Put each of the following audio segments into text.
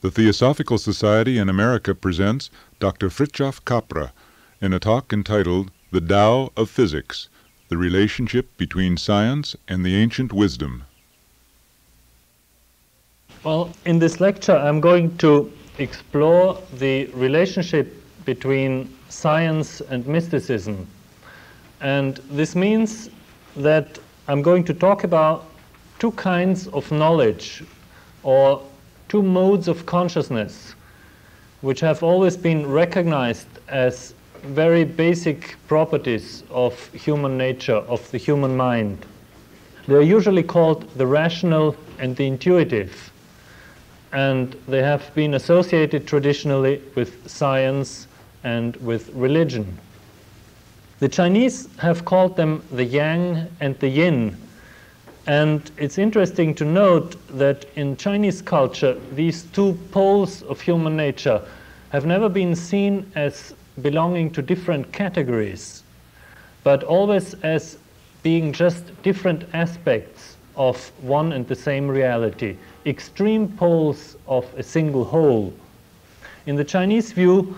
The Theosophical Society in America presents Dr. Fritjof Capra in a talk entitled The Tao of Physics The Relationship Between Science and the Ancient Wisdom. Well, in this lecture, I'm going to explore the relationship between science and mysticism. And this means that I'm going to talk about two kinds of knowledge or two modes of consciousness which have always been recognized as very basic properties of human nature, of the human mind. They are usually called the rational and the intuitive, and they have been associated traditionally with science and with religion. The Chinese have called them the yang and the yin, and it's interesting to note that in Chinese culture, these two poles of human nature have never been seen as belonging to different categories, but always as being just different aspects of one and the same reality, extreme poles of a single whole. In the Chinese view,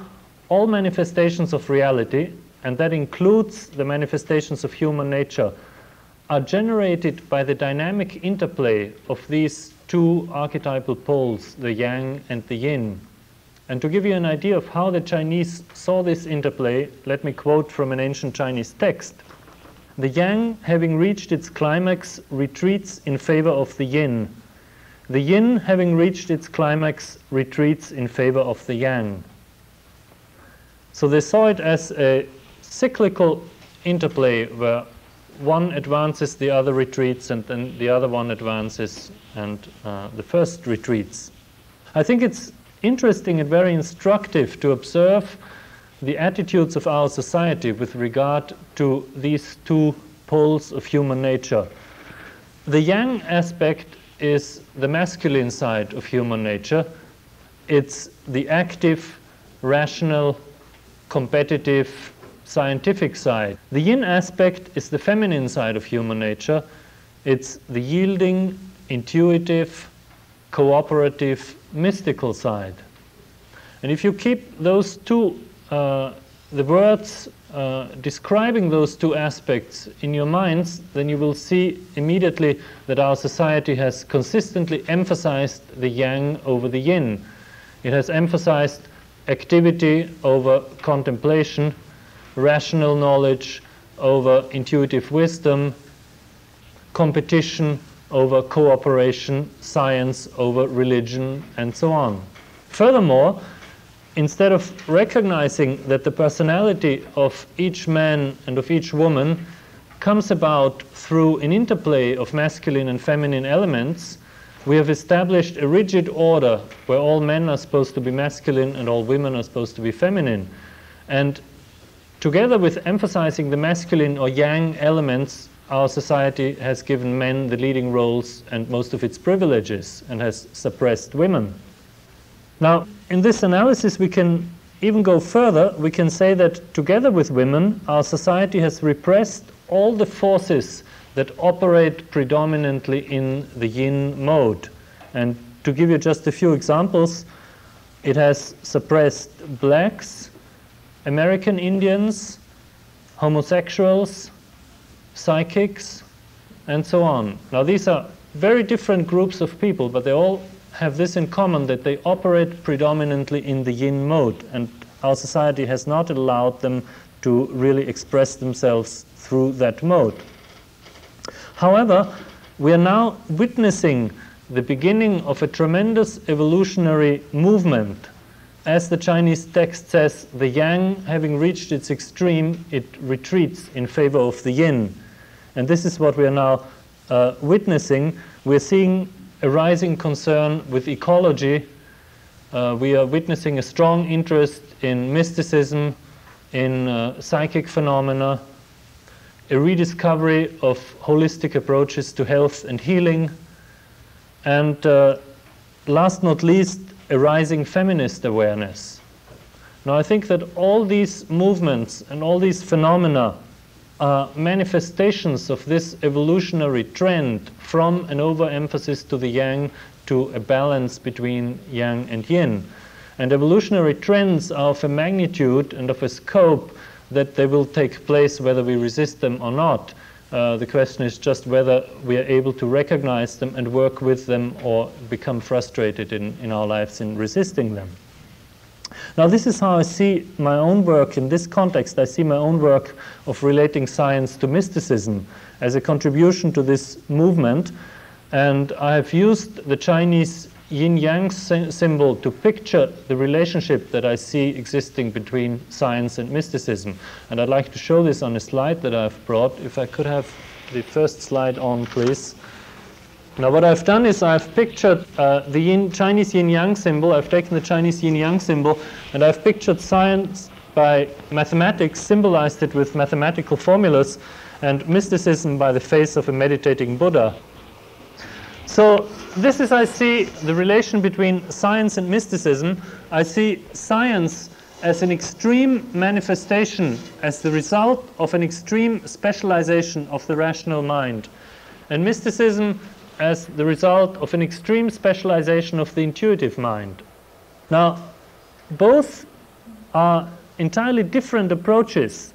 all manifestations of reality, and that includes the manifestations of human nature, are generated by the dynamic interplay of these two archetypal poles, the yang and the yin. And to give you an idea of how the Chinese saw this interplay, let me quote from an ancient Chinese text. The yang, having reached its climax, retreats in favor of the yin. The yin, having reached its climax, retreats in favor of the yang. So they saw it as a cyclical interplay where one advances, the other retreats, and then the other one advances, and uh, the first retreats. I think it's interesting and very instructive to observe the attitudes of our society with regard to these two poles of human nature. The yang aspect is the masculine side of human nature. It's the active, rational, competitive, scientific side. The yin aspect is the feminine side of human nature. It's the yielding, intuitive, cooperative, mystical side. And if you keep those two, uh, the words uh, describing those two aspects in your minds, then you will see immediately that our society has consistently emphasized the yang over the yin. It has emphasized activity over contemplation, rational knowledge over intuitive wisdom, competition over cooperation, science over religion, and so on. Furthermore, instead of recognizing that the personality of each man and of each woman comes about through an interplay of masculine and feminine elements, we have established a rigid order where all men are supposed to be masculine and all women are supposed to be feminine. And together with emphasizing the masculine or yang elements, our society has given men the leading roles and most of its privileges and has suppressed women. Now, in this analysis, we can even go further. We can say that together with women, our society has repressed all the forces that operate predominantly in the yin mode. And to give you just a few examples, it has suppressed blacks, American Indians, homosexuals, psychics, and so on. Now, these are very different groups of people, but they all have this in common that they operate predominantly in the yin mode, and our society has not allowed them to really express themselves through that mode. However, we are now witnessing the beginning of a tremendous evolutionary movement. As the Chinese text says, the yang having reached its extreme, it retreats in favor of the yin. And this is what we are now uh, witnessing. We're seeing a rising concern with ecology. Uh, we are witnessing a strong interest in mysticism, in uh, psychic phenomena, a rediscovery of holistic approaches to health and healing, and uh, last not least, a rising feminist awareness. Now, I think that all these movements and all these phenomena are manifestations of this evolutionary trend from an overemphasis to the yang to a balance between yang and yin. And evolutionary trends are of a magnitude and of a scope that they will take place whether we resist them or not. Uh, the question is just whether we are able to recognize them and work with them or become frustrated in, in our lives in resisting them. Now, this is how I see my own work in this context. I see my own work of relating science to mysticism as a contribution to this movement. And I have used the Chinese yin yang symbol to picture the relationship that I see existing between science and mysticism. And I'd like to show this on a slide that I've brought. If I could have the first slide on, please. Now, what I've done is I've pictured uh, the yin, Chinese yin yang symbol. I've taken the Chinese yin yang symbol and I've pictured science by mathematics, symbolized it with mathematical formulas, and mysticism by the face of a meditating Buddha. So this is, I see, the relation between science and mysticism. I see science as an extreme manifestation, as the result of an extreme specialization of the rational mind, and mysticism as the result of an extreme specialization of the intuitive mind. Now, both are entirely different approaches,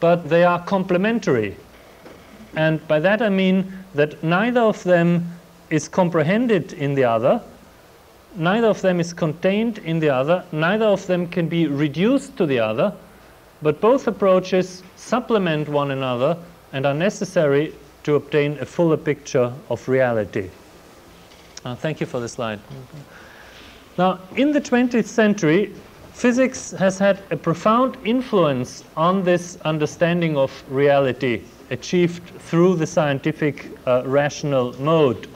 but they are complementary. And by that I mean that neither of them is comprehended in the other, neither of them is contained in the other, neither of them can be reduced to the other, but both approaches supplement one another and are necessary to obtain a fuller picture of reality. Uh, thank you for the slide. Now, in the 20th century, physics has had a profound influence on this understanding of reality achieved through the scientific uh, rational mode.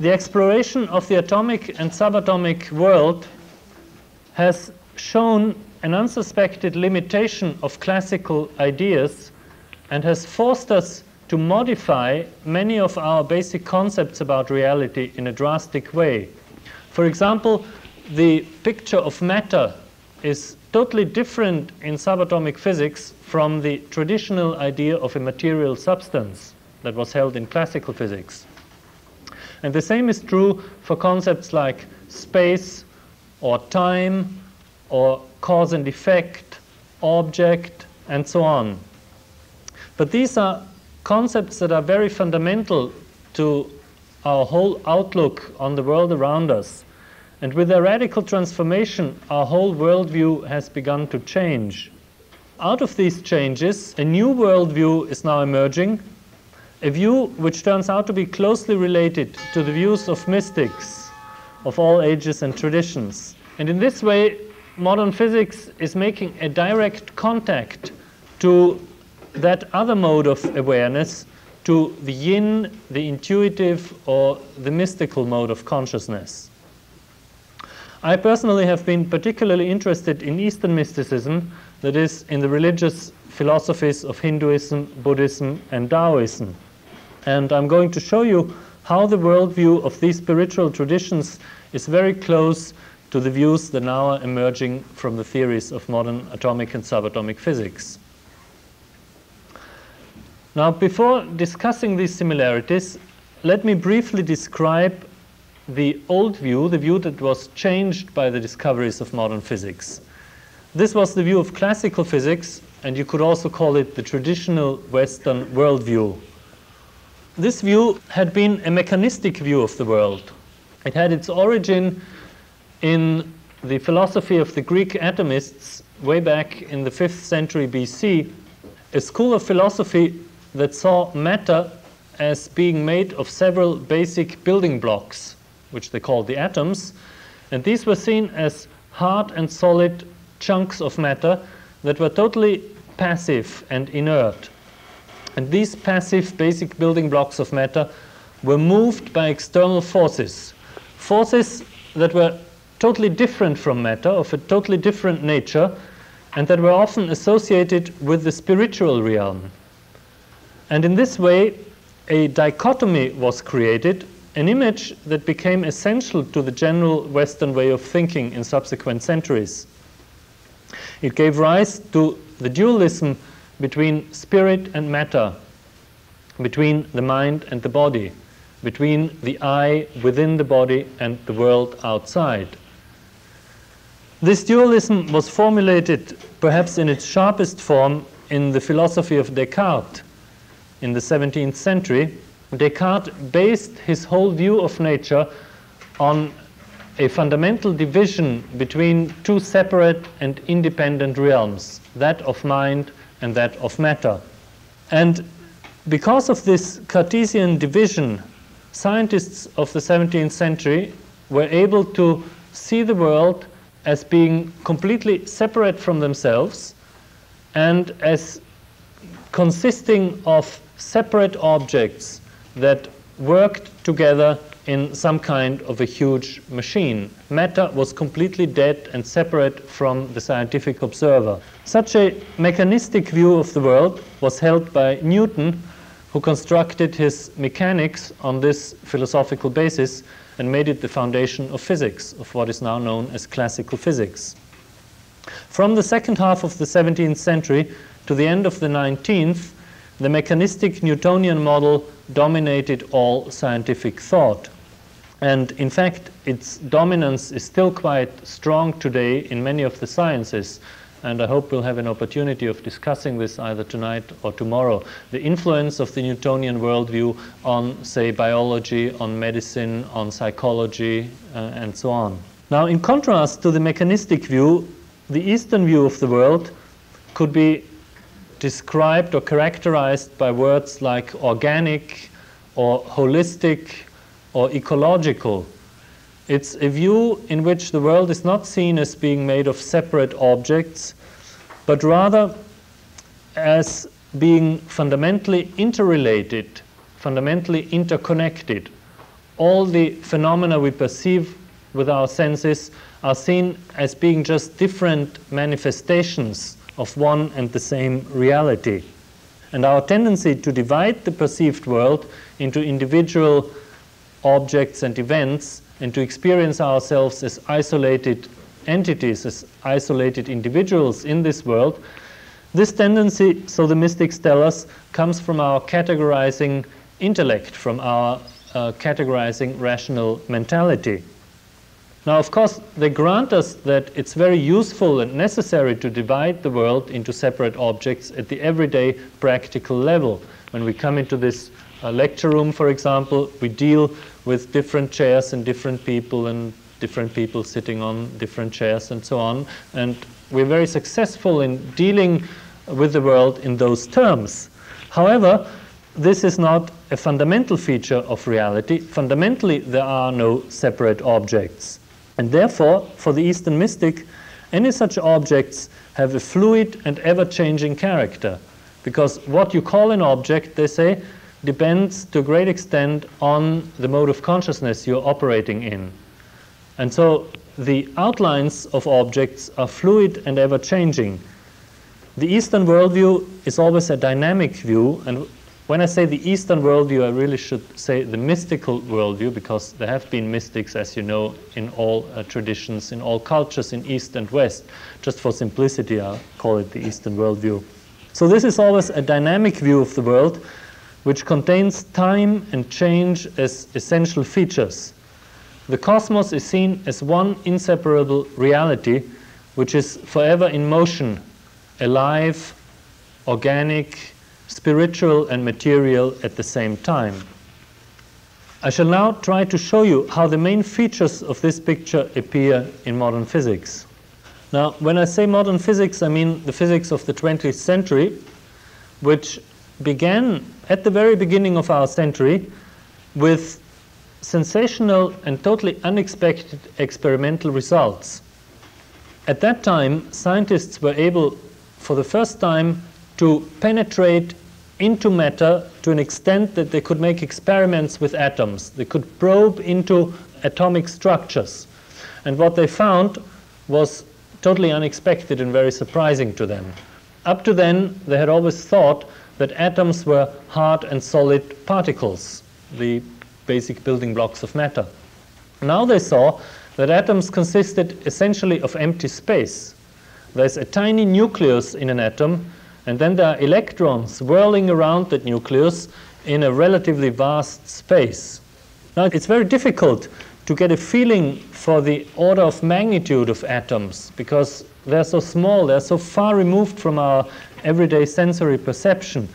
The exploration of the atomic and subatomic world has shown an unsuspected limitation of classical ideas and has forced us to modify many of our basic concepts about reality in a drastic way. For example, the picture of matter is totally different in subatomic physics from the traditional idea of a material substance that was held in classical physics. And the same is true for concepts like space or time or cause and effect, object, and so on. But these are concepts that are very fundamental to our whole outlook on the world around us. And with their radical transformation, our whole worldview has begun to change. Out of these changes, a new worldview is now emerging a view which turns out to be closely related to the views of mystics of all ages and traditions. And in this way, modern physics is making a direct contact to that other mode of awareness, to the yin, the intuitive, or the mystical mode of consciousness. I personally have been particularly interested in Eastern mysticism, that is, in the religious philosophies of Hinduism, Buddhism, and Taoism. And I'm going to show you how the worldview of these spiritual traditions is very close to the views that now are emerging from the theories of modern atomic and subatomic physics. Now, before discussing these similarities, let me briefly describe the old view, the view that was changed by the discoveries of modern physics. This was the view of classical physics, and you could also call it the traditional Western worldview this view had been a mechanistic view of the world. It had its origin in the philosophy of the Greek atomists way back in the 5th century BC, a school of philosophy that saw matter as being made of several basic building blocks, which they called the atoms, and these were seen as hard and solid chunks of matter that were totally passive and inert. And these passive basic building blocks of matter were moved by external forces, forces that were totally different from matter, of a totally different nature, and that were often associated with the spiritual realm. And in this way, a dichotomy was created, an image that became essential to the general Western way of thinking in subsequent centuries. It gave rise to the dualism between spirit and matter. between the mind and the body, between the I within the body and the world outside. This dualism was formulated, perhaps in its sharpest form, in the philosophy of Descartes in the 17th century. Descartes based his whole view of nature on a fundamental division between two separate and independent realms, that of mind and that of matter. And because of this Cartesian division, scientists of the 17th century were able to see the world as being completely separate from themselves and as consisting of separate objects that worked together in some kind of a huge machine. Matter was completely dead and separate from the scientific observer. Such a mechanistic view of the world was held by Newton, who constructed his mechanics on this philosophical basis and made it the foundation of physics, of what is now known as classical physics. From the second half of the 17th century to the end of the 19th, the mechanistic Newtonian model dominated all scientific thought. And in fact, its dominance is still quite strong today in many of the sciences. And I hope we'll have an opportunity of discussing this either tonight or tomorrow. The influence of the Newtonian worldview on, say, biology, on medicine, on psychology, uh, and so on. Now, in contrast to the mechanistic view, the Eastern view of the world could be described or characterized by words like organic or holistic or ecological. It's a view in which the world is not seen as being made of separate objects, but rather as being fundamentally interrelated, fundamentally interconnected. All the phenomena we perceive with our senses are seen as being just different manifestations of one and the same reality. And our tendency to divide the perceived world into individual objects and events and to experience ourselves as isolated entities, as isolated individuals in this world, this tendency, so the mystics tell us, comes from our categorizing intellect, from our uh, categorizing rational mentality. Now, of course, they grant us that it's very useful and necessary to divide the world into separate objects at the everyday practical level. When we come into this uh, lecture room, for example, we deal with different chairs and different people and different people sitting on different chairs and so on. And we're very successful in dealing with the world in those terms. However, this is not a fundamental feature of reality. Fundamentally, there are no separate objects. And therefore, for the Eastern mystic, any such objects have a fluid and ever changing character. Because what you call an object, they say, depends to a great extent on the mode of consciousness you're operating in. And so the outlines of objects are fluid and ever changing. The Eastern worldview is always a dynamic view, and when I say the Eastern worldview, I really should say the mystical worldview because there have been mystics, as you know, in all uh, traditions, in all cultures, in East and West. Just for simplicity, I'll call it the Eastern worldview. So, this is always a dynamic view of the world which contains time and change as essential features. The cosmos is seen as one inseparable reality which is forever in motion, alive, organic, spiritual and material at the same time. I shall now try to show you how the main features of this picture appear in modern physics. Now, when I say modern physics, I mean the physics of the 20th century, which began at the very beginning of our century with sensational and totally unexpected experimental results. At that time, scientists were able, for the first time, to penetrate into matter to an extent that they could make experiments with atoms. They could probe into atomic structures. And what they found was totally unexpected and very surprising to them. Up to then, they had always thought that atoms were hard and solid particles, the basic building blocks of matter. Now they saw that atoms consisted essentially of empty space. There's a tiny nucleus in an atom and then there are electrons whirling around that nucleus in a relatively vast space. Now, it's very difficult to get a feeling for the order of magnitude of atoms because they're so small, they're so far removed from our everyday sensory perception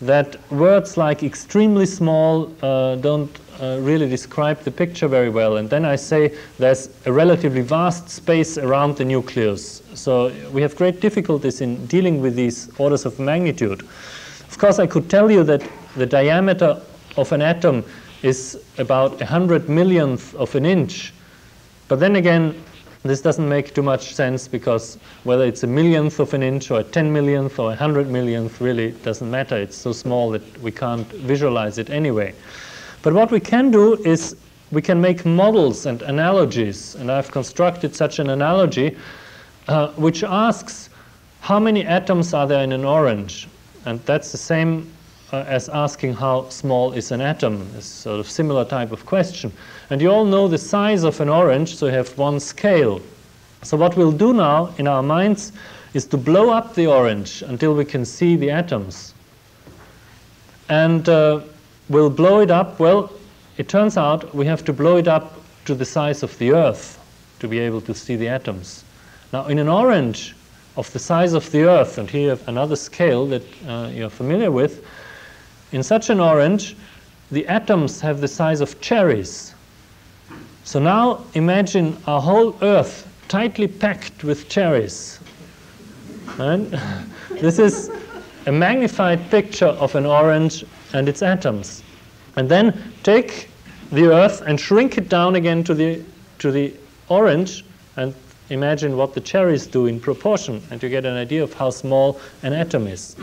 that words like extremely small uh, don't uh, really describe the picture very well. And then I say there's a relatively vast space around the nucleus. So we have great difficulties in dealing with these orders of magnitude. Of course, I could tell you that the diameter of an atom is about a hundred millionth of an inch. But then again, this doesn't make too much sense because whether it's a millionth of an inch or a 10 millionth or a 100 millionth really doesn't matter. It's so small that we can't visualize it anyway. But what we can do is we can make models and analogies, and I've constructed such an analogy uh, which asks how many atoms are there in an orange? And that's the same uh, as asking how small is an atom, a sort of similar type of question. And you all know the size of an orange, so you have one scale. So what we'll do now in our minds is to blow up the orange until we can see the atoms. And uh, we'll blow it up, well, it turns out we have to blow it up to the size of the Earth to be able to see the atoms. Now, in an orange of the size of the Earth, and here another scale that uh, you're familiar with, in such an orange, the atoms have the size of cherries. So now imagine our whole Earth tightly packed with cherries. And this is a magnified picture of an orange and its atoms. And then take the Earth and shrink it down again to the, to the orange and imagine what the cherries do in proportion, and you get an idea of how small an atom is.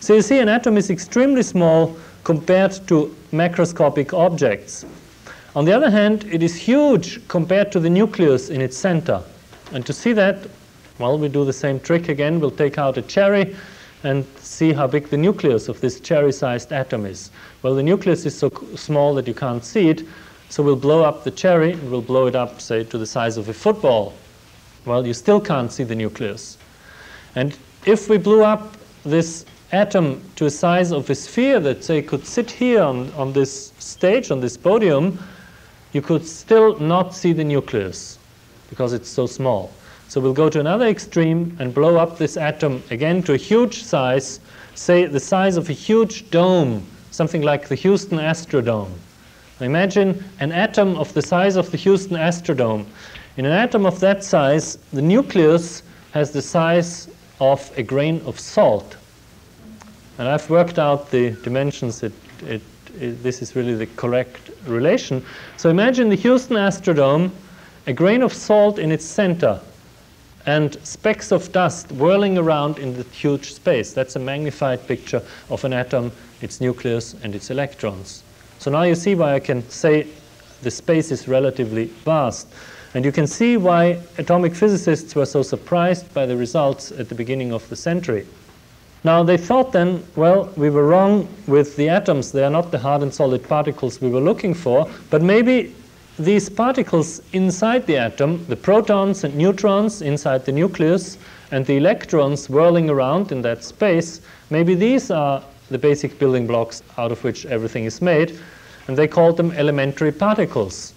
So you see, an atom is extremely small compared to macroscopic objects. On the other hand, it is huge compared to the nucleus in its center. And to see that, well, we do the same trick again. We'll take out a cherry and see how big the nucleus of this cherry-sized atom is. Well, the nucleus is so small that you can't see it, so we'll blow up the cherry and we'll blow it up, say, to the size of a football. Well, you still can't see the nucleus. And if we blew up this atom to a size of a sphere that, say, could sit here on, on this stage, on this podium, you could still not see the nucleus because it's so small. So we'll go to another extreme and blow up this atom again to a huge size, say the size of a huge dome, something like the Houston Astrodome. Imagine an atom of the size of the Houston Astrodome. In an atom of that size, the nucleus has the size of a grain of salt. And I've worked out the dimensions. It, it, it, this is really the correct relation. So imagine the Houston Astrodome, a grain of salt in its center, and specks of dust whirling around in the huge space. That's a magnified picture of an atom, its nucleus, and its electrons. So now you see why I can say the space is relatively vast. And you can see why atomic physicists were so surprised by the results at the beginning of the century. Now they thought then, well, we were wrong with the atoms. They are not the hard and solid particles we were looking for, but maybe these particles inside the atom, the protons and neutrons inside the nucleus, and the electrons whirling around in that space, maybe these are the basic building blocks out of which everything is made, and they called them elementary particles.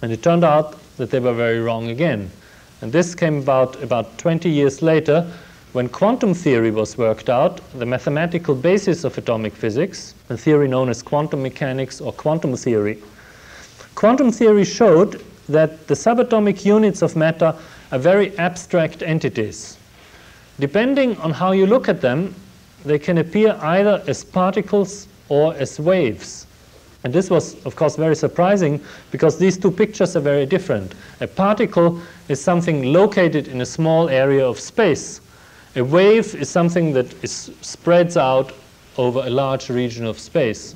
And it turned out that they were very wrong again. And this came about about 20 years later when quantum theory was worked out, the mathematical basis of atomic physics, a theory known as quantum mechanics or quantum theory. Quantum theory showed that the subatomic units of matter are very abstract entities. Depending on how you look at them, they can appear either as particles or as waves. And this was, of course, very surprising because these two pictures are very different. A particle is something located in a small area of space, a wave is something that is, spreads out over a large region of space.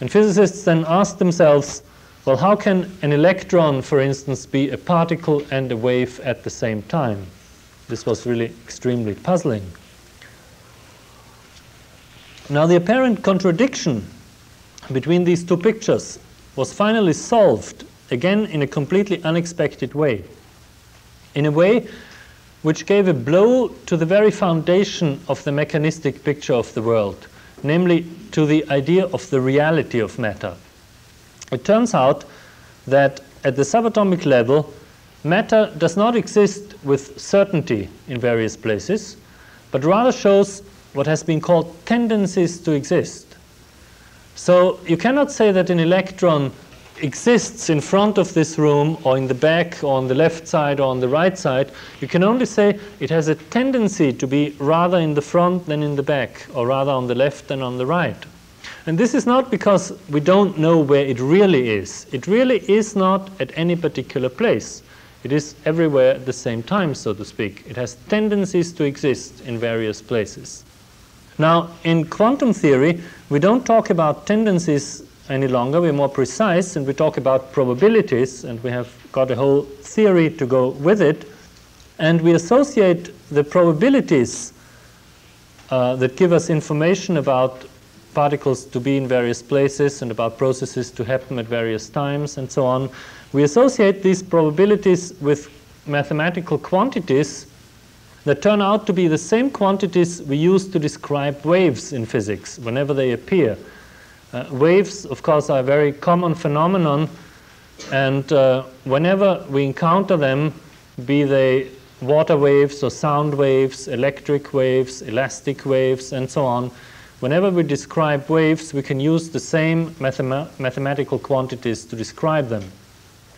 And physicists then asked themselves, well, how can an electron, for instance, be a particle and a wave at the same time? This was really extremely puzzling. Now, the apparent contradiction between these two pictures was finally solved, again in a completely unexpected way. In a way which gave a blow to the very foundation of the mechanistic picture of the world. namely to the idea of the reality of matter. It turns out that at the subatomic level, matter does not exist with certainty in various places, but rather shows what has been called tendencies to exist. So you cannot say that an electron exists in front of this room or in the back or on the left side or on the right side. You can only say it has a tendency to be rather in the front than in the back or rather on the left than on the right. And this is not because we don't know where it really is. It really is not at any particular place. It is everywhere at the same time, so to speak. It has tendencies to exist in various places. Now, in quantum theory, we don't talk about tendencies any longer. We're more precise and we talk about probabilities, and we have got a whole theory to go with it. And we associate the probabilities uh, that give us information about particles to be in various places and about processes to happen at various times and so on. We associate these probabilities with mathematical quantities that turn out to be the same quantities we use to describe waves in physics whenever they appear. Uh, waves, of course, are a very common phenomenon, and uh, whenever we encounter them, be they water waves or sound waves, electric waves, elastic waves, and so on, whenever we describe waves, we can use the same mathema mathematical quantities to describe them.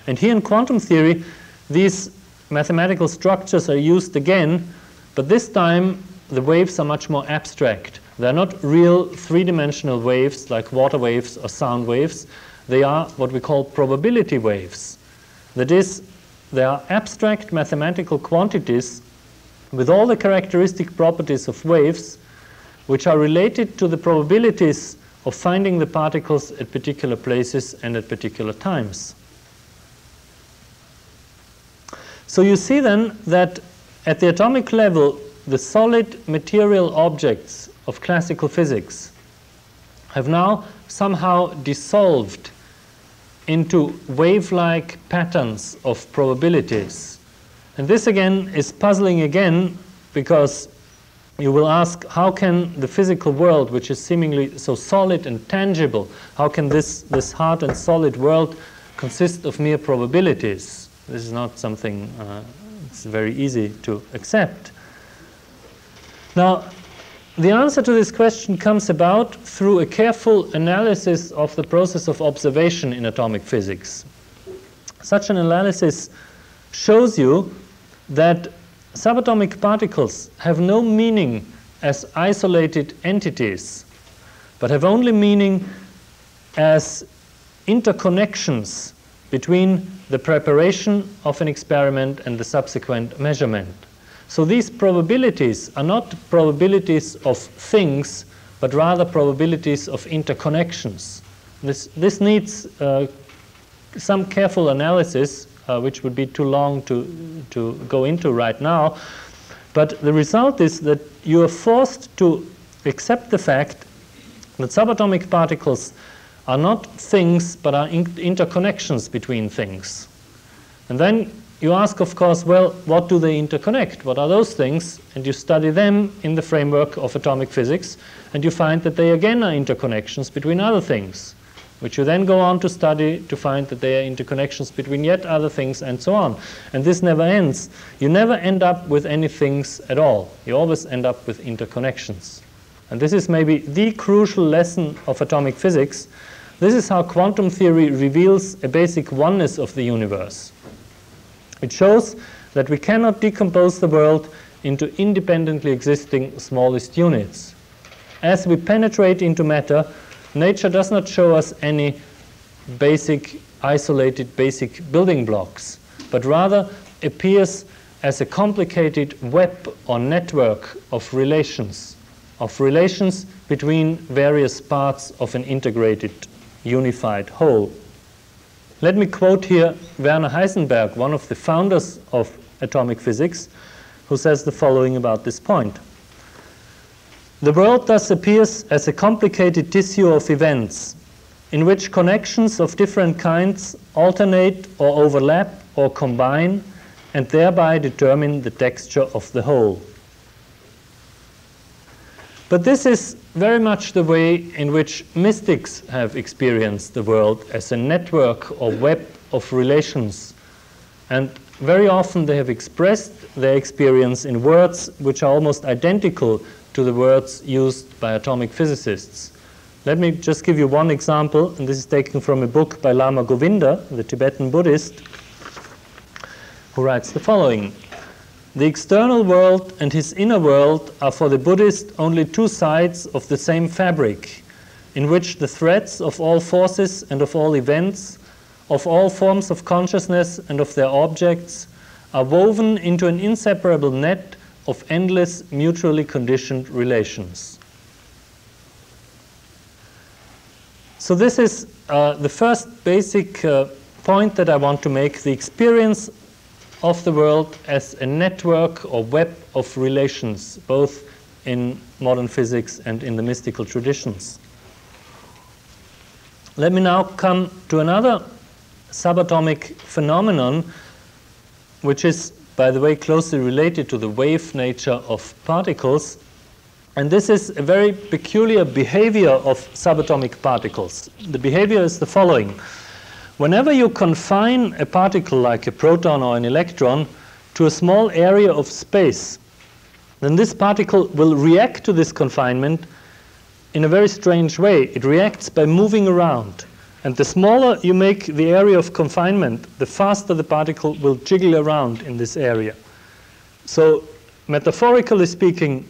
And here in quantum theory, these mathematical structures are used again, but this time the waves are much more abstract. They're not real three-dimensional waves like water waves or sound waves. They are what we call probability waves. That is, they are abstract mathematical quantities with all the characteristic properties of waves which are related to the probabilities of finding the particles at particular places and at particular times. So you see then that at the atomic level, the solid material objects of classical physics have now somehow dissolved into wave-like patterns of probabilities. And this again is puzzling again because you will ask how can the physical world, which is seemingly so solid and tangible, how can this, this hard and solid world consist of mere probabilities? This is not something uh, it's very easy to accept. Now, the answer to this question comes about through a careful analysis of the process of observation in atomic physics. Such an analysis shows you that subatomic particles have no meaning as isolated entities, but have only meaning as interconnections between the preparation of an experiment and the subsequent measurement. So these probabilities are not probabilities of things, but rather probabilities of interconnections. This, this needs uh, some careful analysis, uh, which would be too long to, to go into right now. But the result is that you are forced to accept the fact that subatomic particles are not things, but are in interconnections between things. And then you ask, of course, well, what do they interconnect? What are those things? And you study them in the framework of atomic physics, and you find that they again are interconnections between other things, which you then go on to study to find that they are interconnections between yet other things, and so on. And this never ends. You never end up with any things at all. You always end up with interconnections. And this is maybe the crucial lesson of atomic physics this is how quantum theory reveals a basic oneness of the universe. It shows that we cannot decompose the world into independently existing smallest units. As we penetrate into matter, nature does not show us any basic, isolated, basic building blocks, but rather appears as a complicated web or network of relations, of relations between various parts of an integrated unified whole. Let me quote here Werner Heisenberg, one of the founders of atomic physics, who says the following about this point. The world thus appears as a complicated tissue of events in which connections of different kinds alternate or overlap or combine and thereby determine the texture of the whole. But this is very much the way in which mystics have experienced the world as a network or web of relations. And very often they have expressed their experience in words which are almost identical to the words used by atomic physicists. Let me just give you one example, and this is taken from a book by Lama Govinda, the Tibetan Buddhist, who writes the following The external world and his inner world are for the Buddhist only two sides of the same fabric, in which the threads of all forces and of all events, of all forms of consciousness and of their objects, are woven into an inseparable net of endless mutually conditioned relations. So this is uh, the first basic uh, point that I want to make, the experience of the world as a network or web of relations, both in modern physics and in the mystical traditions. Let me now come to another subatomic phenomenon, which is, by the way, closely related to the wave nature of particles, and this is a very peculiar behavior of subatomic particles. The behavior is the following. Whenever you confine a particle like a proton or an electron to a small area of space, then this particle will react to this confinement in a very strange way. It reacts by moving around. And the smaller you make the area of confinement, the faster the particle will jiggle around in this area. So, metaphorically speaking,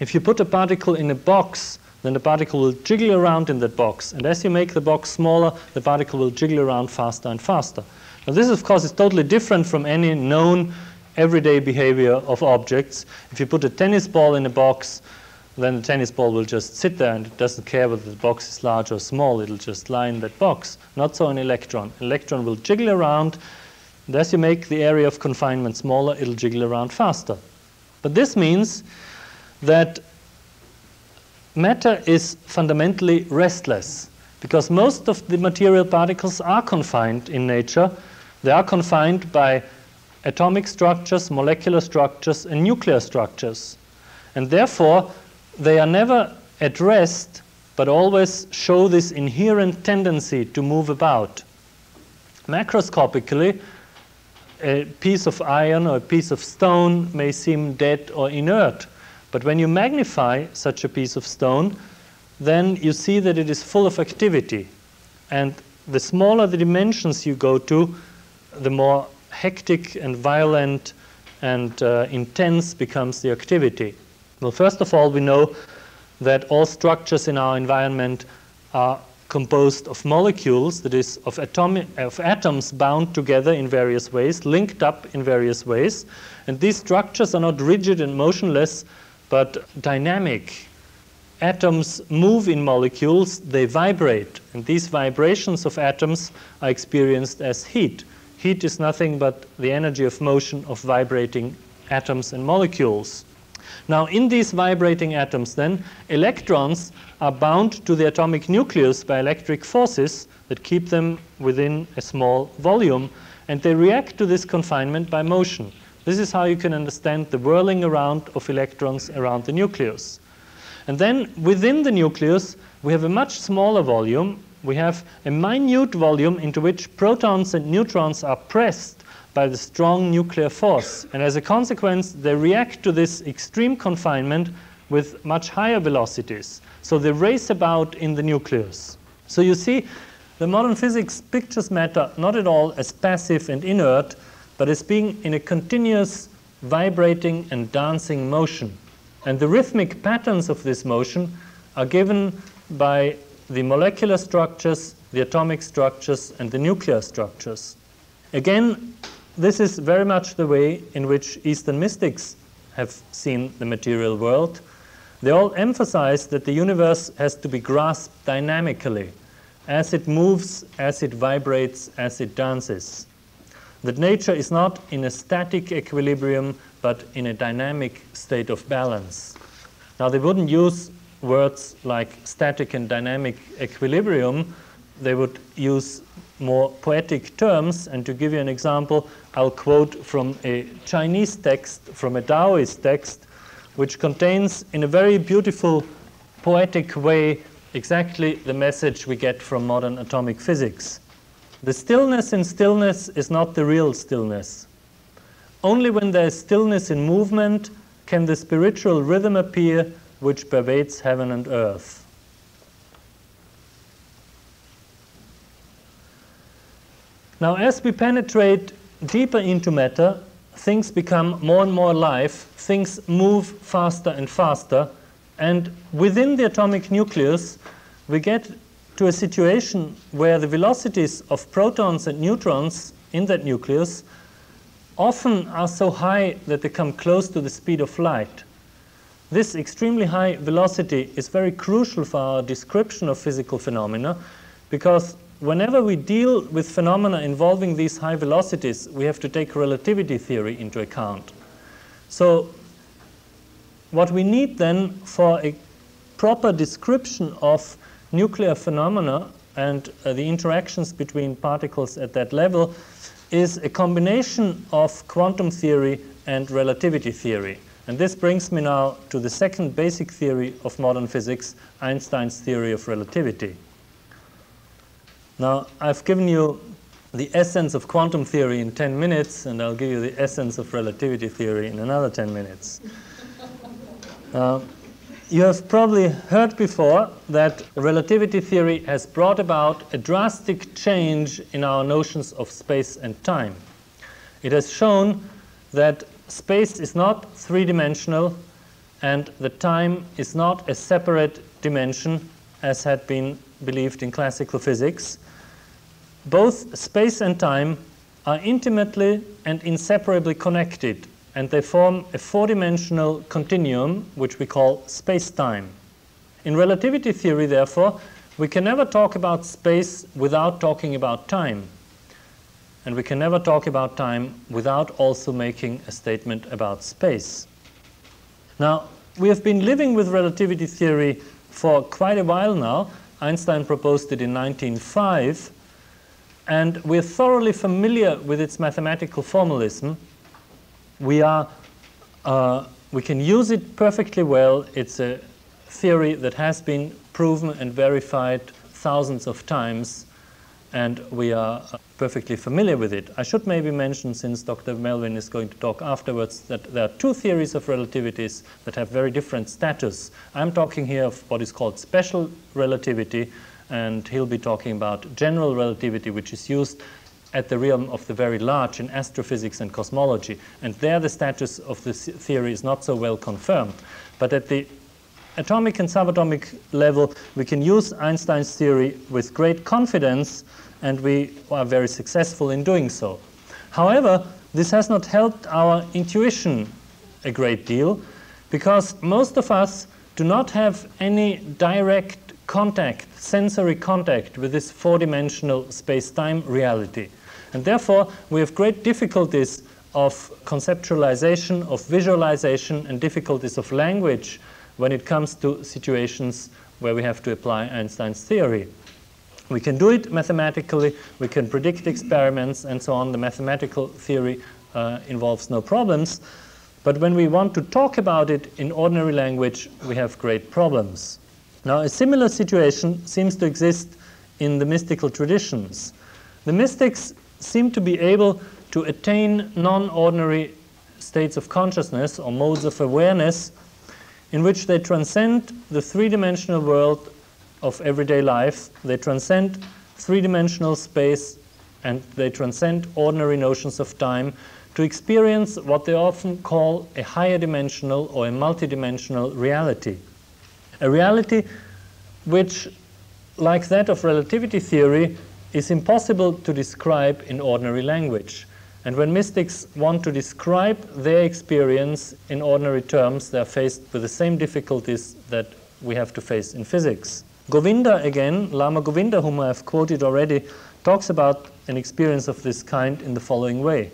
if you put a particle in a box, then the particle will jiggle around in that box. And as you make the box smaller, the particle will jiggle around faster and faster. Now this, of course, is totally different from any known everyday behavior of objects. If you put a tennis ball in a box, then the tennis ball will just sit there and it doesn't care whether the box is large or small, it'll just lie in that box. Not so an electron. Electron will jiggle around, and as you make the area of confinement smaller, it'll jiggle around faster. But this means that matter is fundamentally restless because most of the material particles are confined in nature. They are confined by atomic structures, molecular structures, and nuclear structures. And therefore, they are never at rest, but always show this inherent tendency to move about. Macroscopically, a piece of iron or a piece of stone may seem dead or inert, but when you magnify such a piece of stone, then you see that it is full of activity. And the smaller the dimensions you go to, the more hectic and violent and uh, intense becomes the activity. Well, first of all, we know that all structures in our environment are composed of molecules, that is, of, of atoms bound together in various ways, linked up in various ways. And these structures are not rigid and motionless, but dynamic. Atoms move in molecules, they vibrate, and these vibrations of atoms are experienced as heat. Heat is nothing but the energy of motion of vibrating atoms and molecules. Now, in these vibrating atoms, then, electrons are bound to the atomic nucleus by electric forces that keep them within a small volume, and they react to this confinement by motion. This is how you can understand the whirling around of electrons around the nucleus. And then within the nucleus, we have a much smaller volume. We have a minute volume into which protons and neutrons are pressed by the strong nuclear force. And as a consequence, they react to this extreme confinement with much higher velocities. So they race about in the nucleus. So you see, the modern physics pictures matter not at all as passive and inert, but as being in a continuous vibrating and dancing motion. And the rhythmic patterns of this motion are given by the molecular structures, the atomic structures, and the nuclear structures. Again, this is very much the way in which Eastern mystics have seen the material world. They all emphasize that the universe has to be grasped dynamically, as it moves, as it vibrates, as it dances that nature is not in a static equilibrium but in a dynamic state of balance. Now, they wouldn't use words like static and dynamic equilibrium, they would use more poetic terms. And to give you an example, I'll quote from a Chinese text, from a Taoist text, which contains, in a very beautiful poetic way exactly the message we get from modern atomic physics. The stillness in stillness is not the real stillness. Only when there is stillness in movement can the spiritual rhythm appear which pervades heaven and earth. Now, as we penetrate deeper into matter, things become more and more alive, things move faster and faster, and within the atomic nucleus, we get to a situation where the velocities of protons and neutrons in that nucleus often are so high that they come close to the speed of light. This extremely high velocity is very crucial for our description of physical phenomena because whenever we deal with phenomena involving these high velocities, we have to take relativity theory into account. So what we need then for a proper description of nuclear phenomena and uh, the interactions between particles at that level is a combination of quantum theory and relativity theory. And this brings me now to the second basic theory of modern physics, Einstein's theory of relativity. Now, I've given you the essence of quantum theory in 10 minutes, and I'll give you the essence of relativity theory in another 10 minutes. Uh, you have probably heard before that relativity theory has brought about a drastic change in our notions of space and time. It has shown that space is not three dimensional and the time is not a separate dimension as had been believed in classical physics. Both space and time are intimately and inseparably connected and they form a four-dimensional continuum which we call space-time. In relativity theory, therefore, we can never talk about space without talking about time. And we can never talk about time without also making a statement about space. Now, we have been living with relativity theory for quite a while now. Einstein proposed it in 1905, and we're thoroughly familiar with its mathematical formalism we are uh, we can use it perfectly well. It's a theory that has been proven and verified thousands of times, and we are perfectly familiar with it. I should maybe mention, since Dr. Melvin is going to talk afterwards, that there are two theories of relativities that have very different status. I'm talking here of what is called special relativity, and he'll be talking about general relativity, which is used at the realm of the very large in astrophysics and cosmology. And there the status of this theory is not so well confirmed. But at the atomic and subatomic level, we can use Einstein's theory with great confidence, and we are very successful in doing so. However, this has not helped our intuition a great deal, because most of us do not have any direct contact, sensory contact with this four-dimensional space-time reality. And therefore, we have great difficulties of conceptualization, of visualization, and difficulties of language when it comes to situations where we have to apply Einstein's theory. We can do it mathematically, we can predict experiments, and so on. The mathematical theory uh, involves no problems. But when we want to talk about it in ordinary language, we have great problems. Now, a similar situation seems to exist in the mystical traditions. The mystics seem to be able to attain non-ordinary states of consciousness or modes of awareness in which they transcend the three-dimensional world of everyday life, they transcend three-dimensional space, and they transcend ordinary notions of time to experience what they often call a higher dimensional or a multidimensional reality. A reality which, like that of relativity theory, is impossible to describe in ordinary language. And when mystics want to describe their experience in ordinary terms, they are faced with the same difficulties that we have to face in physics. Govinda, again, Lama Govinda, whom I have quoted already, talks about an experience of this kind in the following way.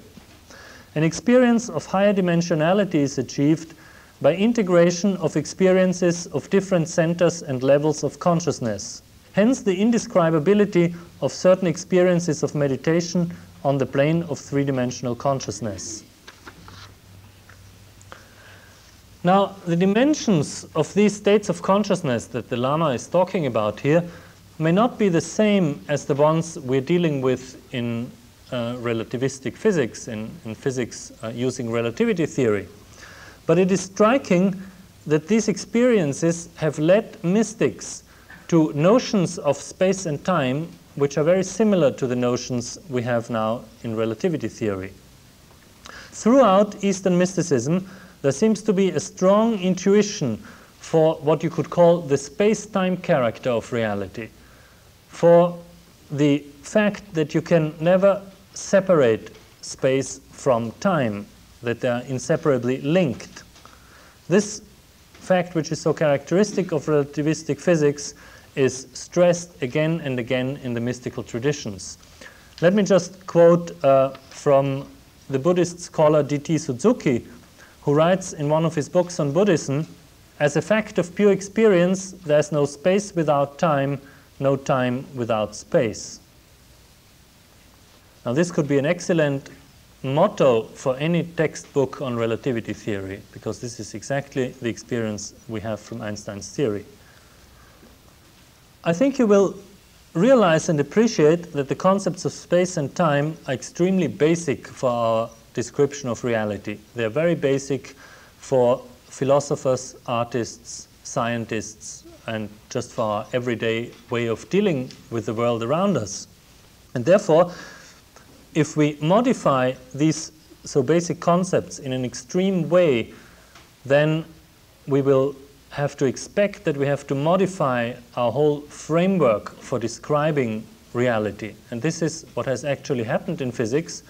An experience of higher dimensionality is achieved by integration of experiences of different centers and levels of consciousness. Hence the indescribability of certain experiences of meditation on the plane of three-dimensional consciousness. Now, the dimensions of these states of consciousness that the Lama is talking about here may not be the same as the ones we're dealing with in uh, relativistic physics, in, in physics uh, using relativity theory. But it is striking that these experiences have led mystics to notions of space and time which are very similar to the notions we have now in relativity theory. Throughout Eastern mysticism, there seems to be a strong intuition for what you could call the space time character of reality for the fact that you can never separate space from time, that they are inseparably linked. This fact, which is so characteristic of relativistic physics, is stressed again and again in the mystical traditions. Let me just quote uh, from the Buddhist scholar D.T. Suzuki, who writes in one of his books on Buddhism As a fact of pure experience, there's no space without time, no time without space. Now, this could be an excellent motto for any textbook on relativity theory, because this is exactly the experience we have from Einstein's theory. I think you will realize and appreciate that the concepts of space and time are extremely basic for our description of reality. They are very basic for philosophers, artists, scientists, and just for our everyday way of dealing with the world around us. And therefore, if we modify these so basic concepts in an extreme way, then we will have to expect that we have to modify our whole framework for describing reality. And this is what has actually happened in physics.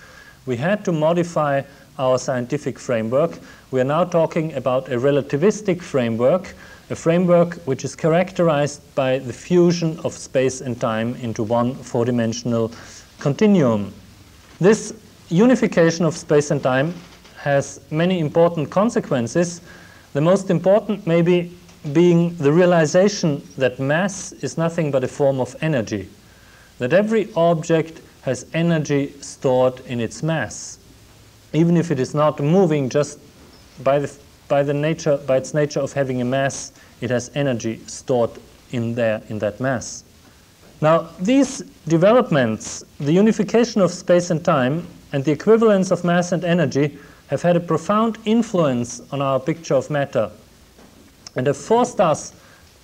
We had to modify our scientific framework. We are now talking about a relativistic framework a framework which is characterized by the fusion of space and time into one four-dimensional continuum. This unification of space and time has many important consequences. The most important maybe being the realization that mass is nothing but a form of energy, that every object has energy stored in its mass, even if it is not moving just by the by, the nature, by its nature of having a mass, it has energy stored in there, in that mass. Now, these developments, the unification of space and time, and the equivalence of mass and energy, have had a profound influence on our picture of matter and have forced us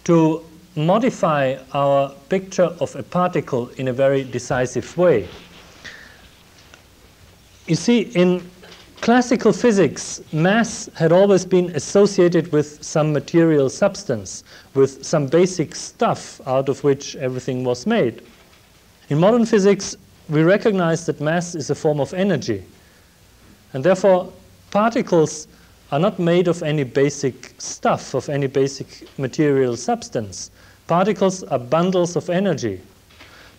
to modify our picture of a particle in a very decisive way. You see, in classical physics, mass had always been associated with some material substance, with some basic stuff out of which everything was made. In modern physics, we recognize that mass is a form of energy. And therefore, particles are not made of any basic stuff, of any basic material substance. Particles are bundles of energy.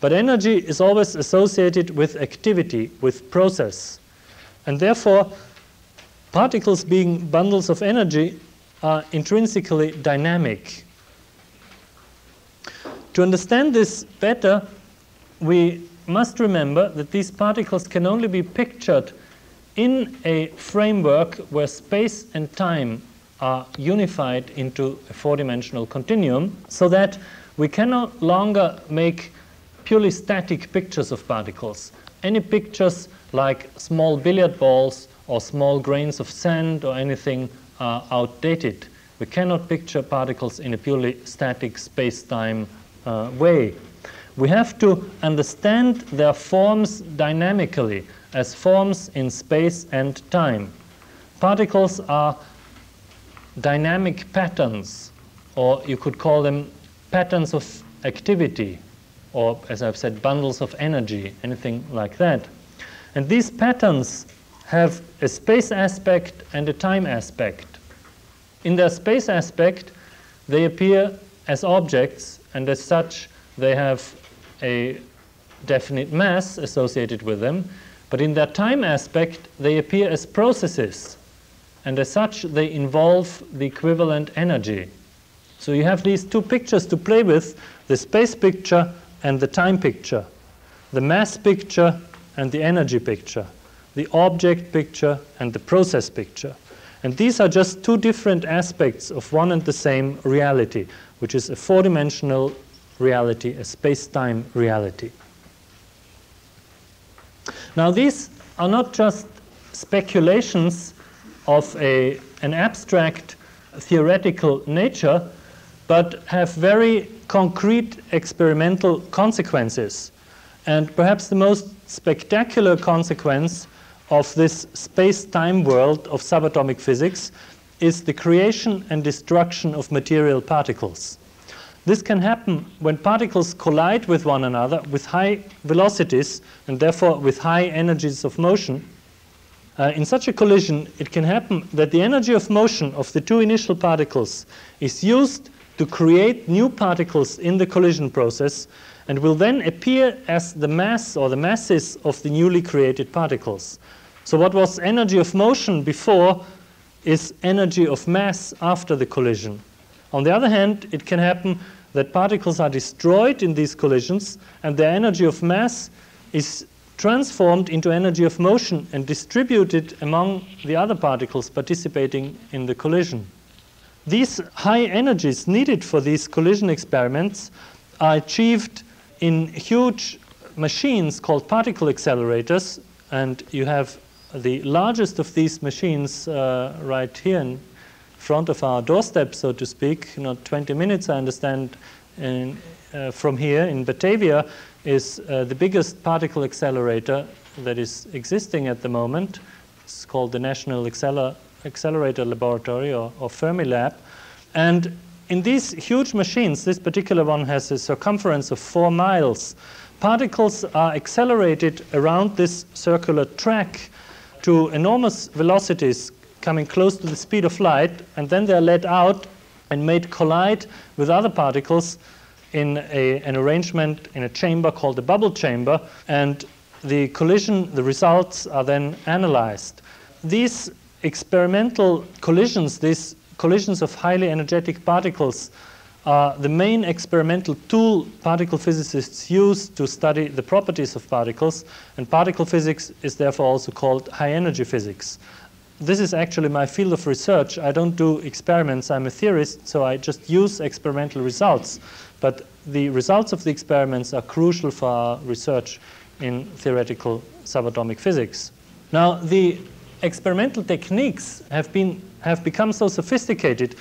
But energy is always associated with activity, with process. And therefore, particles being bundles of energy are intrinsically dynamic. To understand this better, we must remember that these particles can only be pictured in a framework where space and time are unified into a four-dimensional continuum so that we can no longer make purely static pictures of particles. Any pictures like small billiard balls or small grains of sand or anything are outdated. We cannot picture particles in a purely static space-time uh, way. We have to understand their forms dynamically as forms in space and time. Particles are dynamic patterns, or you could call them patterns of activity, or as I've said, bundles of energy, anything like that. And these patterns have a space aspect and a time aspect. In their space aspect, they appear as objects, and as such, they have a definite mass associated with them. But in their time aspect, they appear as processes, and as such, they involve the equivalent energy. So you have these two pictures to play with the space picture and the time picture, the mass picture and the energy picture, the object picture and the process picture. And these are just two different aspects of one and the same reality, which is a four dimensional reality, a space time reality. Now, these are not just speculations of a, an abstract theoretical nature, but have very concrete experimental consequences. And perhaps the most spectacular consequence of this space time world of subatomic physics is the creation and destruction of material particles. This can happen when particles collide with one another with high velocities and therefore with high energies of motion. Uh, in such a collision, it can happen that the energy of motion of the two initial particles is used to create new particles in the collision process and will then appear as the mass or the masses of the newly created particles. So, what was energy of motion before is energy of mass after the collision. On the other hand, it can happen that particles are destroyed in these collisions and their energy of mass is transformed into energy of motion and distributed among the other particles participating in the collision. These high energies needed for these collision experiments are achieved in huge machines called particle accelerators, and you have the largest of these machines uh, right here in front of our doorstep, so to speak. You know, 20 minutes, I understand, in, uh, from here in Batavia is uh, the biggest particle accelerator that is existing at the moment. It's called the National Acceler Accelerator Laboratory or, or Fermilab. And in these huge machines, this particular one has a circumference of four miles. Particles are accelerated around this circular track to enormous velocities coming close to the speed of light, and then they're let out and made collide with other particles in a, an arrangement in a chamber called the bubble chamber, and the collision, the results are then analyzed. These experimental collisions, these collisions of highly energetic particles are the main experimental tool particle physicists use to study the properties of particles, and particle physics is therefore also called high energy physics. This is actually my field of research. I don't do experiments, I'm a theorist, so I just use experimental results. But the results of the experiments are crucial for our research in theoretical subatomic physics. Now, the experimental techniques have, been, have become so sophisticated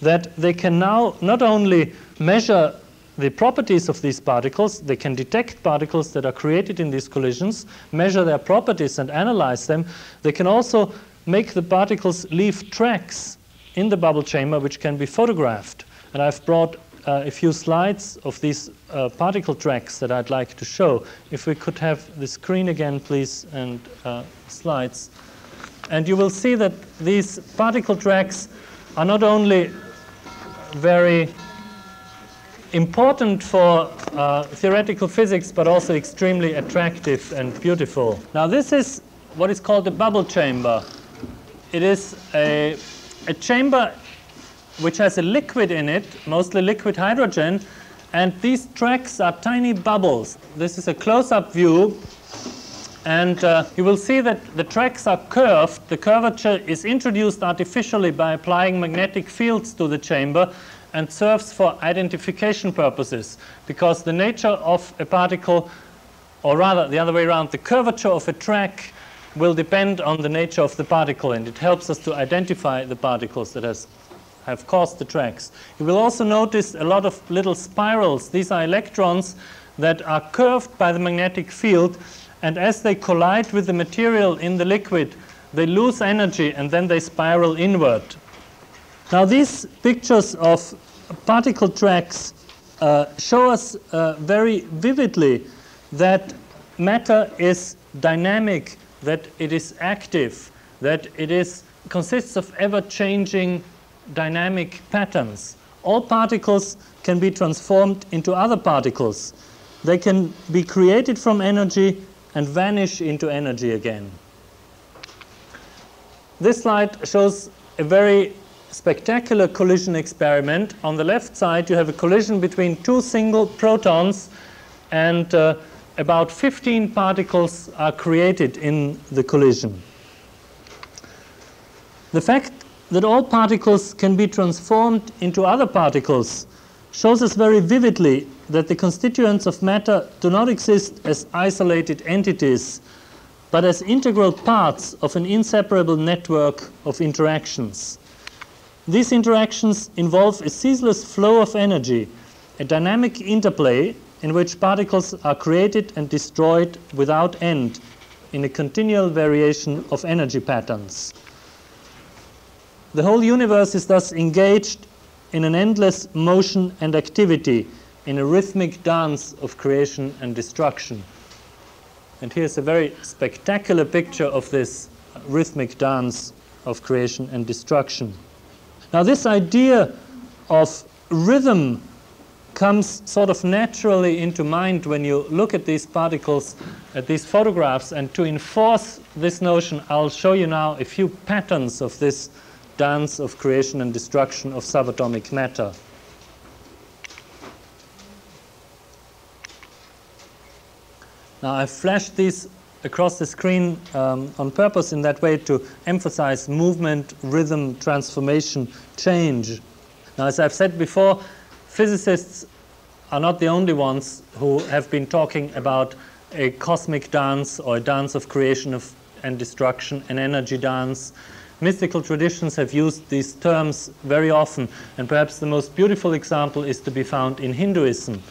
that they can now not only measure the properties of these particles, they can detect particles that are created in these collisions, measure their properties and analyze them. They can also make the particles leave tracks in the bubble chamber which can be photographed. And I've brought uh, a few slides of these uh, particle tracks that I'd like to show. If we could have the screen again, please, and uh, slides. And you will see that these particle tracks are not only very important for uh, theoretical physics, but also extremely attractive and beautiful. Now, this is what is called the bubble chamber. It is a, a chamber which has a liquid in it, mostly liquid hydrogen, and these tracks are tiny bubbles. This is a close-up view and uh, you will see that the tracks are curved. The curvature is introduced artificially by applying magnetic fields to the chamber and serves for identification purposes because the nature of a particle, or rather the other way around, the curvature of a track will depend on the nature of the particle and it helps us to identify the particles that has, have caused the tracks. You will also notice a lot of little spirals. These are electrons that are curved by the magnetic field and as they collide with the material in the liquid, they lose energy and then they spiral inward. Now, these pictures of particle tracks uh, show us uh, very vividly that matter is dynamic, that it is active, that it is, consists of ever changing dynamic patterns. All particles can be transformed into other particles. They can be created from energy and vanish into energy again. This slide shows a very spectacular collision experiment. On the left side, you have a collision between two single protons, and uh, about 15 particles are created in the collision. The fact that all particles can be transformed into other particles shows us very vividly that the constituents of matter do not exist as isolated entities, but as integral parts of an inseparable network of interactions. These interactions involve a ceaseless flow of energy, a dynamic interplay in which particles are created and destroyed without end in a continual variation of energy patterns. The whole universe is thus engaged in an endless motion and activity, in a rhythmic dance of creation and destruction. And here's a very spectacular picture of this rhythmic dance of creation and destruction. Now, this idea of rhythm comes sort of naturally into mind when you look at these particles, at these photographs. And to enforce this notion, I'll show you now a few patterns of this dance of creation and destruction of subatomic matter. Now I've flashed these across the screen um, on purpose in that way to emphasize movement, rhythm, transformation, change. Now as I've said before, physicists are not the only ones who have been talking about a cosmic dance or a dance of creation of, and destruction, an energy dance, mystical traditions have used these terms very often, and perhaps the most beautiful example is to be found in Hinduism.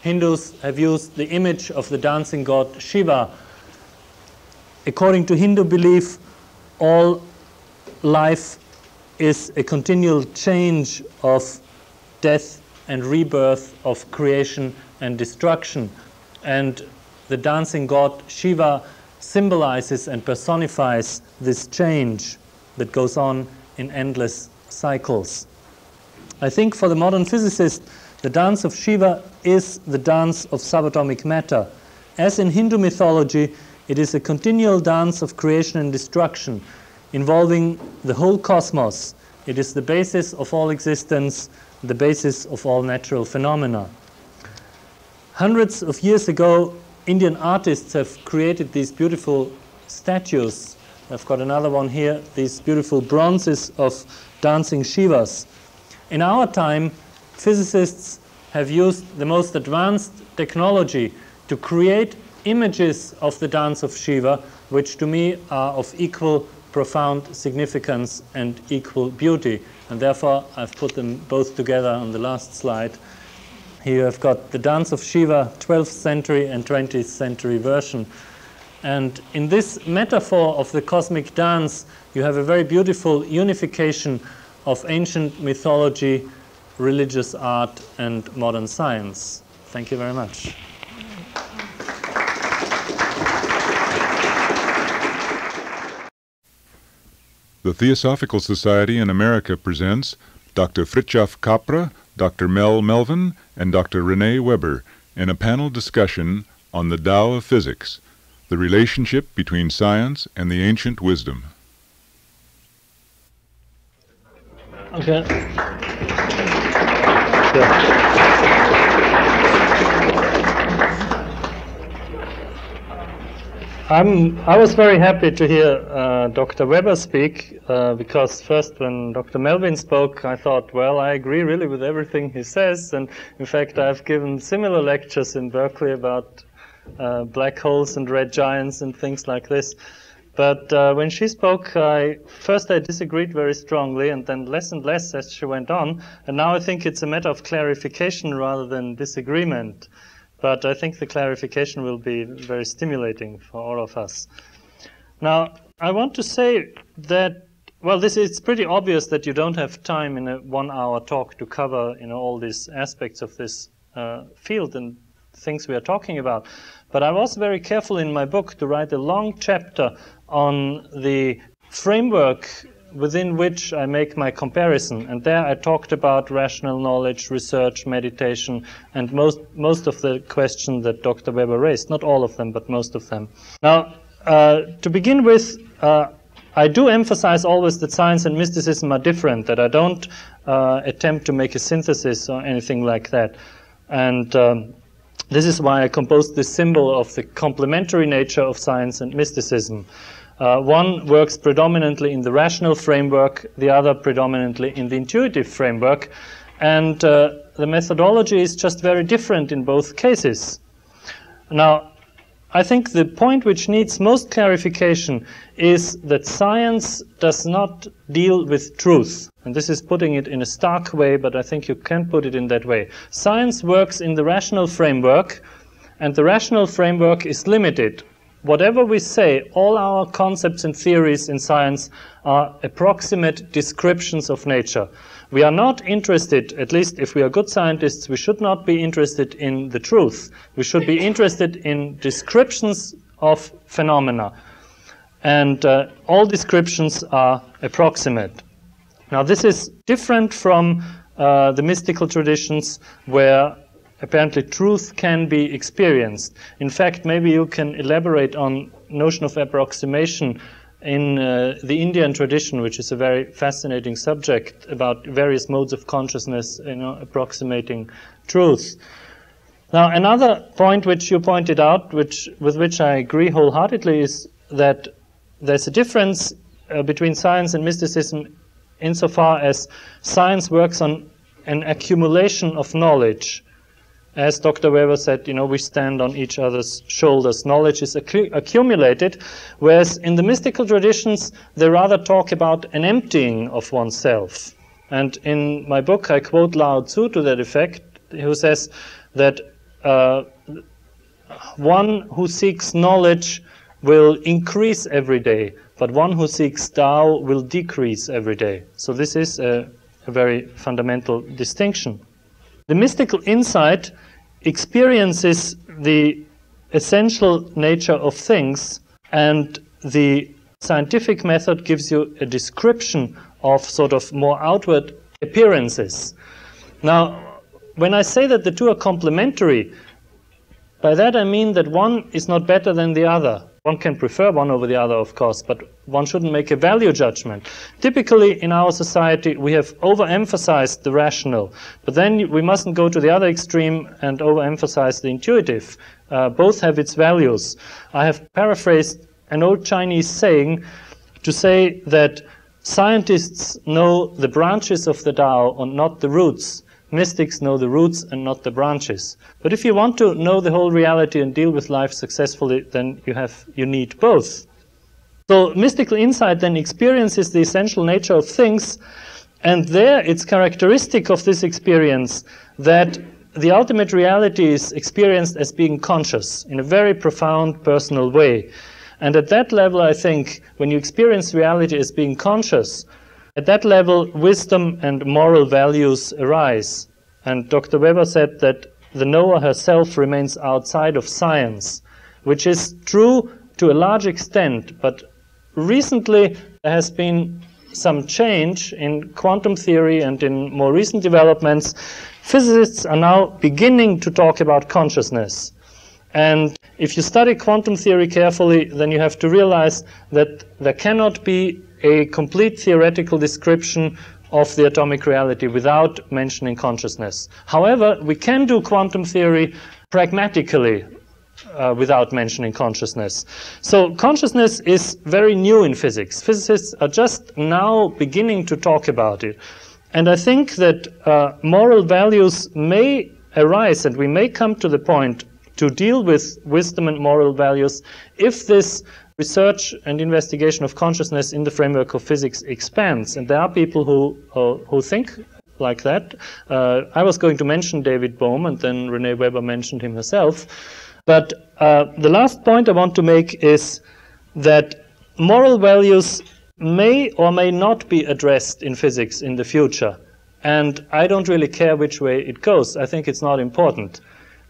Hindus have used the image of the dancing god Shiva. According to Hindu belief, all life is a continual change of death and rebirth, of creation and destruction. And the dancing god Shiva symbolizes and personifies this change that goes on in endless cycles. I think for the modern physicist, the dance of Shiva is the dance of subatomic matter. As in Hindu mythology, it is a continual dance of creation and destruction involving the whole cosmos. It is the basis of all existence, the basis of all natural phenomena. Hundreds of years ago, Indian artists have created these beautiful statues I've got another one here, these beautiful bronzes of dancing Shivas. In our time, physicists have used the most advanced technology to create images of the dance of Shiva, which to me are of equal profound significance and equal beauty. And therefore, I've put them both together on the last slide. Here I've got the dance of Shiva, 12th century and 20th century version. And in this metaphor of the cosmic dance, you have a very beautiful unification of ancient mythology, religious art, and modern science. Thank you very much. The Theosophical Society in America presents Dr. Fritjof Capra, Dr. Mel Melvin, and Dr. Rene Weber in a panel discussion on the Tao of Physics the relationship between science and the ancient wisdom. Okay. I'm, I was very happy to hear uh, Dr. Weber speak uh, because first when Dr. Melvin spoke, I thought, well, I agree really with everything he says. And in fact, I've given similar lectures in Berkeley about uh, black holes and red giants and things like this. But uh, when she spoke, I, first I disagreed very strongly, and then less and less as she went on. And now I think it's a matter of clarification rather than disagreement. But I think the clarification will be very stimulating for all of us. Now, I want to say that, well, this is pretty obvious that you don't have time in a one hour talk to cover you know, all these aspects of this uh, field and things we are talking about. But I was very careful in my book to write a long chapter on the framework within which I make my comparison. And there I talked about rational knowledge, research, meditation, and most, most of the questions that Dr. Weber raised. Not all of them, but most of them. Now, uh, to begin with, uh, I do emphasize always that science and mysticism are different, that I don't uh, attempt to make a synthesis or anything like that. And um, this is why I composed this symbol of the complementary nature of science and mysticism. Uh, one works predominantly in the rational framework, the other predominantly in the intuitive framework, and uh, the methodology is just very different in both cases. Now, I think the point which needs most clarification is that science does not deal with truth. And this is putting it in a stark way, but I think you can put it in that way. Science works in the rational framework, and the rational framework is limited. Whatever we say, all our concepts and theories in science are approximate descriptions of nature. We are not interested, at least if we are good scientists, we should not be interested in the truth. We should be interested in descriptions of phenomena. And uh, all descriptions are approximate. Now, this is different from uh, the mystical traditions where apparently truth can be experienced. In fact, maybe you can elaborate on notion of approximation in uh, the Indian tradition, which is a very fascinating subject about various modes of consciousness, you know, approximating truth. Now, another point which you pointed out, which with which I agree wholeheartedly, is that there's a difference uh, between science and mysticism insofar as science works on an accumulation of knowledge as Dr. Weber said, you know, we stand on each other's shoulders. Knowledge is accu accumulated, whereas in the mystical traditions, they rather talk about an emptying of oneself. And in my book, I quote Lao Tzu to that effect, who says that uh, one who seeks knowledge will increase every day, but one who seeks Tao will decrease every day. So this is a, a very fundamental distinction. The mystical insight experiences the essential nature of things, and the scientific method gives you a description of sort of more outward appearances. Now, when I say that the two are complementary, by that I mean that one is not better than the other. One can prefer one over the other, of course, but one shouldn't make a value judgment. Typically, in our society, we have overemphasized the rational, but then we mustn't go to the other extreme and overemphasize the intuitive. Uh, both have its values. I have paraphrased an old Chinese saying to say that scientists know the branches of the Tao and not the roots. Mystics know the roots and not the branches. But if you want to know the whole reality and deal with life successfully, then you have you need both. So mystical insight then experiences the essential nature of things, and there it's characteristic of this experience that the ultimate reality is experienced as being conscious in a very profound personal way. And at that level, I think, when you experience reality as being conscious, at that level, wisdom and moral values arise. And Dr. Weber said that the knower herself remains outside of science, which is true to a large extent, but recently there has been some change in quantum theory and in more recent developments. Physicists are now beginning to talk about consciousness. And if you study quantum theory carefully, then you have to realize that there cannot be a complete theoretical description of the atomic reality without mentioning consciousness. However, we can do quantum theory pragmatically uh, without mentioning consciousness. So consciousness is very new in physics. Physicists are just now beginning to talk about it. And I think that uh, moral values may arise and we may come to the point to deal with wisdom and moral values if this research and investigation of consciousness in the framework of physics expands. And there are people who, uh, who think like that. Uh, I was going to mention David Bohm, and then Renee Weber mentioned him herself. But uh, the last point I want to make is that moral values may or may not be addressed in physics in the future. And I don't really care which way it goes. I think it's not important.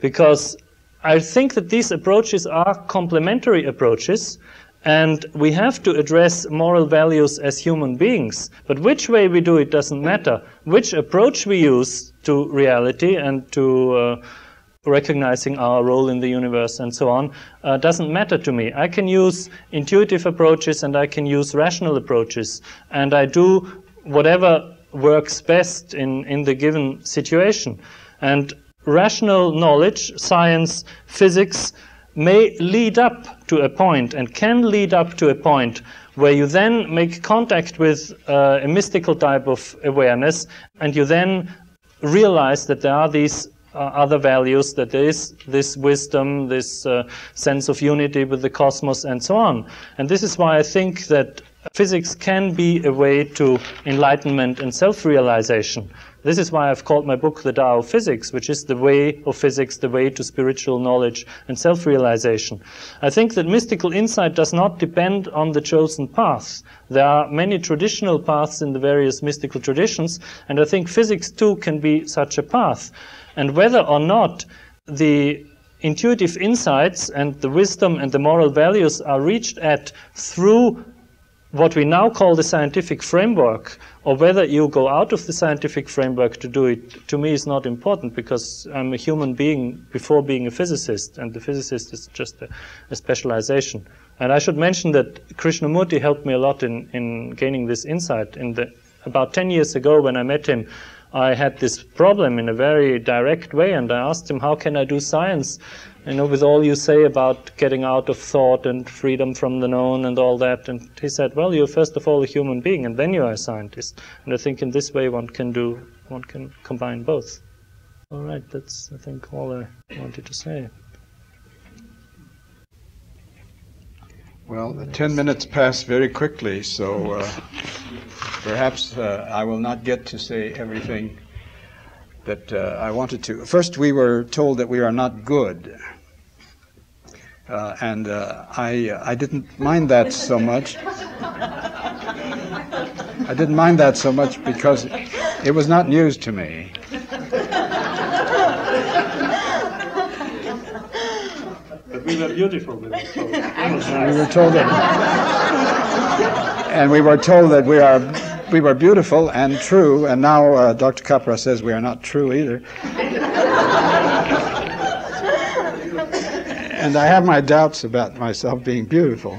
Because I think that these approaches are complementary approaches, and we have to address moral values as human beings. But which way we do it doesn't matter. Which approach we use to reality and to uh, recognizing our role in the universe and so on uh, doesn't matter to me. I can use intuitive approaches and I can use rational approaches, and I do whatever works best in, in the given situation. And rational knowledge, science, physics, may lead up to a point and can lead up to a point where you then make contact with uh, a mystical type of awareness and you then realize that there are these other values, that there is this wisdom, this uh, sense of unity with the cosmos, and so on. And this is why I think that physics can be a way to enlightenment and self realization. This is why I've called my book The Tao of Physics, which is the way of physics, the way to spiritual knowledge and self realization. I think that mystical insight does not depend on the chosen path. There are many traditional paths in the various mystical traditions, and I think physics too can be such a path. And whether or not the intuitive insights and the wisdom and the moral values are reached at through what we now call the scientific framework, or whether you go out of the scientific framework to do it, to me is not important because I'm a human being before being a physicist, and the physicist is just a, a specialization. And I should mention that Krishnamurti helped me a lot in, in gaining this insight. In the, about 10 years ago, when I met him, I had this problem in a very direct way, and I asked him, How can I do science? you know, with all you say about getting out of thought and freedom from the known and all that. And he said, well, you're first of all a human being, and then you are a scientist. And I think in this way one can do, one can combine both. All right, that's I think all I wanted to say. Well, the 10 minutes pass very quickly, so uh, perhaps uh, I will not get to say everything that uh, I wanted to. First, we were told that we are not good. Uh, and uh, I, I didn't mind that so much. I didn't mind that so much because it was not news to me. We were beautiful. We were told, we were told that, and we were told that we are we were beautiful and true, and now uh, Dr. Capra says we are not true either. and I have my doubts about myself being beautiful.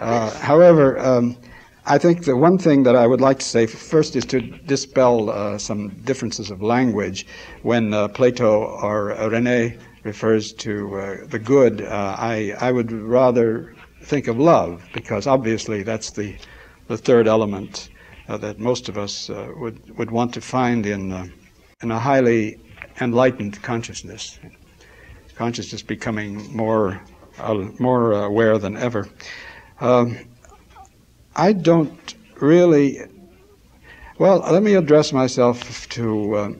Uh, however, um, I think the one thing that I would like to say first is to dispel uh, some differences of language. When uh, Plato or Rene refers to uh, the good, uh, I, I would rather think of love, because obviously that's the, the third element uh, that most of us would, would want to find in, in a highly enlightened consciousness consciousness becoming more uh, more aware than ever. Um, I don't really. Well, let me address myself to uh,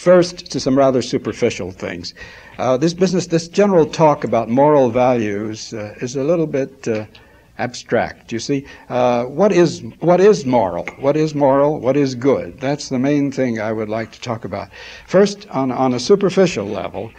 first to some rather superficial things. Uh, this business, this general talk about moral values, uh, is a little bit uh, abstract. You see, uh, what is what is moral? What is moral? What is good? That's the main thing I would like to talk about. First, on on a superficial level,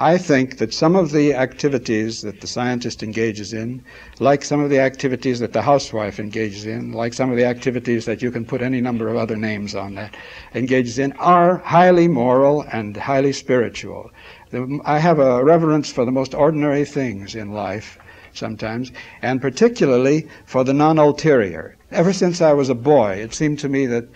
I think that some of the activities that the scientist engages in, like some of the activities that the housewife engages in, like some of the activities that you can put any number of other names on that, engages in, are highly moral and highly spiritual. I have a reverence for the most ordinary things in life sometimes, and particularly for the non ulterior. Ever since I was a boy, it seemed to me that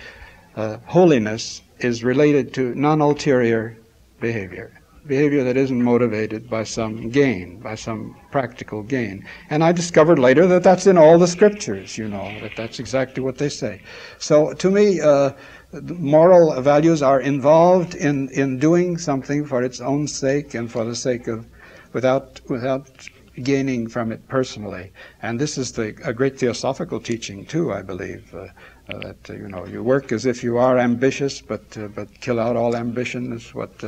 uh, holiness is related to non ulterior behavior behavior that isn't motivated by some gain, by some practical gain. And I discovered later that that's in all the scriptures, you know, that that's exactly what they say. So to me, uh, moral values are involved in, in doing something for its own sake and for the sake of, without, without gaining from it personally. And this is the, a great theosophical teaching too, I believe. Uh, uh, that uh, you know you work as if you are ambitious, but uh, but kill out all ambition is what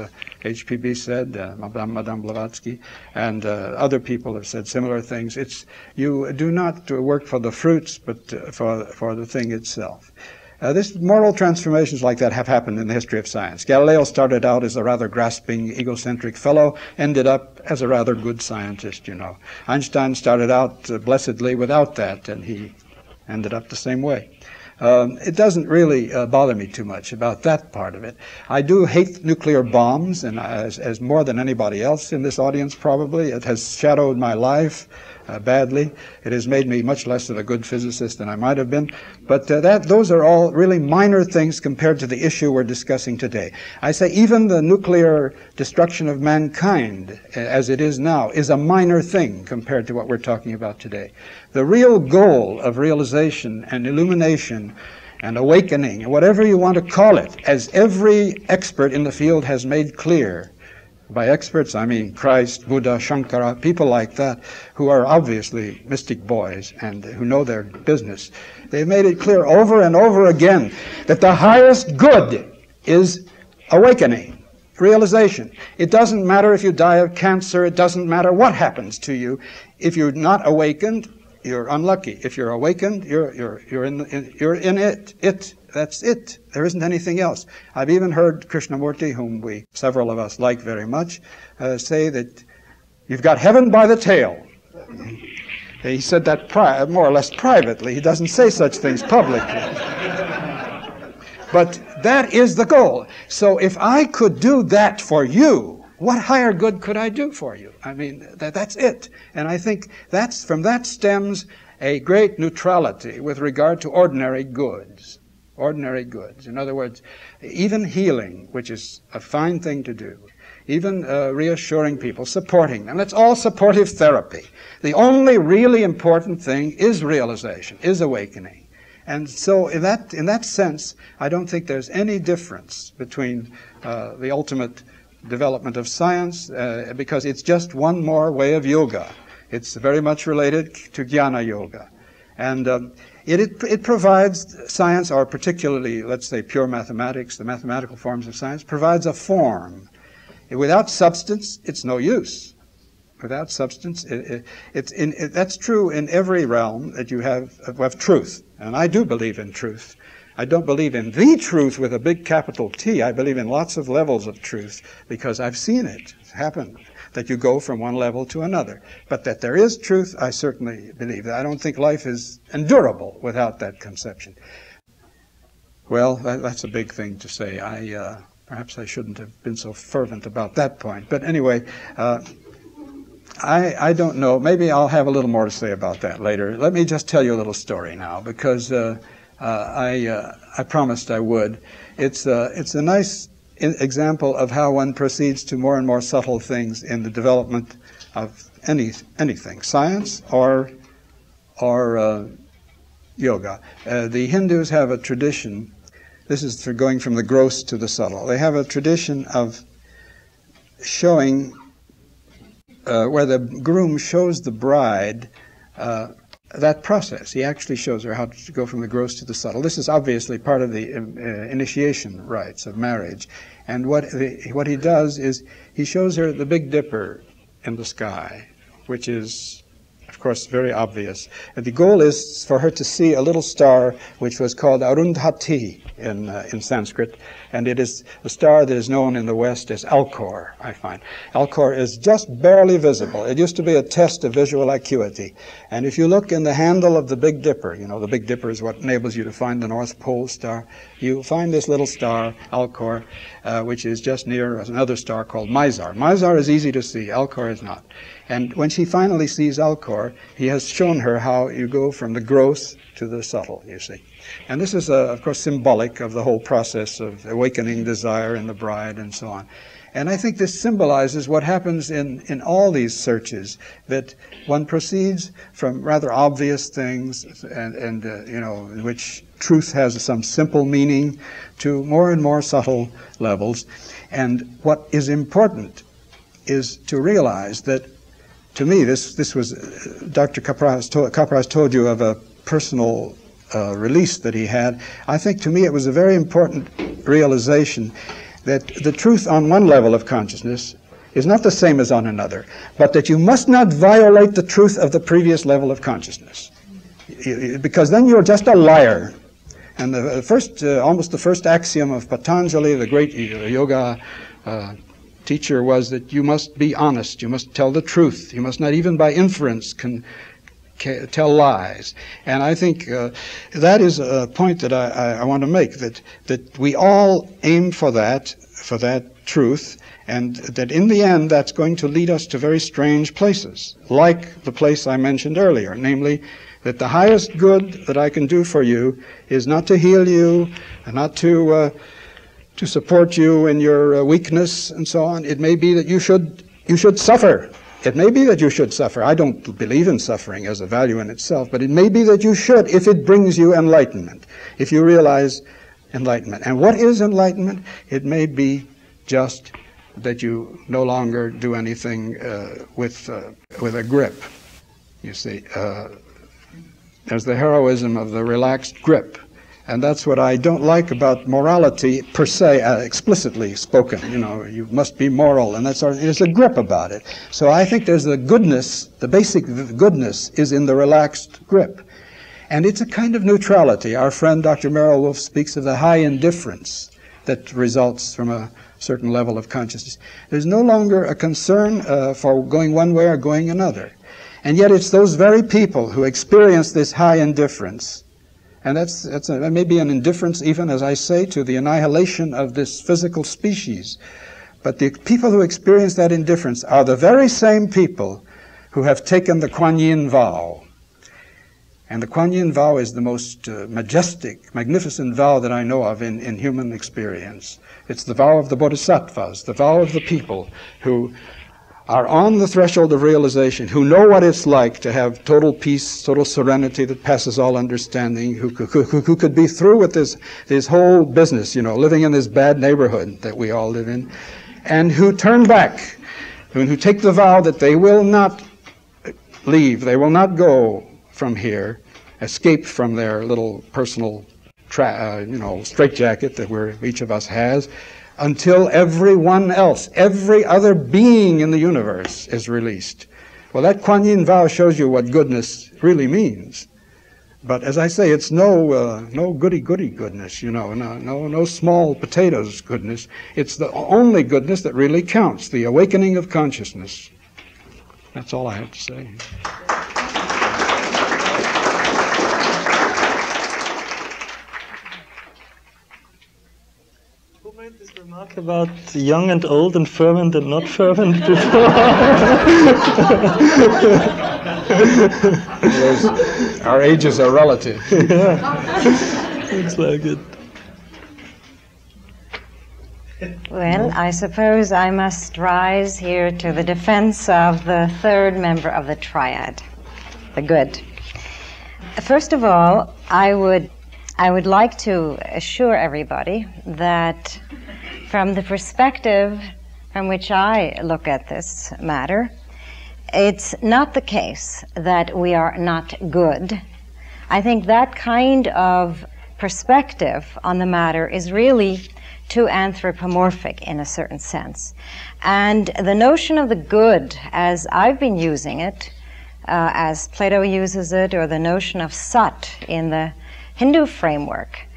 HPB said. Madame Madame Blavatsky and other people have said similar things. It's you do not work for the fruits, but for for the thing itself. Uh, this moral transformations like that have happened in the history of science. Galileo started out as a rather grasping, egocentric fellow, ended up as a rather good scientist, you know. Einstein started out uh, blessedly without that, and he ended up the same way. Um, it doesn't really uh, bother me too much about that part of it. I do hate nuclear bombs, and as, as more than anybody else in this audience probably, it has shadowed my life. Uh, badly. It has made me much less of a good physicist than I might have been. But uh, that, those are all really minor things compared to the issue we're discussing today. I say even the nuclear destruction of mankind, as it is now, is a minor thing compared to what we're talking about today. The real goal of realization and illumination and awakening, whatever you want to call it, as every expert in the field has made clear, by experts, I mean Christ, Buddha, Shankara, people like that, who are obviously mystic boys and who know their business. They've made it clear over and over again that the highest good is awakening, realization. It doesn't matter if you die of cancer, it doesn't matter what happens to you. If you're not awakened, you're unlucky. If you're awakened, you're, you're, you're, in, in, you're in it. It that's it. There isn't anything else. I've even heard Krishnamurti, whom we, several of us, like very much, uh, say that you've got heaven by the tail. He said that pri- more or less privately. He doesn't say such things publicly. but that is the goal. So if I could do that for you, what higher good could I do for you? I mean, that, that's it. And I think that's from that stems a great neutrality with regard to ordinary goods ordinary goods. In other words, even healing, which is a fine thing to do, even uh, reassuring people, supporting them. It's all supportive therapy. The only really important thing is realization, is awakening. And so, in that, in that sense, I don't think there's any difference between uh, the ultimate development of science, uh, because it's just one more way of yoga. It's very much related to jnana yoga. And um, it, it, it, provides science, or particularly, let's say, pure mathematics, the mathematical forms of science, provides a form. Without substance, it's no use. Without substance, it, it's in, that's true in every realm that you have of truth. And I do believe in truth. I don't believe in the truth with a big capital T. I believe in lots of levels of truth because I've seen it happen that you go from one level to another. But that there is truth, I certainly believe. I don't think life is endurable without that conception. Well, that, that's a big thing to say. I uh, perhaps I shouldn't have been so fervent about that point. But anyway, uh, I, I don't know. Maybe I'll have a little more to say about that later. Let me just tell you a little story now, because uh, I uh, I promised I would. It's uh, it's a nice example of how one proceeds to more and more subtle things in the development of any anything, science or or uh, yoga. Uh, the Hindus have a tradition. This is for going from the gross to the subtle. They have a tradition of showing uh, where the groom shows the bride uh, that process. He actually shows her how to go from the gross to the subtle. This is obviously part of the uh, initiation rites of marriage. And what, the, what he does is he shows her the Big Dipper in the sky, which is, of course, very obvious. And the goal is for her to see a little star which was called Arundhati in, uh, in Sanskrit, and it is a star that is known in the West as Alcor, I find. Alcor is just barely visible. It used to be a test of visual acuity. And if you look in the handle of the Big Dipper, you know, the Big Dipper is what enables you to find the North Pole star, you find this little star, Alcor, uh, which is just near another star called Mizar. Mizar is easy to see, Alcor is not. And when she finally sees Alcor, he has shown her how you go from the gross to the subtle, you see. And this is, uh, of course, symbolic of the whole process of awakening desire in the bride and so on. And I think this symbolizes what happens in, in all these searches, that one proceeds from rather obvious things and, and uh, you know, in which truth has some simple meaning to more and more subtle levels. And what is important is to realize that, to me, this, this was, uh, Dr. Capra's told, told you of a personal uh, release that he had, I think to me it was a very important realization that the truth on one level of consciousness is not the same as on another, but that you must not violate the truth of the previous level of consciousness. Because then you're just a liar. And the first, uh, almost the first axiom of Patanjali, the great yoga uh, teacher, was that you must be honest. You must tell the truth. You must not even by inference con- tell lies. And I think uh, that is a point that I, I, I, want to make that that we all aim for that for that truth, and that in the end that's going to lead us to very strange places, like the place I mentioned earlier, namely that the highest good that I can do for you is not to heal you, and not to uh, to support you in your uh, weakness and so on. It may be that you should you should suffer. It may be that you should suffer. I don't believe in suffering as a value in itself, but it may be that you should if it brings you enlightenment, if you realize enlightenment. And what is enlightenment? It may be just that you no longer do anything uh, with, uh, with a grip. You see, uh, there's the heroism of the relaxed grip. And that's what I don't like about morality per se, uh, explicitly spoken. You know, you must be moral, and that's our, there's a grip about it. So I think there's the goodness, the basic goodness is in the relaxed grip. And it's a kind of neutrality. Our friend Dr. Merrell-Wolff speaks of the high indifference that results from a certain level of consciousness. There's no longer a concern uh, for going one way or going another. And yet it's those very people who experience this high indifference. And that's, that's a, maybe an indifference, even as I say, to the annihilation of this physical species. But the people who experience that indifference are the very same people who have taken the Kuan Yin vow. And the Kuan Yin vow is the most uh, majestic, magnificent vow that I know of in, in human experience. It's the vow of the bodhisattvas, the vow of the people who are on the threshold of realization, who know what it's like to have total peace, total serenity that passes all understanding, who, who, who, could be through with this, this whole business, you know, living in this bad neighborhood that we all live in, and who turn back, and who take the vow that they will not leave, they will not go from here, escape from their little personal, tra- uh, you know, straitjacket that we're, each of us has, until everyone else, every other being in the universe is released. Well, that Kuan Yin vow shows you what goodness really means. But as I say, it's no uh, no goody goody goodness, you know, no, no no small potatoes goodness. It's the only goodness that really counts, the awakening of consciousness. That's all I have to say. made this about young and old and fervent and not fervent before? our ages are relative. yeah. Looks like it. Well, I suppose I must rise here to the defense of the third member of the triad, the good. First of all, I would I would like to assure everybody that from the perspective from which I look at this matter, it's not the case that we are not good. I think that kind of perspective on the matter is really too anthropomorphic in a certain sense. And the notion of the good, as I've been using it, uh, as Plato uses it, or the notion of sat in the Hindu framework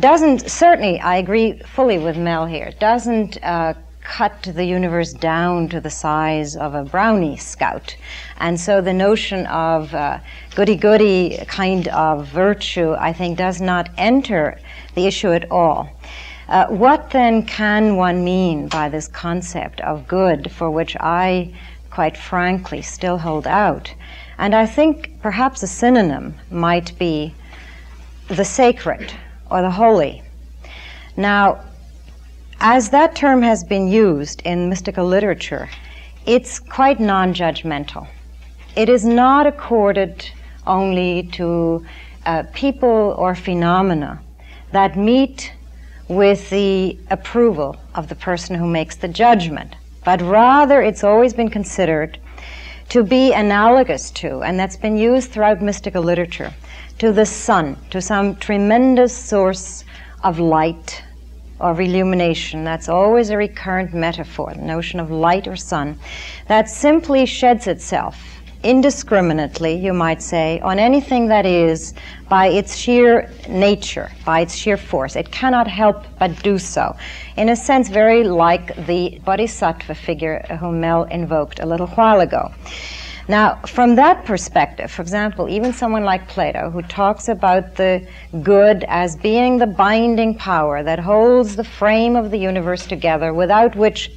doesn't, certainly, I agree fully with Mel here, doesn't uh, cut the universe down to the size of a brownie scout. And so the notion of uh, goody goody kind of virtue, I think, does not enter the issue at all. Uh, what then can one mean by this concept of good for which I, quite frankly, still hold out? And I think perhaps a synonym might be the sacred or the holy. Now, as that term has been used in mystical literature, it's quite non judgmental. It is not accorded only to uh, people or phenomena that meet with the approval of the person who makes the judgment, but rather it's always been considered to be analogous to, and that's been used throughout mystical literature, to the sun, to some tremendous source of light of illumination. That's always a recurrent metaphor, the notion of light or sun, that simply sheds itself indiscriminately, you might say, on anything that is by its sheer nature, by its sheer force. It cannot help but do so. In a sense, very like the bodhisattva figure whom Mel invoked a little while ago. Now, from that perspective, for example, even someone like Plato, who talks about the good as being the binding power that holds the frame of the universe together, without which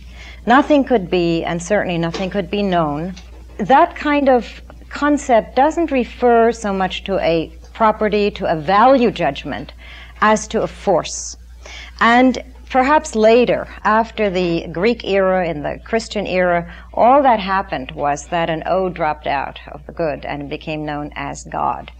nothing could be, and certainly nothing could be known, that kind of concept doesn't refer so much to a property, to a value judgment, as to a force. And perhaps later, after the Greek era, and the Christian era, all that happened was that an O dropped out of the good and became known as God.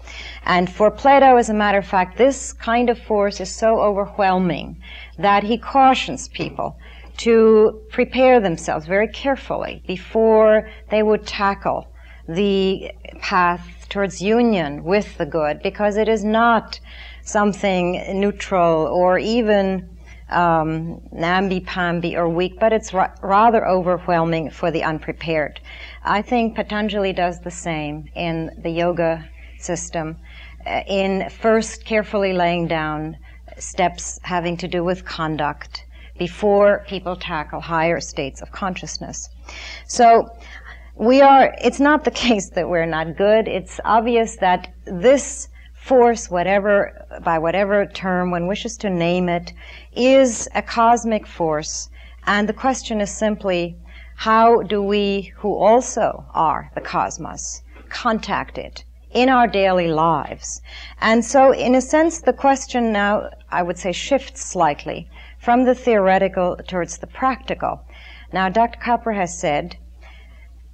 And for Plato, as a matter of fact, this kind of force is so overwhelming that he cautions people to prepare themselves very carefully before they would tackle the path towards union with the good because it is not something neutral or even um, namby-pamby or weak, but it's ra- rather overwhelming for the unprepared. I think Patanjali does the same in the yoga system, uh, in first carefully laying down steps having to do with conduct before people tackle higher states of consciousness. So we are, it's not the case that we're not good. It's obvious that this force, whatever, by whatever term one wishes to name it, is a cosmic force. And the question is simply, how do we, who also are the cosmos, contact it in our daily lives? And so, in a sense, the question now, I would say, shifts slightly from the theoretical towards the practical. Now, Dr. Capra has said,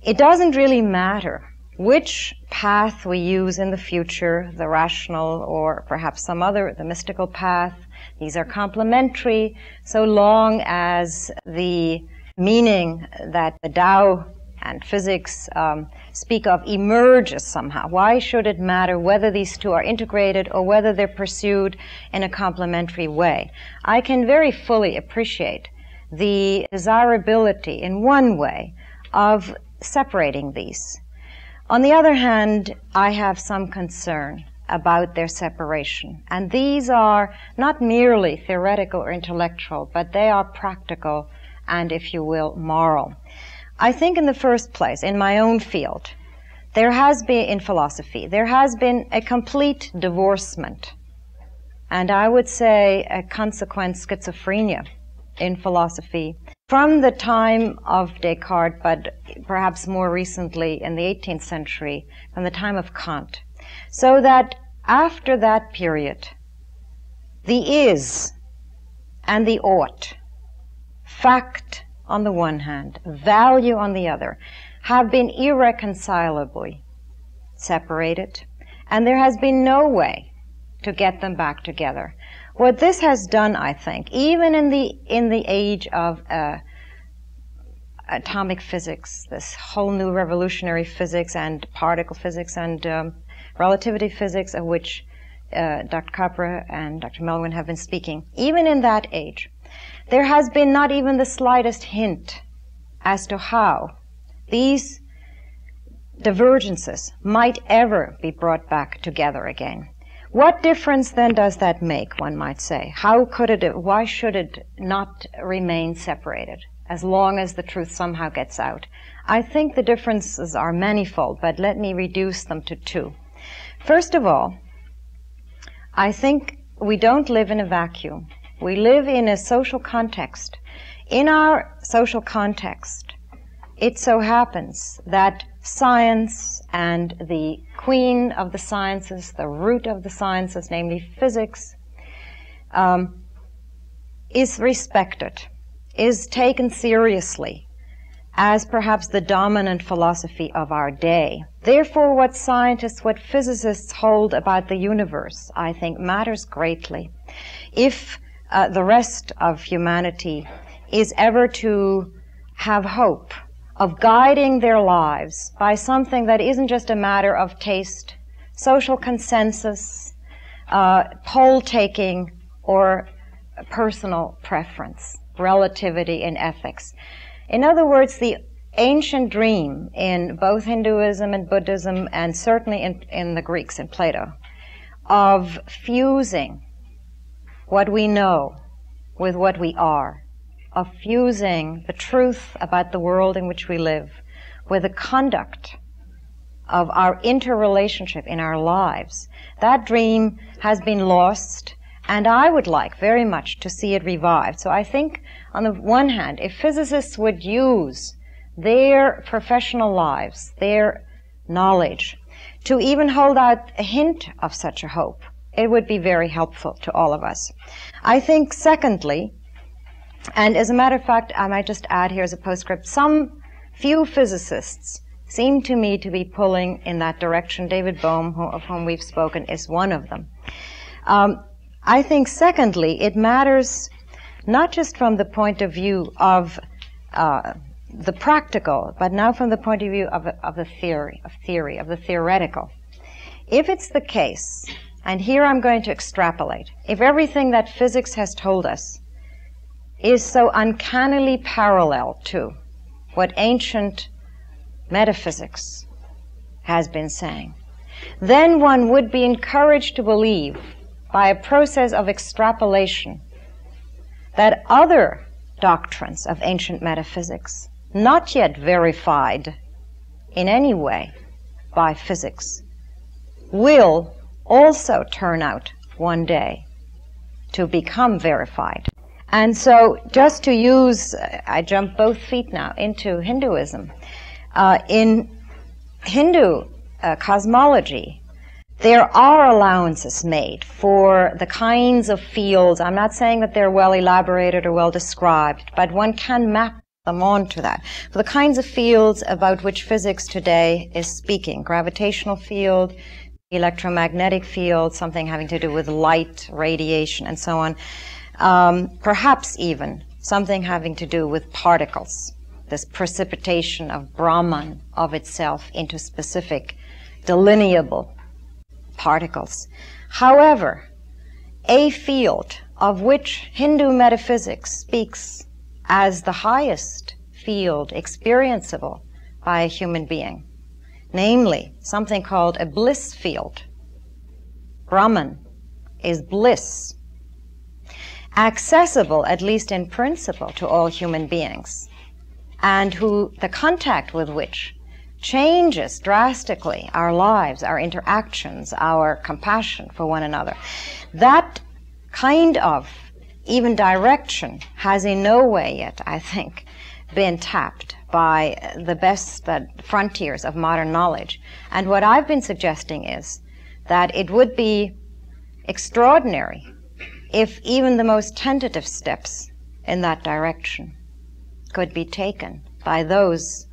it doesn't really matter which path we use in the future, the rational or perhaps some other, the mystical path. These are complementary so long as the meaning that the Tao and physics um, speak of emerges somehow. Why should it matter whether these two are integrated or whether they're pursued in a complementary way? I can very fully appreciate the desirability in one way of separating these on the other hand, I have some concern about their separation. And these are not merely theoretical or intellectual, but they are practical and, if you will, moral. I think in the first place, in my own field, there has been, in philosophy, there has been a complete divorcement, and I would say a consequent schizophrenia in philosophy from the time of Descartes, but perhaps more recently in the 18th century, from the time of Kant. So that after that period, the is and the ought, fact on the one hand, value on the other, have been irreconcilably separated, and there has been no way to get them back together. What this has done, I think, even in the in the age of uh, atomic physics, this whole new revolutionary physics and particle physics and um, relativity physics, of which uh, Dr. Capra and Dr. Melvin have been speaking, even in that age, there has been not even the slightest hint as to how these divergences might ever be brought back together again. What difference then does that make, one might say? How could it, why should it not remain separated as long as the truth somehow gets out? I think the differences are manifold, but let me reduce them to two. First of all, I think we don't live in a vacuum. We live in a social context. In our social context, it so happens that science and the queen of the sciences, the root of the sciences, namely physics, um, is respected, is taken seriously as perhaps the dominant philosophy of our day. Therefore, what scientists, what physicists hold about the universe, I think, matters greatly. If uh, the rest of humanity is ever to have hope of guiding their lives by something that isn't just a matter of taste, social consensus, uh, poll taking, or personal preference, relativity in ethics. In other words, the ancient dream in both Hinduism and Buddhism, and certainly in, in the Greeks and Plato, of fusing what we know with what we are of fusing the truth about the world in which we live with the conduct of our interrelationship in our lives. That dream has been lost, and I would like very much to see it revived. So I think, on the one hand, if physicists would use their professional lives, their knowledge, to even hold out a hint of such a hope, it would be very helpful to all of us. I think, secondly, and as a matter of fact, I might just add here as a postscript, some few physicists seem to me to be pulling in that direction. David Bohm, who, of whom we've spoken, is one of them. Um, I think, secondly, it matters not just from the point of view of uh, the practical, but now from the point of view of, of the theory, of theory, of the theoretical. If it's the case, and here I'm going to extrapolate, if everything that physics has told us is so uncannily parallel to what ancient metaphysics has been saying, then one would be encouraged to believe by a process of extrapolation that other doctrines of ancient metaphysics, not yet verified in any way by physics, will also turn out one day to become verified. And so, just to use, I jump both feet now into Hinduism. Uh, in Hindu uh, cosmology, there are allowances made for the kinds of fields. I'm not saying that they're well elaborated or well described, but one can map them onto that. For the kinds of fields about which physics today is speaking gravitational field, electromagnetic field, something having to do with light, radiation, and so on. Um, perhaps even something having to do with particles this precipitation of Brahman of itself into specific delineable particles. However, a field of which Hindu metaphysics speaks as the highest field experienceable by a human being, namely something called a bliss field. Brahman is bliss, accessible, at least in principle, to all human beings and who the contact with which changes drastically our lives, our interactions, our compassion for one another. That kind of even direction has in no way yet, I think, been tapped by the best frontiers of modern knowledge. And what I've been suggesting is that it would be extraordinary if even the most tentative steps in that direction could be taken by those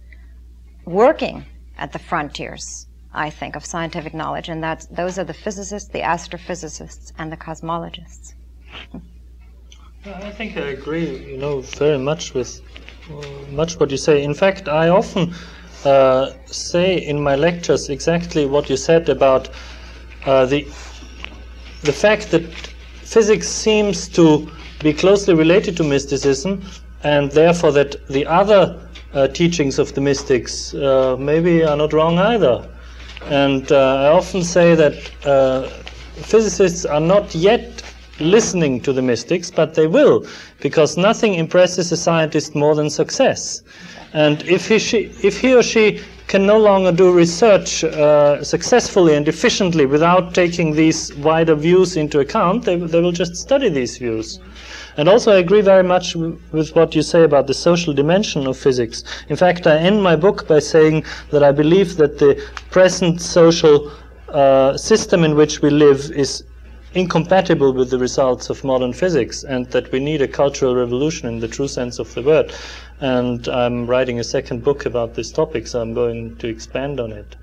working at the frontiers, I think, of scientific knowledge, and that those are the physicists, the astrophysicists, and the cosmologists. I think I agree, you know, very much with uh, much what you say. In fact, I often uh, say in my lectures exactly what you said about uh, the the fact that physics seems to be closely related to mysticism, and therefore that the other uh, teachings of the mystics uh, maybe are not wrong either. And uh, I often say that uh, physicists are not yet listening to the mystics, but they will, because nothing impresses a scientist more than success. And if he, she, if he or she can no longer do research uh, successfully and efficiently without taking these wider views into account, they, they will just study these views. And also, I agree very much with what you say about the social dimension of physics. In fact, I end my book by saying that I believe that the present social uh, system in which we live is incompatible with the results of modern physics and that we need a cultural revolution in the true sense of the word. And I'm writing a second book about this topic, so I'm going to expand on it.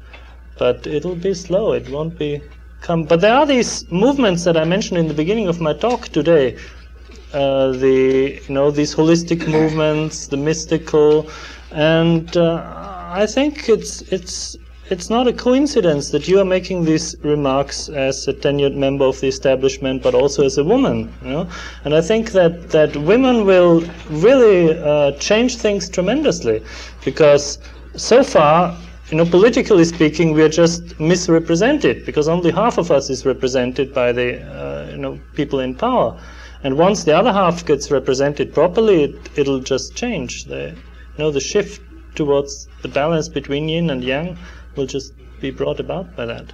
But it'll be slow, it won't be come. But there are these movements that I mentioned in the beginning of my talk today uh, the you know these holistic movements, the mystical, and uh, I think it's it's it's not a coincidence that you are making these remarks as a tenured member of the establishment, but also as a woman. You know? And I think that, that women will really uh, change things tremendously because so far, you know, politically speaking, we are just misrepresented because only half of us is represented by the uh, you know people in power. And once the other half gets represented properly, it, it'll just change. The, you know, the shift towards the balance between yin and yang will just be brought about by that.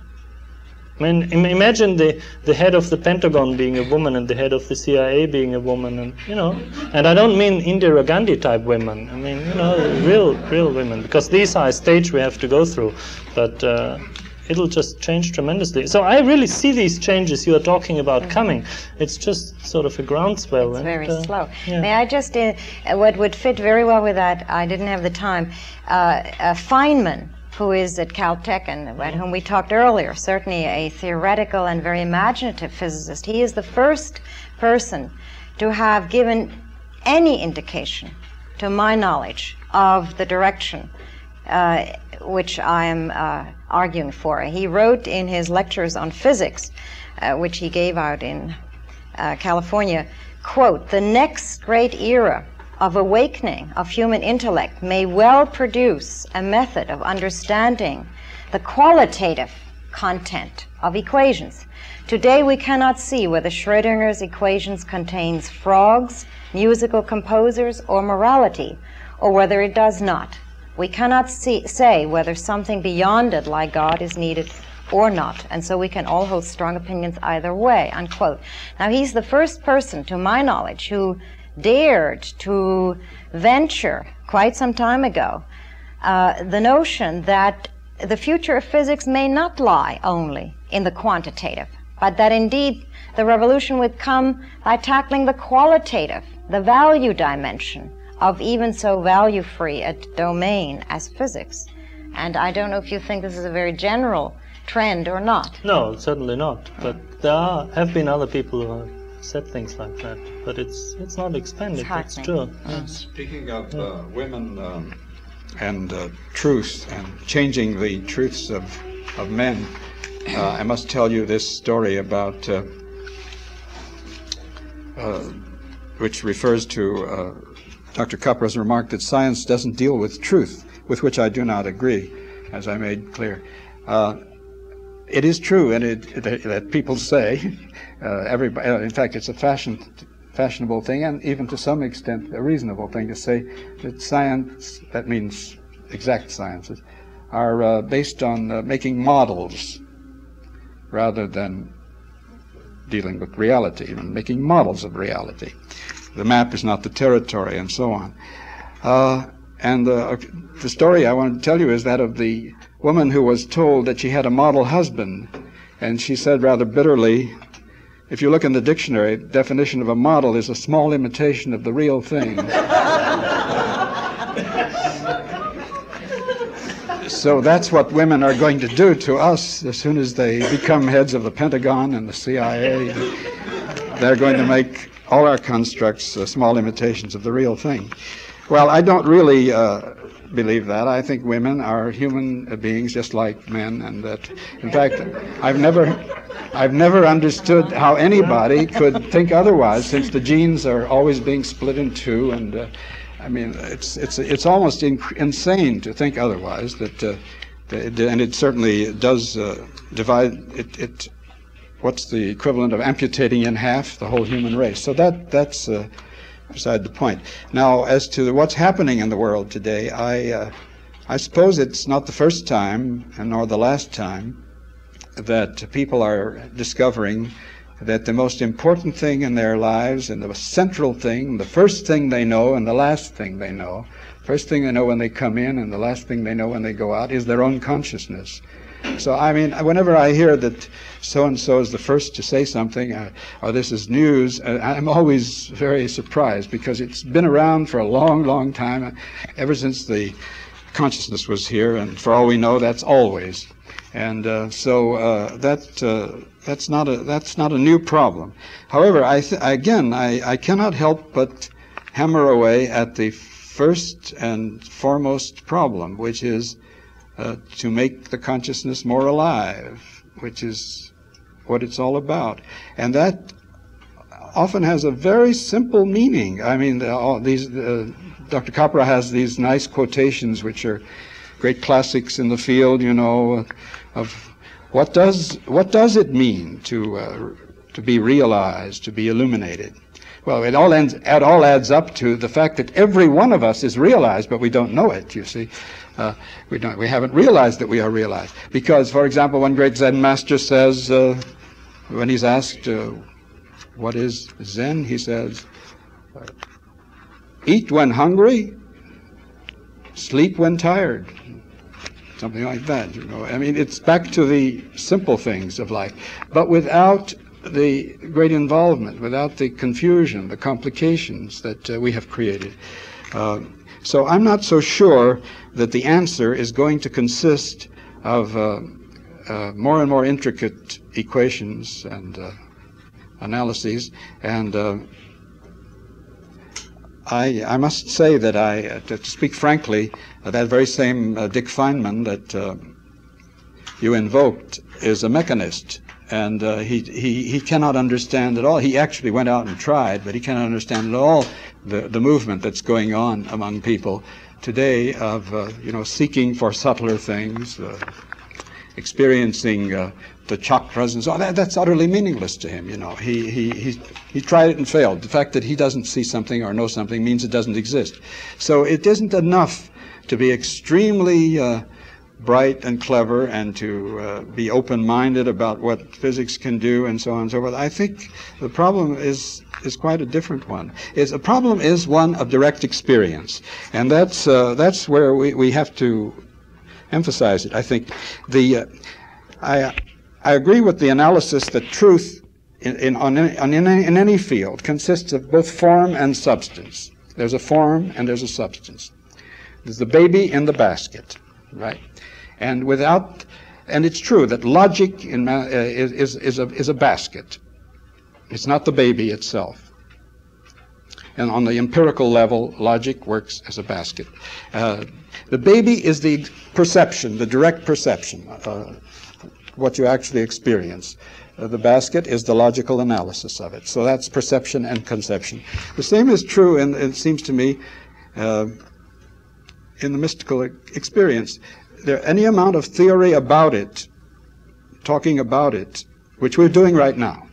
I mean, imagine the, the head of the Pentagon being a woman and the head of the CIA being a woman, and you know, and I don't mean Indira Gandhi type women. I mean, you know, real, real women, because these are a stage we have to go through. But uh, it'll just change tremendously. So I really see these changes you are talking about mm-hmm. coming. It's just sort of a groundswell. It's and, very uh, slow. Yeah. May I just, uh, what would fit very well with that, I didn't have the time, uh, Feynman, who is at Caltech and about whom we talked earlier, certainly a theoretical and very imaginative physicist, he is the first person to have given any indication, to my knowledge, of the direction uh, which I am uh, arguing for. He wrote in his lectures on physics, uh, which he gave out in uh, California, quote, the next great era of awakening of human intellect may well produce a method of understanding the qualitative content of equations. Today we cannot see whether Schrödinger's equations contains frogs, musical composers, or morality, or whether it does not. We cannot see, say whether something beyond it, like God, is needed or not. And so we can all hold strong opinions either way, unquote. Now, he's the first person, to my knowledge, who dared to venture quite some time ago uh, the notion that the future of physics may not lie only in the quantitative, but that indeed the revolution would come by tackling the qualitative, the value dimension of even so value free a domain as physics. And I don't know if you think this is a very general trend or not. No, certainly not. But there are, have been other people who have said things like that. But it's it's not expanded. It's, it's true. Mm. Speaking of uh, women um, and uh, truth and changing the truths of of men, uh, I must tell you this story about. Uh, uh, which refers to uh, Dr. Capra's remark that science doesn't deal with truth, with which I do not agree, as I made clear. Uh, it is true, and it, it, that people say, everybody, uh, in fact, it's a fashion, fashionable thing, and even to some extent a reasonable thing to say that science, that means exact sciences, are uh, based on uh, making models rather than dealing with reality, and making models of reality the map is not the territory, and so on. Uh, and uh, the story I want to tell you is that of the woman who was told that she had a model husband, and she said rather bitterly, if you look in the dictionary, definition of a model is a small imitation of the real thing. so that's what women are going to do to us as soon as they become heads of the Pentagon and the CIA. They're going to make all our constructs uh, small imitations of the real thing. Well, I don't really uh, believe that. I think women are human beings just like men, and that, in fact, I've never, I've never understood how anybody could think otherwise, since the genes are always being split in two, and uh, I mean, it's it's it's almost insane to think otherwise. That, uh, and it certainly does uh, divide. It, it what's the equivalent of amputating in half the whole human race. So that that's uh, beside the point. Now, as to what's happening in the world today, I uh, I suppose it's not the first time, and nor the last time, that people are discovering that the most important thing in their lives and the central thing, the first thing they know and the last thing they know, first thing they know when they come in and the last thing they know when they go out is their own consciousness. So, I mean, whenever I hear that so and so is the first to say something, uh, or this is news, uh, I'm always very surprised because it's been around for a long, long time, uh, ever since the consciousness was here, and for all we know, that's always. And uh, so uh, that uh, that's not a that's not a new problem. However, I th- again I, I cannot help but hammer away at the first and foremost problem, which is uh, to make the consciousness more alive, which is what it's all about. And that often has a very simple meaning. I mean, all these, uh, Dr. Capra has these nice quotations, which are great classics in the field, you know, of what does what does it mean to uh, to be realized, to be illuminated. Well, it all, ends, it all adds up to the fact that every one of us is realized, but we don't know it, you see. Uh, we, don't, we haven't realized that we are realized. Because, for example, one great Zen master says, uh, when he's asked, uh, what is Zen, he says, eat when hungry, sleep when tired. Something like that, you know. I mean, it's back to the simple things of life, but without the great involvement, without the confusion, the complications that uh, we have created. Uh, so I'm not so sure that the answer is going to consist of uh, uh more and more intricate equations and uh, analyses. And uh, I, I, must say that I, to speak frankly, that very same Dick Feynman that you invoked is a mechanist and uh, he, he, he cannot understand at all. He actually went out and tried, but he cannot understand at all the, the movement that's going on among people today of, uh, you know, seeking for subtler things, uh, experiencing uh, the chakras and so on. That, that's utterly meaningless to him, you know. He, he, he, he tried it and failed. The fact that he doesn't see something or know something means it doesn't exist. So it isn't enough to be extremely uh, bright and clever and to uh, be open-minded about what physics can do and so on and so forth. I think the problem is is quite a different one. Is a problem is one of direct experience, and that's uh, that's where we, we have to emphasize it. I think the uh, I I agree with the analysis that truth in, in, on any, on in, any, in any field consists of both form and substance. There's a form and there's a substance. There's the baby in the basket, right? And without, and it's true that logic in, uh, is, is, a, is a basket. It's not the baby itself. And on the empirical level, logic works as a basket. Uh, the baby is the perception, the direct perception, uh, what you actually experience. Uh, the basket is the logical analysis of it. So that's perception and conception. The same is true, and it seems to me, uh, in the mystical experience there any amount of theory about it, talking about it, which we're doing right now,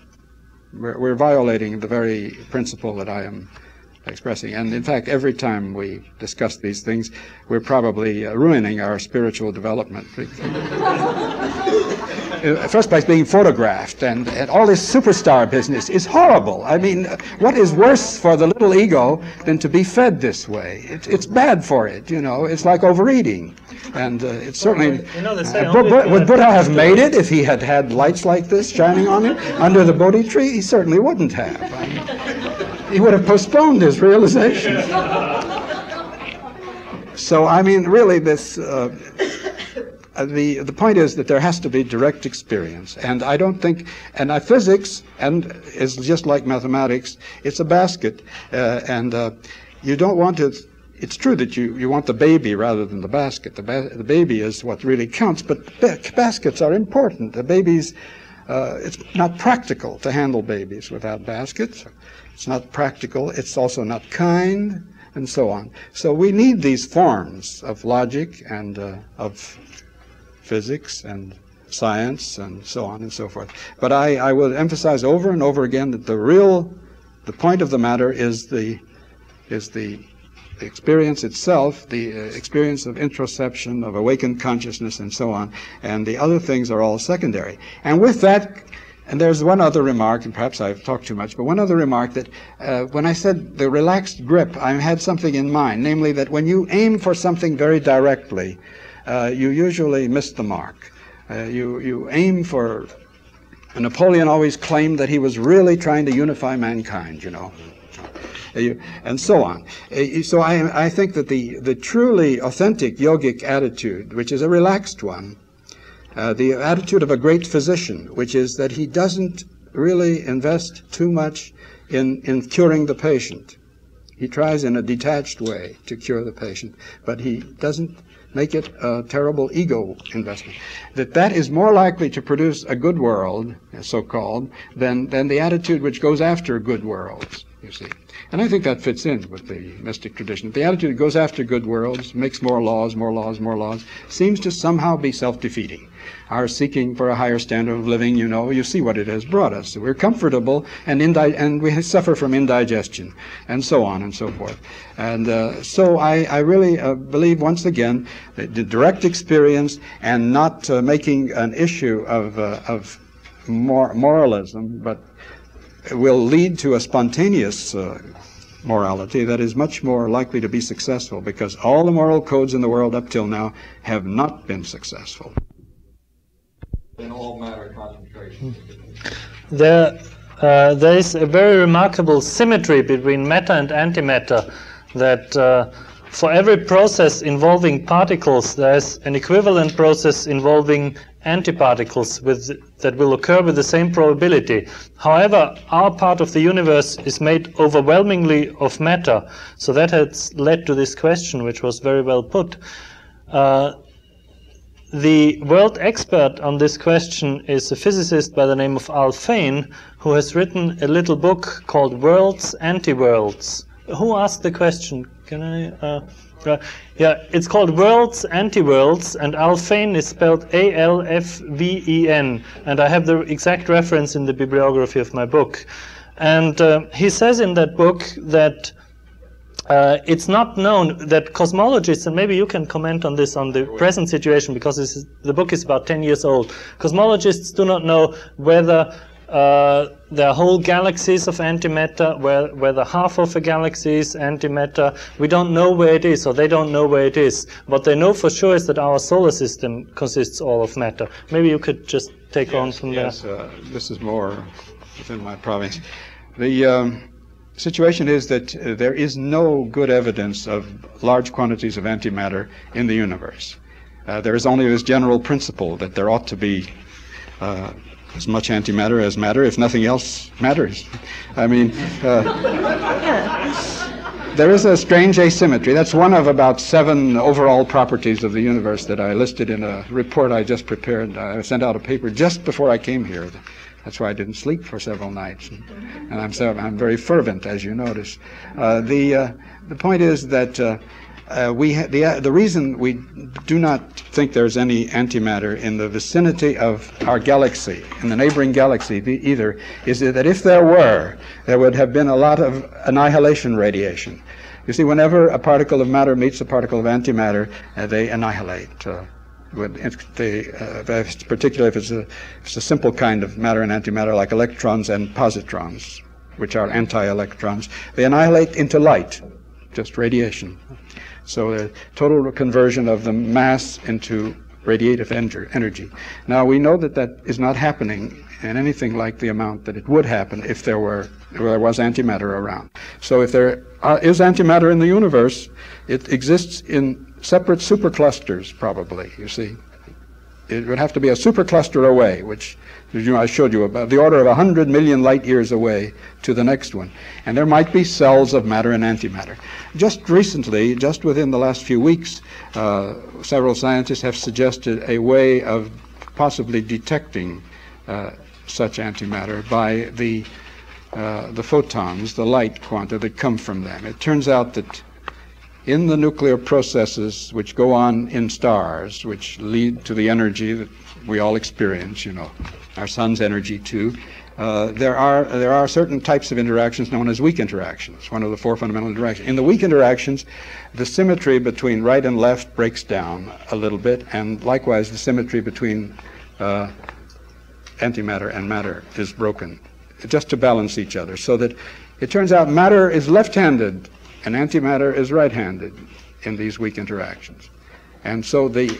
we're, we're violating the very principle that I am expressing. And in fact, every time we discuss these things, we're probably uh, ruining our spiritual development. Uh, first place being photographed and, and all this superstar business is horrible. I mean, what is worse for the little ego than to be fed this way? It, it's bad for it, you know. It's like overeating. And uh, it's certainly. You know, uh, would Buddha have made it if he had had lights like this shining on him under the Bodhi tree? He certainly wouldn't have. I mean, he would have postponed his realization. So, I mean, really, this. Uh, uh, the, the point is that there has to be direct experience. And I don't think, and uh, physics and is just like mathematics, it's a basket. Uh, and uh, you don't want to, it's true that you, you want the baby rather than the basket. The, ba- the baby is what really counts, but ba- baskets are important. The babies, it's not practical to handle babies without baskets. It's not practical. It's also not kind and so on. So we need these forms of logic and of physics and science and so on and so forth. But I, I will emphasize over and over again that the real, the point of the matter is the, is the experience itself, the uh, experience of introspection, of awakened consciousness, and so on. And the other things are all secondary. And with that, and there's one other remark, and perhaps I've talked too much, but one other remark that uh, when I said the relaxed grip, I had something in mind, namely that when you aim for something very directly, you usually miss the mark. Uh, you, you aim for. Napoleon always claimed that he was really trying to unify mankind, you know. Uh, and so on. Uh, so I, I think that the, the truly authentic yogic attitude, which is a relaxed one, uh, the attitude of a great physician, which is that he doesn't really invest too much in, in curing the patient. He tries in a detached way to cure the patient, but he doesn't make it a terrible ego investment. That that is more likely to produce a good world, so called, than, than the attitude which goes after good worlds. you see. And I think that fits in with the mystic tradition. The attitude that goes after good worlds, makes more laws, more laws, more laws, seems to somehow be self-defeating. Our seeking for a higher standard of living, you know, you see what it has brought us. We're comfortable and, indi- and we suffer from indigestion and so on and so forth. And uh, so I, I really uh, believe, once again, that the direct experience and not uh, making an issue of, uh, of mor- moralism, but will lead to a spontaneous uh, morality that is much more likely to be successful because all the moral codes in the world up till now have not been successful. In all matter concentration. There, uh, there is a very remarkable symmetry between matter and antimatter that uh, for every process involving particles, there's an equivalent process involving antiparticles with, that will occur with the same probability. However, our part of the universe is made overwhelmingly of matter, so that has led to this question, which was very well put. Uh, the world expert on this question is a physicist by the name of Alfvén, who has written a little book called Worlds, Anti-Worlds. Who asked the question? Can I? Uh, uh, yeah, it's called Worlds, Anti-Worlds, and Alfvén is spelled A-L-F-V-E-N, and I have the exact reference in the bibliography of my book. And uh, he says in that book that uh, it's not known that cosmologists, and maybe you can comment on this on the present situation because is, the book is about 10 years old. Cosmologists do not know whether uh, there are whole galaxies of antimatter, where, whether half of a galaxy is antimatter. We don't know where it is, or they don't know where it is. What they know for sure is that our solar system consists all of matter. Maybe you could just take yes, on from yes, there. Uh, this is more within my province. The um, situation is that uh, there is no good evidence of large quantities of antimatter in the universe. Uh, there is only this general principle that there ought to be uh, as much antimatter as matter, if nothing else matters. I mean, uh, there is a strange asymmetry. That's one of about seven overall properties of the universe that I listed in a report I just prepared. I sent out a paper just before I came here. That's why I didn't sleep for several nights, and I'm so, I'm very fervent, as you notice. Uh, the uh, the point is that uh, uh, we ha- the, uh, the reason we do not think there's any antimatter in the vicinity of our galaxy, in the neighboring galaxy the, either, is that if there were, there would have been a lot of annihilation radiation. You see, whenever a particle of matter meets a particle of antimatter, uh, they annihilate. Uh, if they, uh, if particularly if it's, a, if it's a simple kind of matter and antimatter like electrons and positrons, which are anti-electrons, they annihilate into light, just radiation. So the total conversion of the mass into radiative energy. Now we know that that is not happening in anything like the amount that it would happen if there were if there was antimatter around. So if there are, is antimatter in the universe, it exists in separate superclusters probably. You see, it would have to be a supercluster away, which you know, I showed you about the order of 100 million light years away to the next one. And there might be cells of matter and antimatter. Just recently, just within the last few weeks, uh, several scientists have suggested a way of possibly detecting uh, such antimatter by the uh, the photons, the light quanta that come from them. It turns out that in the nuclear processes which go on in stars, which lead to the energy that we all experience, you know, our sun's energy too. Uh, there are there are certain types of interactions known as weak interactions. One of the four fundamental interactions. In the weak interactions, the symmetry between right and left breaks down a little bit, and likewise the symmetry between uh, antimatter and matter is broken, just to balance each other. So that it turns out matter is left-handed and antimatter is right-handed in these weak interactions, and so the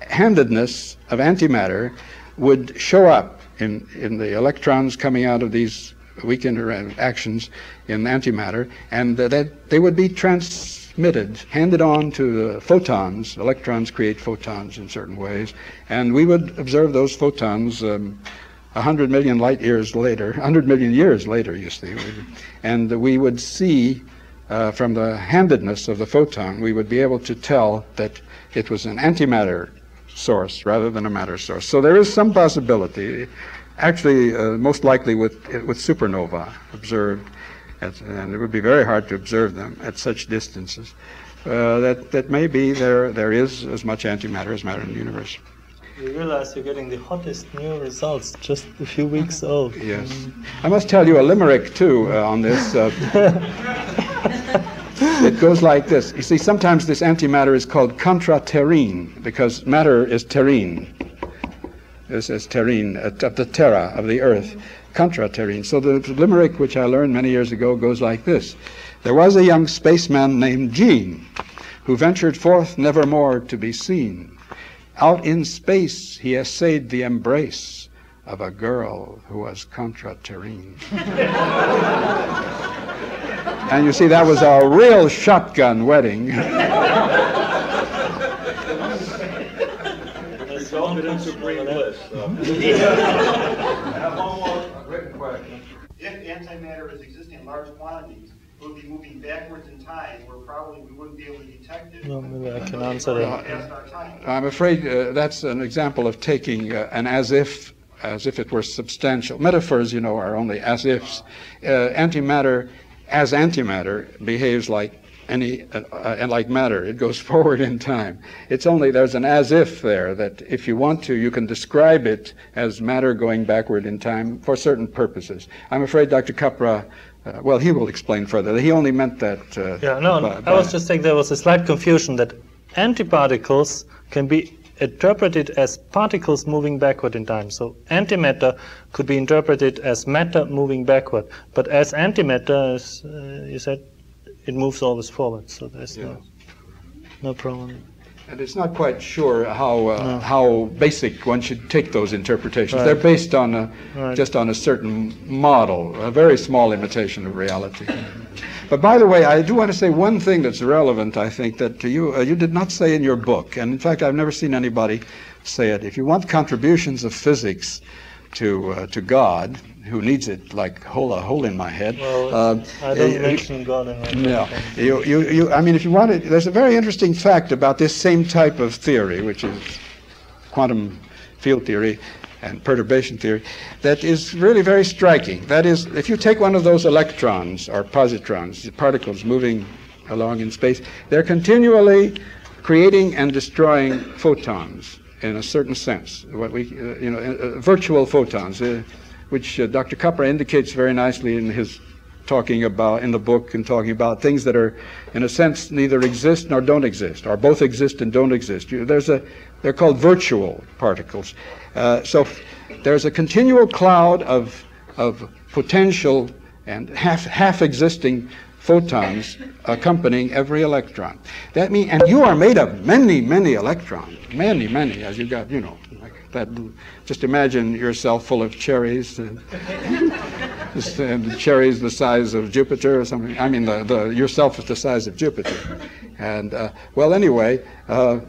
handedness of antimatter would show up in, in the electrons coming out of these weak interactions in antimatter, and that they would be transmitted, handed on to photons. Electrons create photons in certain ways, and we would observe those photons. Um, 100 million light years later, 100 million years later, you see, and we would see uh, from the handedness of the photon, we would be able to tell that it was an antimatter source rather than a matter source. So there is some possibility, actually, uh, most likely with with supernova observed, At, and it would be very hard to observe them at such distances. Uh, that, that maybe there, there is as much antimatter as matter in the universe. You realize you're getting the hottest new results just a few weeks old. Yes. I must tell you a limerick, too, uh, on this. Uh, it goes like this. You see, sometimes this antimatter is called contra terrene because matter is terrene. This is terrene, uh, of the terra, of the earth. Contra terrene. So the limerick, which I learned many years ago, goes like this There was a young spaceman named Gene who ventured forth nevermore to be seen. Out in space, he essayed the embrace of a girl who was contra terrene. and you see, that was a real shotgun wedding. supreme bliss. I have one more written question. If antimatter is existing in large quantities, it would be moving backwards in time, where probably we wouldn't be able to detect it. No, maybe I can answer that. Past our time. I'm afraid uh, that's an example of taking uh, an as if as if it were substantial. Metaphors, you know, are only as ifs. Uh, antimatter, as antimatter, behaves like any uh, uh, and like matter. It goes forward in time. It's only there's an as if there that if you want to, you can describe it as matter going backward in time for certain purposes. I'm afraid Dr. Capra. Uh, well, he will explain further. He only meant that. Uh, Yeah, no, by- I was just saying there was a slight confusion that antiparticles can be interpreted as particles moving backward in time. So antimatter could be interpreted as matter moving backward, but as antimatter, as uh, you said, it moves always forward. So there's no, no problem. And it's not quite sure how uh, how basic one should take those interpretations. They're based on a, Right. just on a certain model, a very small imitation of reality. but by the way, I do want to say one thing that's relevant. I think that to you uh, you did not say in your book, and in fact I've never seen anybody say it. If you want contributions of physics to uh, to God, who needs it like hole a hole in my head. Well, uh, I don't uh, mention God in my no, you, you, you, I mean, if you want it, there's a very interesting fact about this same type of theory, which is quantum field theory and perturbation theory, that is really very striking. That is, if you take one of those electrons or positrons, the particles moving along in space, they're continually creating and destroying photons in a certain sense. What we, uh, you know, uh, virtual photons, uh, which uh, Dr. Capra indicates very nicely in his talking about in the book and talking about things that are, in a sense, neither exist nor don't exist, or both exist and don't exist. You, there's a, they're called virtual particles. Uh, so there's a continual cloud of, of potential and half, half existing photons accompanying every electron. That mean, and you are made of many, many electrons, many, many, as you got, you know, that. Just imagine yourself full of cherries. And, and cherries the size of Jupiter or something. I mean, the, the yourself is the size of Jupiter. And uh, well, anyway, uh,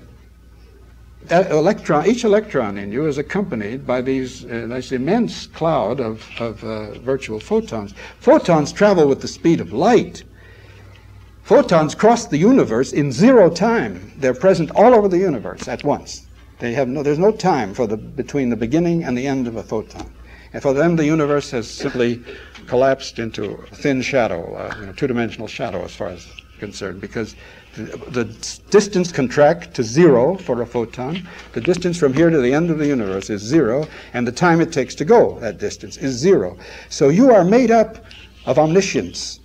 electron, each electron in you is accompanied by these uh, this immense cloud of, of uh, virtual photons. Photons travel with the speed of light. Photons cross the universe in zero time. They're present all over the universe at once. They have no, there's no time for the, between the beginning and the end of a photon. And for them, the universe has simply collapsed into a thin shadow, uh, you know, two-dimensional shadow as far as concerned, because the, the distance contract to zero for a photon. The distance from here to the end of the universe is zero, and the time it takes to go that distance is zero. So you are made up of omniscience,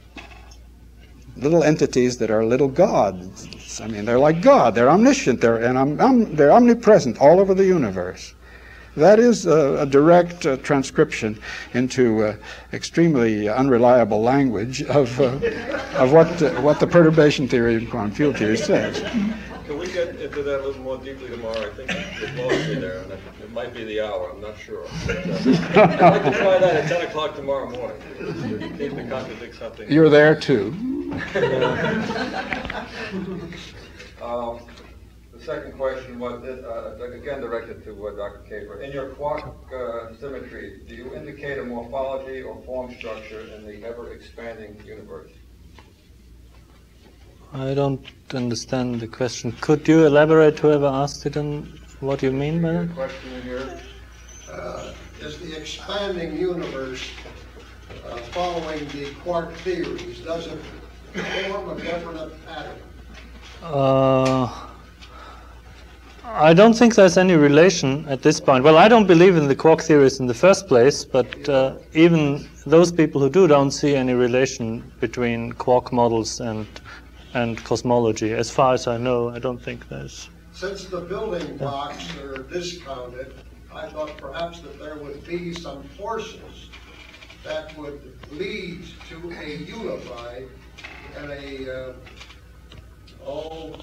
little entities that are little gods. I mean, they're like God. They're omniscient. They're and they're omnipresent all over the universe. That is a, a direct uh, transcription into uh, extremely unreliable language of, uh, of what, uh, what the perturbation theory and quantum field theory says. Can we get into that a little more deeply tomorrow? I think it's mostly there, it it might be the hour, I'm not sure. But, uh, I'd like to try that at 10 o'clock tomorrow morning, in case we contradict something. You're there too. Um, The second question was, uh, again directed to uh, Dr. Capra. In your quark uh, symmetry, do you indicate a morphology or form structure in the ever-expanding universe? I don't understand the question. Could you elaborate, whoever asked it, on what do you mean by that? Question here? uh, is the expanding universe uh, following the quark theories? Does it form a definite pattern? Uh, I don't think there's any relation at this point. Well, I don't believe in the quark theories in the first place, but uh, even those people who do don't see any relation between quark models and and cosmology. As far as I know, I don't think there's. Since the building blocks are discounted, I thought perhaps that there would be some forces that would lead to a unified and a uh, oh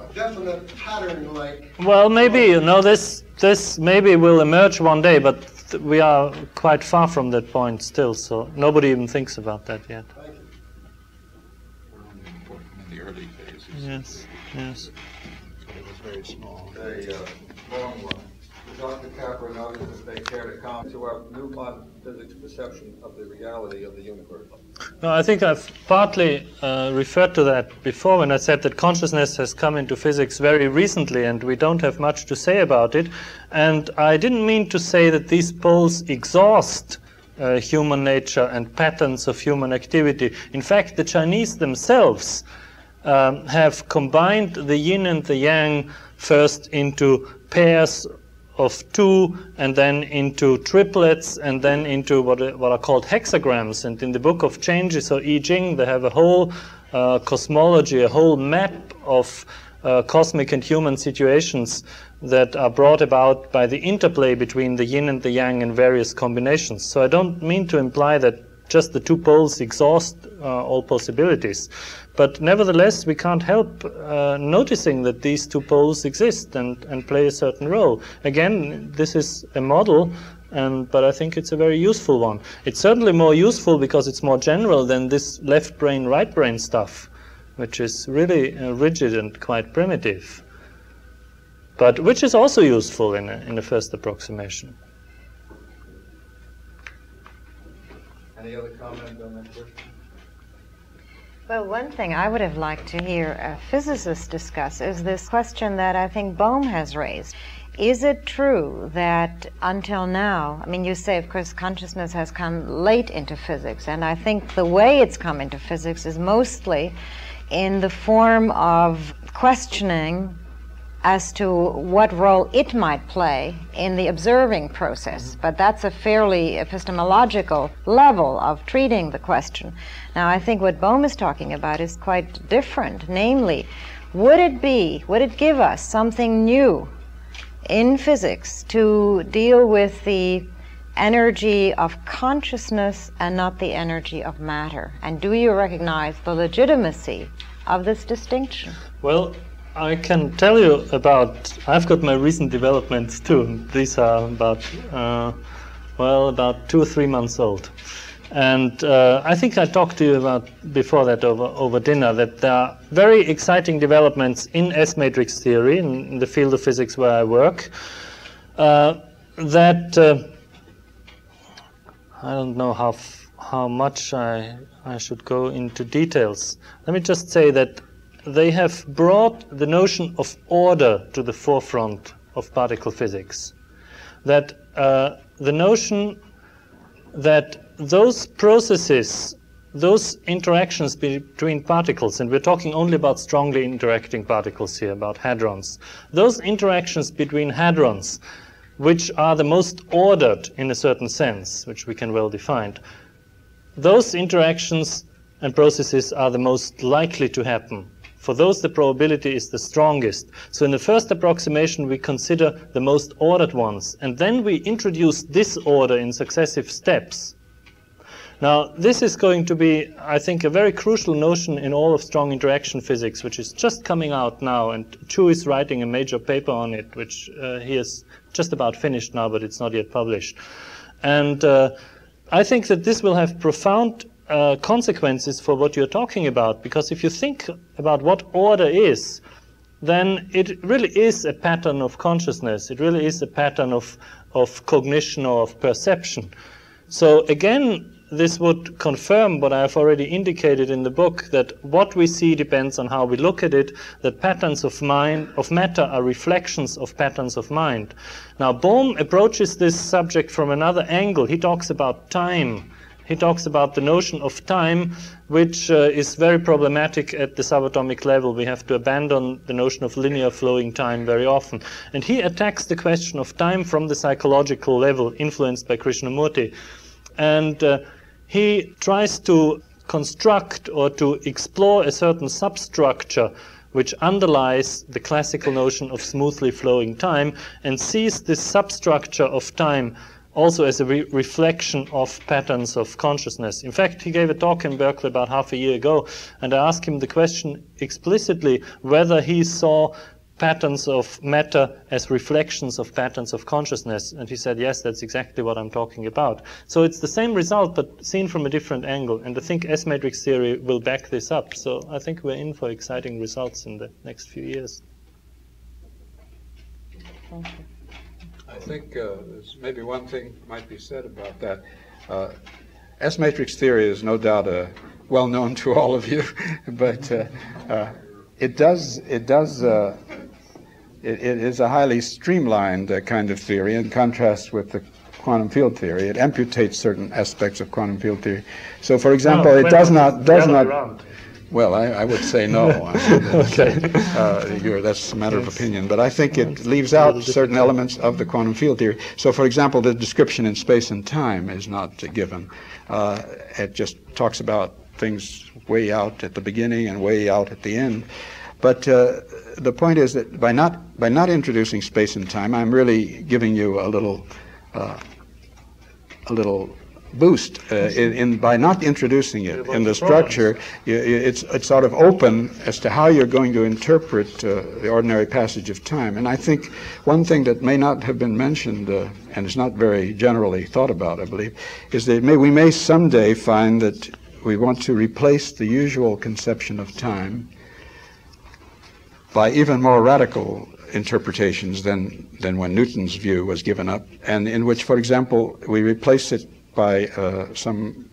a definite pattern like. Well, maybe you know this. This maybe will emerge one day, but th- we are quite far from that point still. So nobody even thinks about that yet. Thank you. in the early phases. Yes. Yes. It was very small. The uh, long run. Dr. Capra noted that they care to come to our new modern physics perception of the reality of the universe. No, I think I've partly uh, referred to that before when I said that consciousness has come into physics very recently and we don't have much to say about it. And I didn't mean to say that these poles exhaust uh, human nature and patterns of human activity. In fact, the Chinese themselves um, have combined the yin and the yang first into pairs of two and then into triplets and then into what are, what are called hexagrams. And in the book of changes or I Ching, they have a whole uh, cosmology, a whole map of uh, cosmic and human situations that are brought about by the interplay between the yin and the yang in various combinations. So I don't mean to imply that just the two poles exhaust uh, all possibilities. But nevertheless, we can't help uh, noticing that these two poles exist and, and play a certain role. Again, this is a model, and, but I think it's a very useful one. It's certainly more useful because it's more general than this left brain, right brain stuff, which is really uh, rigid and quite primitive. But which is also useful in, a, in the first approximation. Any other comment on that question? Well, one thing I would have liked to hear a physicist discuss is this question that I think Bohm has raised. Is it true that until now, I mean, you say, of course, consciousness has come late into physics, and I think the way it's come into physics is mostly in the form of questioning as to what role it might play in the observing process. Mm-hmm. But that's a fairly epistemological level of treating the question. Now, I think what Bohm is talking about is quite different. Namely, would it be, would it give us something new in physics to deal with the energy of consciousness and not the energy of matter? And do you recognize the legitimacy of this distinction? Well, I can tell you about. I've got my recent developments too. These are about, uh, well, about two or three months old, and uh, I think I talked to you about before that over over dinner that there are very exciting developments in S matrix theory in, in the field of physics where I work. Uh, that uh, I don't know how how much I I should go into details. Let me just say that they have brought the notion of order to the forefront of particle physics. That uh, the notion that those processes, those interactions between particles, and we're talking only about strongly interacting particles here, about hadrons, those interactions between hadrons, which are the most ordered in a certain sense, which we can well define, those interactions and processes are the most likely to happen for those, the probability is the strongest. So in the first approximation, we consider the most ordered ones, and then we introduce this order in successive steps. Now, this is going to be, I think, a very crucial notion in all of strong interaction physics, which is just coming out now, and Chew is writing a major paper on it, which uh, he has just about finished now, but it's not yet published. And uh, I think that this will have profound uh, consequences for what you're talking about. Because if you think about what order is, then it really is a pattern of consciousness. It really is a pattern of, of cognition or of perception. So again, this would confirm what I have already indicated in the book that what we see depends on how we look at it, that patterns of mind of matter are reflections of patterns of mind. Now Bohm approaches this subject from another angle. He talks about time. He talks about the notion of time, which uh, is very problematic at the subatomic level. We have to abandon the notion of linear flowing time very often. And he attacks the question of time from the psychological level, influenced by Krishnamurti. And uh, he tries to construct or to explore a certain substructure which underlies the classical notion of smoothly flowing time and sees this substructure of time also as a re reflection of patterns of consciousness. In fact, he gave a talk in Berkeley about half a year ago, and I asked him the question explicitly whether he saw patterns of matter as reflections of patterns of consciousness. And he said, yes, that's exactly what I'm talking about. So it's the same result, but seen from a different angle. And I think S matrix theory will back this up. So I think we're in for exciting results in the next few years. I think uh, maybe one thing might be said about that. Uh, S matrix theory is no doubt uh, well known to all of you, but uh, uh, it does it does uh, it, it is a highly streamlined uh, kind of theory in contrast with the quantum field theory. It amputates certain aspects of quantum field theory. So, for example, it does not does not. Around. Well, I, I would say no. I mean, that's, Okay. uh, that's a matter of opinion. But I think it leaves out certain elements of the quantum field theory. So, for example, the description in space and time is not uh, given. Uh, it just talks about things way out at the beginning and way out at the end. But uh, the point is that by not by not introducing space and time, I'm really giving you a little uh, a little boost uh, in, in by not introducing it in the structure. It's it's sort of open as to how you're going to interpret uh, the ordinary passage of time. And I think one thing that may not have been mentioned uh, and is not very generally thought about, I believe, is that may, we may someday find that we want to replace the usual conception of time by even more radical interpretations than, than when Newton's view was given up, and in which, for example, we replace it by uh, some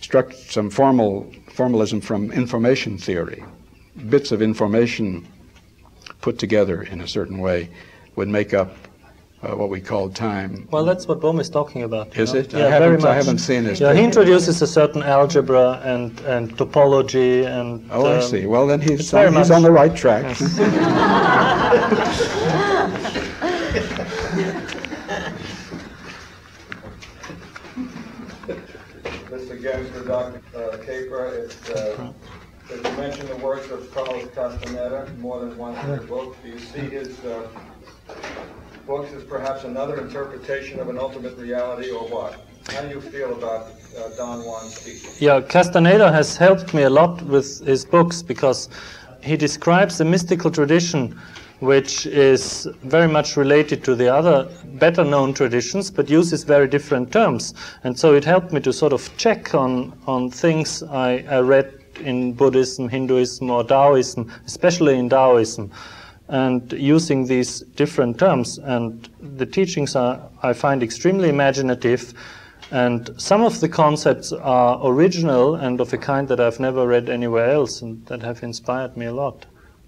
struct, some formal formalism from information theory. Bits of information put together in a certain way would make up uh, what we call time. Well, that's what Bohm is talking about. Is know? it? I Yeah, very haven't- much. I haven't seen his Yeah, he introduces a certain algebra and, and topology and. Oh, I um, see. Well, then he's, on, he's on the right track. This again is for Dr. uh, Capra. It's, uh, as you mentioned the works of Carlos Castaneda more than once in book. Do you see his uh, books as perhaps another interpretation of an ultimate reality or what? How do you feel about uh, Don Juan's teaching? Yeah, Castaneda has helped me a lot with his books because he describes a mystical tradition which is very much related to the other better known traditions but uses very different terms. And so it helped me to sort of check on, on things I, I read in Buddhism, Hinduism, or Taoism, especially in Taoism and using these different terms. And the teachings are, I find, extremely imaginative. And some of the concepts are original and of a kind that I've never read anywhere else and that have inspired me a lot.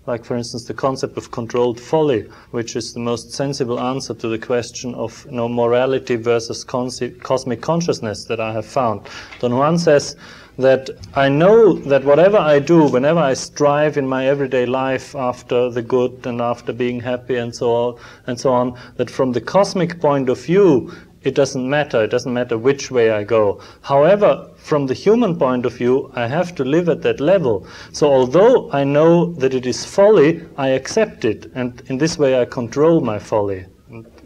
Like, for instance, the concept of controlled folly, which is the most sensible answer to the question of you know, morality versus cosmic consciousness that I have found. Don Juan says that I know that whatever I do, whenever I strive in my everyday life after the good and after being happy and so on, and so on, that from the cosmic point of view, it doesn't matter. It doesn't matter which way I go. However, from the human point of view, I have to live at that level. So although I know that it is folly, I accept it, and in this way I control my folly.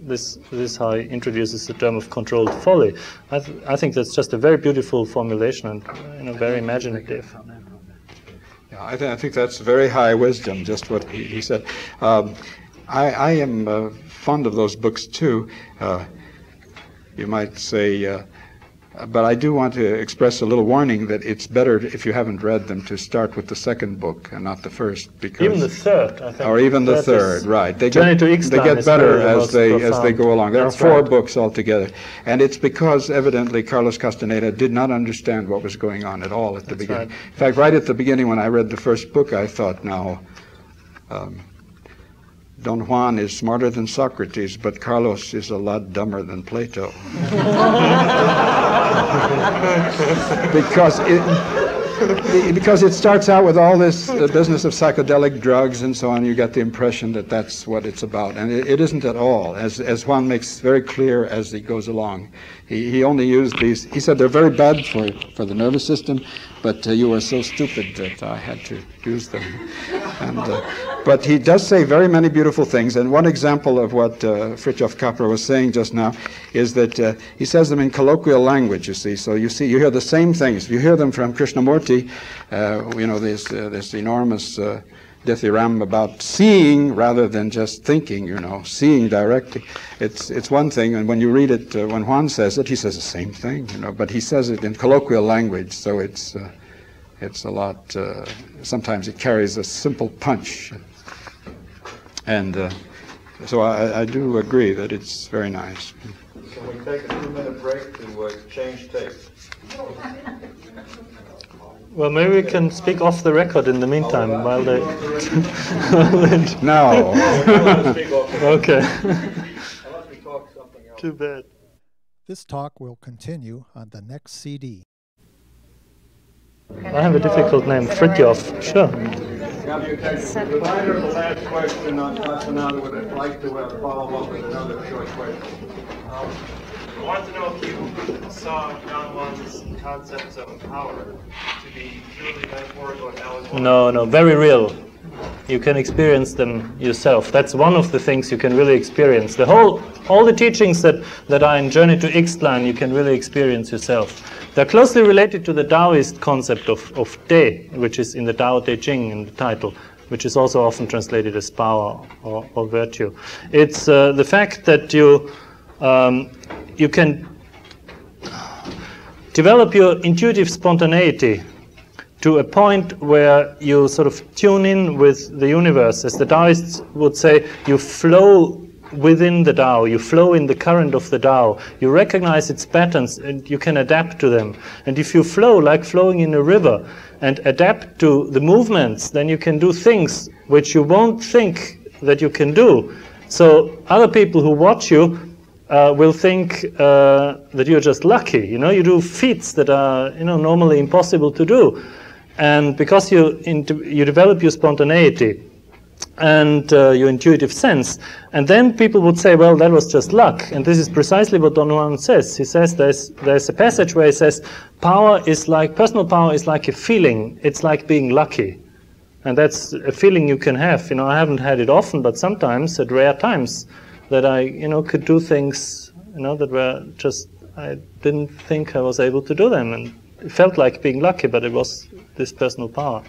This, this is how he introduces the term of controlled folly. I, th- I think that's just a very beautiful formulation and you know, very imaginative. Yeah, I, th- I think that's very high wisdom, just what he, he said. Um, I, I am uh, fond of those books too. Uh, you might say uh, but I do want to express a little warning that it's better if you haven't read them to start with the second book and not the first because even the third, I think. or even the Third right? They get, to they get better as they as they go along. There That's are four right. books altogether, and it's because evidently Carlos Castaneda did not understand what was going on at all at the beginning. right. In fact, right at the beginning, when I read the first book, I thought, now. Um, Don Juan is smarter than Socrates, but Carlos is a lot dumber than Plato. because it, because it starts out with all this uh, business of psychedelic drugs and so on. You get the impression that that's what it's about, and it, it isn't at all. As as Juan makes very clear as he goes along, he, he only used these. He said they're very bad for for the nervous system, but uh, you were so stupid that I had to use them. And, uh, but he does say very many beautiful things. And one example of what uh, Fritjof Capra was saying just now is that uh, he says them in colloquial language, you see. So you see, you hear the same things. You hear them from Krishnamurti, uh, you know, this, uh, this enormous uh, dithyramb about seeing rather than just thinking, you know, seeing directly. It's, it's one thing, and when you read it, uh, when Juan says it, he says the same thing, you know, but he says it in colloquial language, so it's, uh, it's a lot, uh, sometimes it carries a simple punch. And uh, so I, I do agree that it's very nice. Can we take a two-minute break to uh, change tape? Well, maybe we can speak off the record in the meantime while they. No. okay. Unless we talk something else. Too bad. This talk will continue on the next CD. I have a difficult name, Fritjof. Sure. Now, you take the reminder of the last question on Castaneda, would like to follow up with another short question? I want to know if you saw Don Juan's concepts of power to be purely metaphorical and allegorical. No, no, very real. You can experience them yourself. That's one of the things you can really experience. The whole, all the teachings that, that are in Journey to Ixtlan, you can really experience yourself. They're closely related to the Taoist concept of, of De, which is in the Tao Te Ching in the title, which is also often translated as power or, or virtue. It's uh, the fact that you, um, you can develop your intuitive spontaneity to a point where you sort of tune in with the universe. As the Taoists would say, you flow within the Tao, you flow in the current of the Tao, you recognize its patterns and you can adapt to them. And if you flow like flowing in a river and adapt to the movements, then you can do things which you won't think that you can do. So other people who watch you uh, will think uh, that you're just lucky. You know, you do feats that are you know normally impossible to do, and because you you develop your spontaneity and uh, your intuitive sense, and then people would say, well, that was just luck, and this is precisely what Don Juan says. He says there's there's a passage where he says power is like personal power is like a feeling. It's like being lucky. And that's a feeling you can have. You know, I haven't had it often, but sometimes, at rare times, that I, you know, could do things, you know, that were just I didn't think I was able to do them, and it felt like being lucky, but it was this personal power.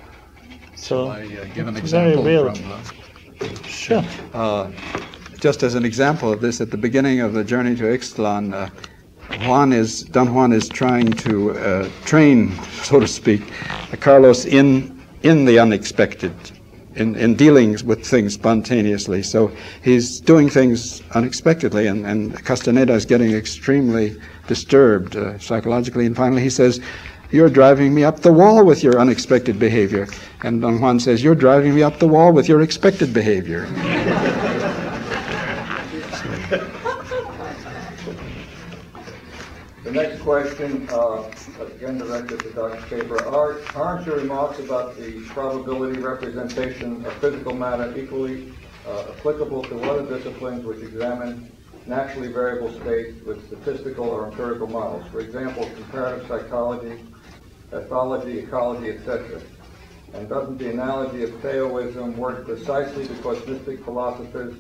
So I uh, give an it's very example real. from uh, Sure. Uh, just as an example of this, at the beginning of the journey to Ixtlan, uh, Juan is Don Juan is trying to uh, train, so to speak, Carlos in in the unexpected, in, in dealing with things spontaneously. So he's doing things unexpectedly, and, and Castaneda is getting extremely disturbed uh, psychologically. And finally, he says. You're driving me up the wall with your unexpected behavior. And Don Juan says, You're driving me up the wall with your expected behavior. The next question, uh, again directed to Dr. Capra, are, aren't your remarks about the probability representation of physical matter equally uh, applicable to other disciplines which examine naturally variable states with statistical or empirical models? For example, comparative psychology, pathology, ecology, etc. And doesn't the analogy of Taoism work precisely because mystic philosophers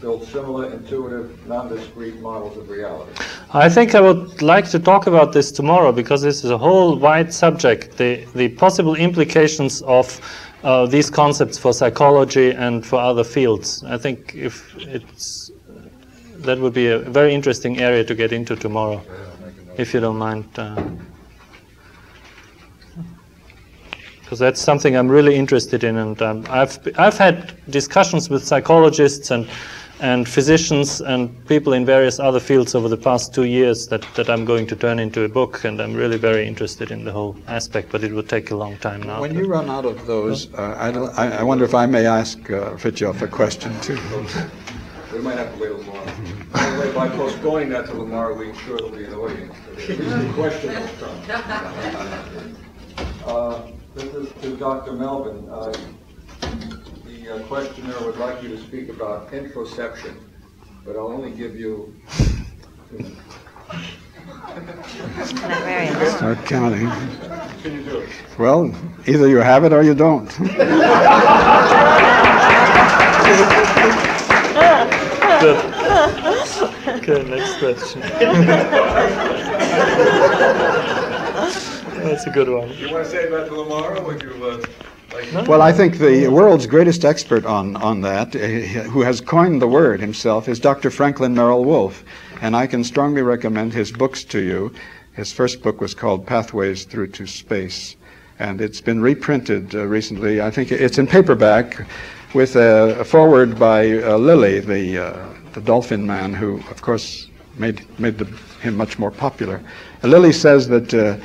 build similar intuitive, non-discrete models of reality? I think I would like to talk about this tomorrow because this is a whole wide subject. The, the possible implications of uh, these concepts for psychology and for other fields. I think if it's that would be a very interesting area to get into tomorrow. if you don't mind. Because uh, that's something I'm really interested in, and um, I've I've had discussions with psychologists and and physicians and people in various other fields over the past two years that, that I'm going to turn into a book, and I'm really very interested in the whole aspect, but it will take a long time now. When you run out of those, uh, I, I, wonder if I may ask uh, Fritjof a question too. We might have to wait a little while. By the way, by postponing that till tomorrow, we sure there'll be an audience. The question will come. Uh, this is to Dr. Melvin. Uh, the uh, questioner would like you to speak about introception, but I'll only give you Start counting. Can you do it? Well, either you have it or you don't. Good. Okay, next question. That's a good one. You want to say that to Lamar, or would you? Uh, well, I think the world's greatest expert on, on that, uh, who has coined the word himself, is Dr. Franklin Merrell-Wolff. And I can strongly recommend his books to you. His first book was called Pathways Through to Space. And it's been reprinted uh, recently. I think it's in paperback with a, a foreword by uh, Lilly, the, uh, the dolphin man, who, of course, made, made the, him much more popular. Lilly says that uh,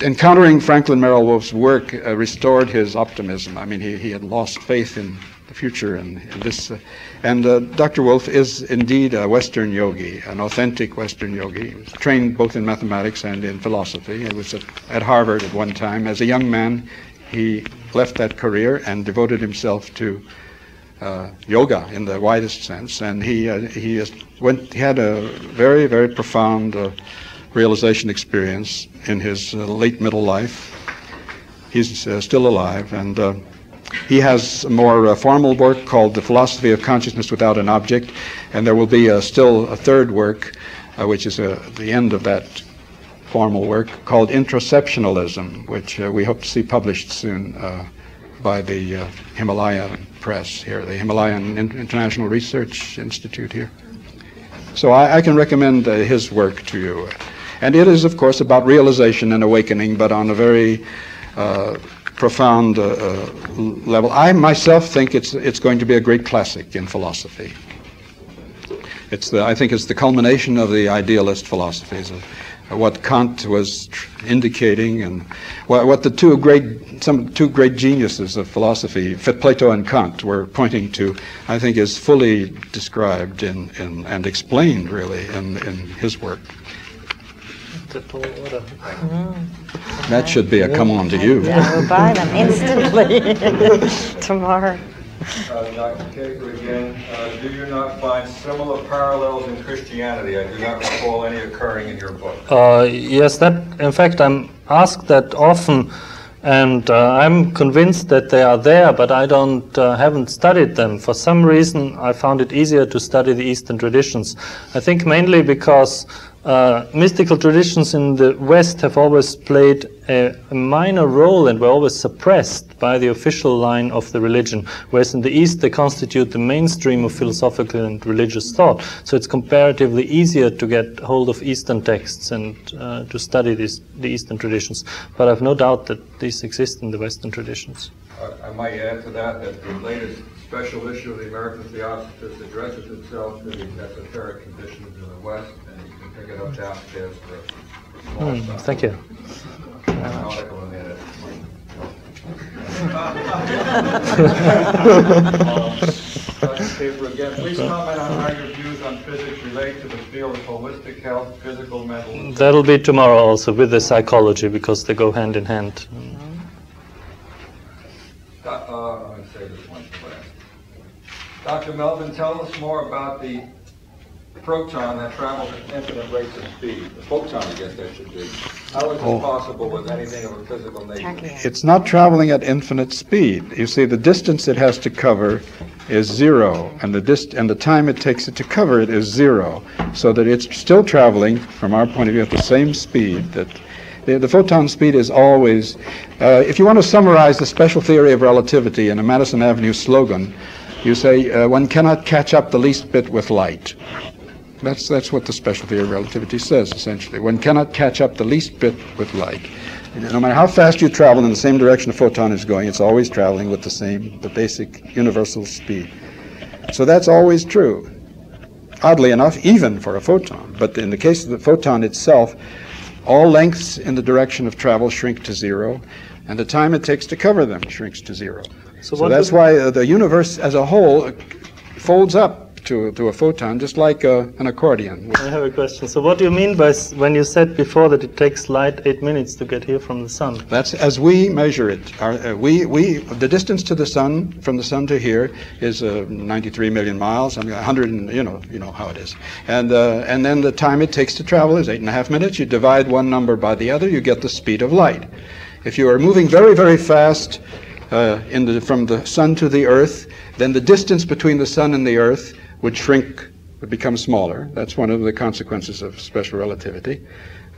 encountering Franklin Merrell-Wolff's work uh, restored his optimism. I mean, he, he had lost faith in the future and, this. Uh, and uh, Dr. Wolff is indeed a Western yogi, an authentic Western yogi. He was trained both in mathematics and in philosophy. He was at, at Harvard at one time. As a young man, he left that career and devoted himself to uh, yoga in the widest sense. And he, uh, he, went, he had a very, very profound uh, realization experience in his uh, late middle life. He's uh, still alive, and uh, he has a more uh, formal work called The Philosophy of Consciousness Without an Object, and there will be uh, still a third work, uh, which is the end of that formal work, called Introceptionalism, which we hope to see published soon by the Himalayan Press here, the Himalayan International Research Institute here. So I, I can recommend his work to you. And it is, of course, about realization and awakening, but on a very uh, profound uh, uh, level. I myself think it's, it's going to be a great classic in philosophy. It's the, I think it's the culmination of the idealist philosophies, of what Kant was indicating, and what, what the two great, some two great geniuses of philosophy, Plato and Kant, were pointing to. I think is fully described in, in and explained really in, in his work. That should be a come on to you. Yeah, we'll buy them instantly tomorrow. Uh, Dr. Capra again, uh, do you not find similar parallels in Christianity? I do not recall any occurring in your book. Uh, yes, that in fact I'm asked that often, and uh, I'm convinced that they are there, but I don't uh, haven't studied them. For some reason, I found it easier to study the Eastern traditions. I think mainly because uh, mystical traditions in the West have always played a, a, minor role and were always suppressed by the official line of the religion, whereas in the East they constitute the mainstream of philosophical and religious thought. So it's comparatively easier to get hold of Eastern texts and uh, to study these, the Eastern traditions. But I've no doubt that these exist in the Western traditions. I might add to that that the latest special issue of the American Theosophist addresses itself to the esoteric conditions in the West pick it up downstairs for mm, Thank you. again, please comment on how your views on physics relate to the field of holistic health, physical, mental. That'll be tomorrow also with the psychology because they go hand in hand. Uh, uh, Dr. Melvin, tell us more about the proton that travels at infinite rates of speed. The photon, I guess that should be. How is this oh. possible with anything of a physical nature? It's not traveling at infinite speed. You see, the distance it has to cover is zero, and the dist- and the time it takes it to cover it is zero, so that it's still traveling, from our point of view, at the same speed that the, the, photon speed is always, uh, if you want to summarize the special theory of relativity in a Madison Avenue slogan, you say uh, one cannot catch up the least bit with light. That's, that's what the special theory of relativity says, essentially. One cannot catch up the least bit with light. No matter how fast you travel in the same direction a photon is going, it's always traveling with the same, the basic universal speed. So that's always true. Oddly enough, even for a photon. But in the case of the photon itself, all lengths in the direction of travel shrink to zero, and the time it takes to cover them shrinks to zero. So, so that's why uh, the universe as a whole folds up to, to a photon, just like uh, an accordion. I have a question. So, what do you mean by when you said before that it takes light eight minutes to get here from the sun? That's as we measure it. Our, uh, we, we, the distance to the sun, from the sun to here, is uh, 93 million miles. I mean, 100, and, you know, you know how it is. And, uh, and then the time it takes to travel is eight and a half minutes. You divide one number by the other, you get the speed of light. If you are moving very, very fast uh, in the, from the sun to the earth, then the distance between the sun and the earth would shrink, would become smaller. That's one of the consequences of special relativity.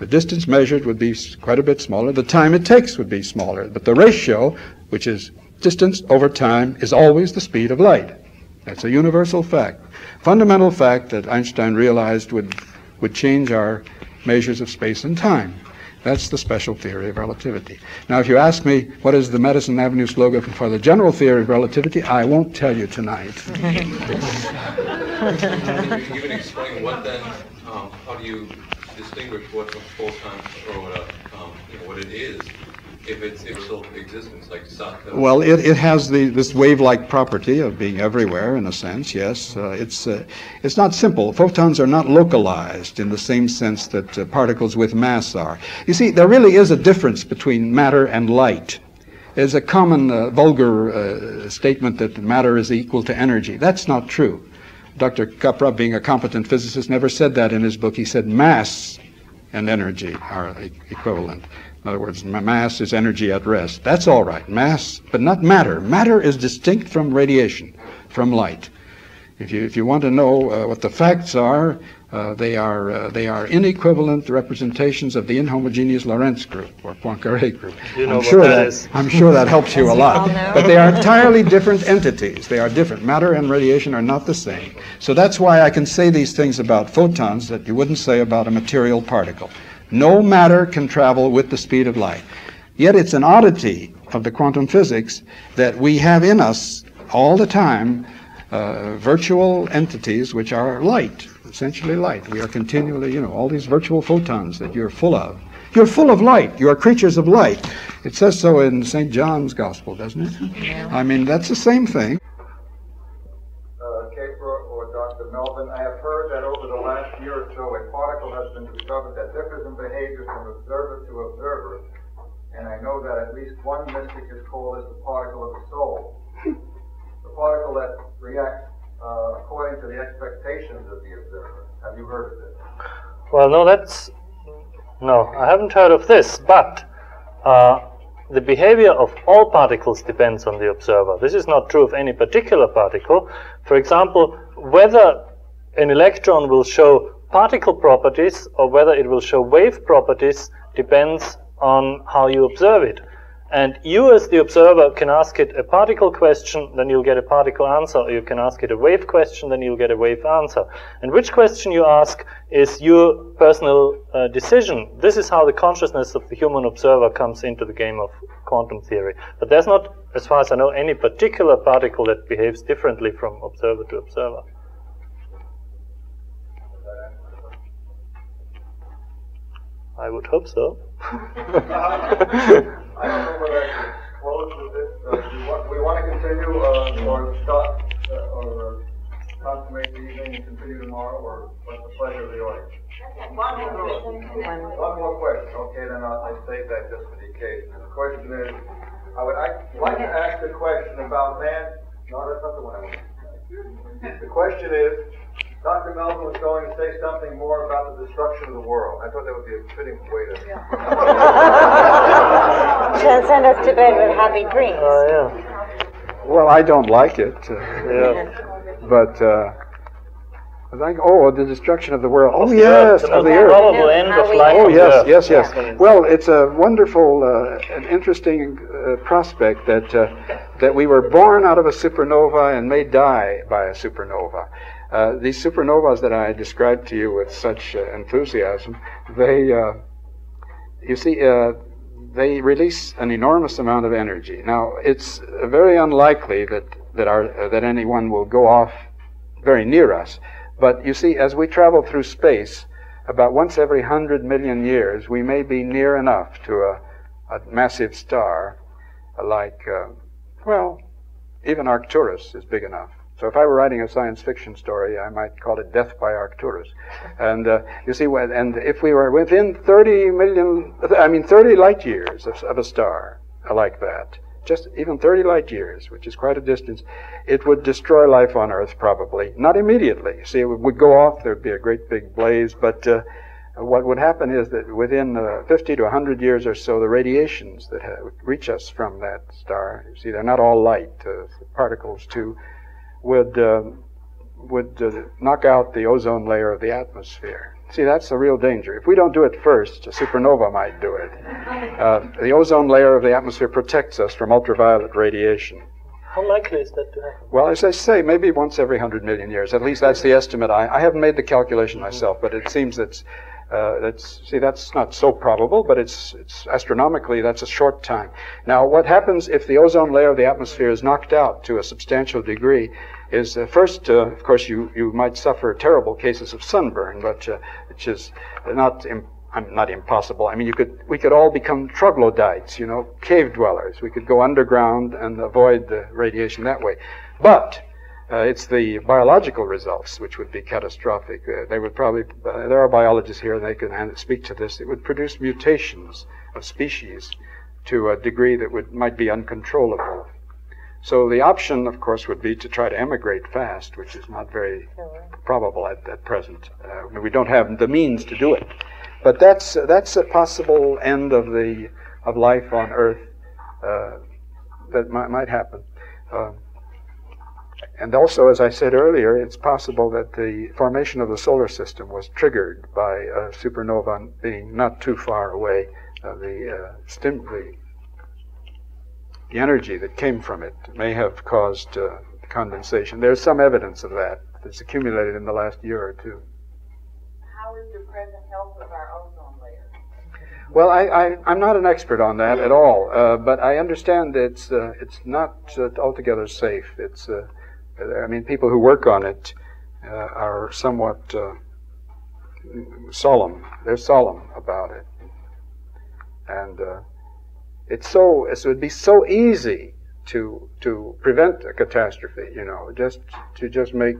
The distance measured would be quite a bit smaller. The time it takes would be smaller. But the ratio, which is distance over time, is always the speed of light. That's a universal fact. Fundamental fact that Einstein realized would, would change our measures of space and time. That's the special theory of relativity. Now, if you ask me what is the Madison Avenue slogan for the general theory of relativity, I won't tell you tonight. Can you even explain what then, um, how do you distinguish what's a photon or what, a, um, you know, what it is if it's if existence, like Well, it, it has the, this wave-like property of being everywhere, in a sense, yes. Uh, it's, uh, it's not simple. Photons are not localized in the same sense that uh, particles with mass are. You see, there really is a difference between matter and light. There's a common uh, vulgar uh, statement that matter is equal to energy. That's not true. Dr. Capra, being a competent physicist, never said that in his book. He said mass and energy are equivalent. In other words, mass is energy at rest. That's all right. Mass, but not matter. Matter is distinct from radiation, from light. If you, if you want to know uh, what the facts are, uh, they are uh, they are inequivalent representations of the inhomogeneous Lorentz group or Poincare group. You know I'm sure that, that I'm sure that helps you a lot. But they are entirely different entities. They are different. Matter and radiation are not the same. So that's why I can say these things about photons that you wouldn't say about a material particle. No matter can travel with the speed of light. Yet it's an oddity of the quantum physics that we have in us all the time uh, virtual entities which are light, essentially light. We are continually, you know, all these virtual photons that you're full of. You're full of light. You are creatures of light. It says so in St. John's Gospel, doesn't it? Yeah. I mean, that's the same thing. Uh, or Dr. Melvin, I have heard that over the last year or so, a particle has been discovered that differs in behavior from observer to observer, and I know that at least one mystic has called this the particle of the soul. The particle that reacts uh, according to the expectations of the observer. Have you heard of this? Well, no, that's no, I haven't heard of this, but uh, the behavior of all particles depends on the observer. This is not true of any particular particle. For example, whether an electron will show particle properties or whether it will show wave properties depends on how you observe it. And you as the observer can ask it a particle question, then you'll get a particle answer, or you can ask it a wave question, then you'll get a wave answer. And which question you ask is your personal uh, decision. This is how the consciousness of the human observer comes into the game of quantum theory. But there's not, as far as I know, any particular particle that behaves differently from observer to observer. I would hope so. I don't know whether I should close with this. Uh, we, want, we want to continue uh, or stop uh, or consummate the evening and continue tomorrow, or what's the pleasure of the audience? One more question. One more question. Okay, then I'll, I save that just for the occasion. And the question is, I would I, like to ask a question about man. No, that's not the one I want. The question is, Dr. Melvin was going to say something more about the destruction of the world. I thought that would be a fitting way to. She'll send us to bed with happy dreams. Oh, yeah. Well, I don't like it. Uh, yeah. But. Uh, I think, oh, the destruction of the world. Oh, yes, of the earth. Probable end of life. Oh, yes, yes, yes. Well, it's a wonderful uh, and interesting uh, prospect that uh, that we were born out of a supernova and may die by a supernova. Uh, these supernovas that I described to you with such uh, enthusiasm, they, uh, you see, uh, they release an enormous amount of energy. Now, it's very unlikely that, that, our, that anyone will go off very near us. But you see, as we travel through space, about once every hundred million years, we may be near enough to a, a massive star like, uh, well, even Arcturus is big enough. So if I were writing a science fiction story, I might call it Death by Arcturus. And uh, you see, when, and if we were within 30 million, I mean 30 light years of, of a star like that, just even 30 light years, which is quite a distance, it would destroy life on Earth probably. Not immediately. See, it would go off, there'd be a great big blaze, but uh, what would happen is that within uh, 50 to 100 years or so, the radiations that reach us from that star, you see, they're not all light, uh, particles too, would, uh, would uh, knock out the ozone layer of the atmosphere. See, that's the real danger. If we don't do it first, a supernova might do it. Uh, the ozone layer of the atmosphere protects us from ultraviolet radiation. How likely is that to happen? Well, as I say, maybe once every hundred million years. At least that's the estimate. I, I haven't made the calculation myself, but it seems that uh, that's see that's not so probable, but it's it's astronomically that's a short time. Now, what happens if the ozone layer of the atmosphere is knocked out to a substantial degree? Is uh, first, uh, of course, you you might suffer terrible cases of sunburn, but uh, which is not. Im- not impossible. I mean, you could, we could all become troglodytes, you know, cave dwellers. We could go underground and avoid the radiation that way. But uh, it's the biological results which would be catastrophic. Uh, they would probably, uh, there are biologists here, and they can speak to this. It would produce mutations of species to a degree that would, might be uncontrollable. So the option, of course, would be to try to emigrate fast, which is not very probable at, at present. Uh, we don't have the means to do it. But that's, that's a possible end of, the, of life on Earth uh, that might, might happen. Uh, and also, as I said earlier, it's possible that the formation of the solar system was triggered by a supernova being not too far away. Uh, the, uh, stim- the, the energy that came from it may have caused uh, condensation. There's some evidence of that that's accumulated in the last year or two. How is the present health of our ozone layer? Well, I, am not an expert on that at all, uh, but I understand it's uh, it's not uh, altogether safe. It's uh, I mean, people who work on it uh, are somewhat uh, solemn. They're solemn about it, and uh, it's so it would be so easy to to prevent a catastrophe. You know, just to just make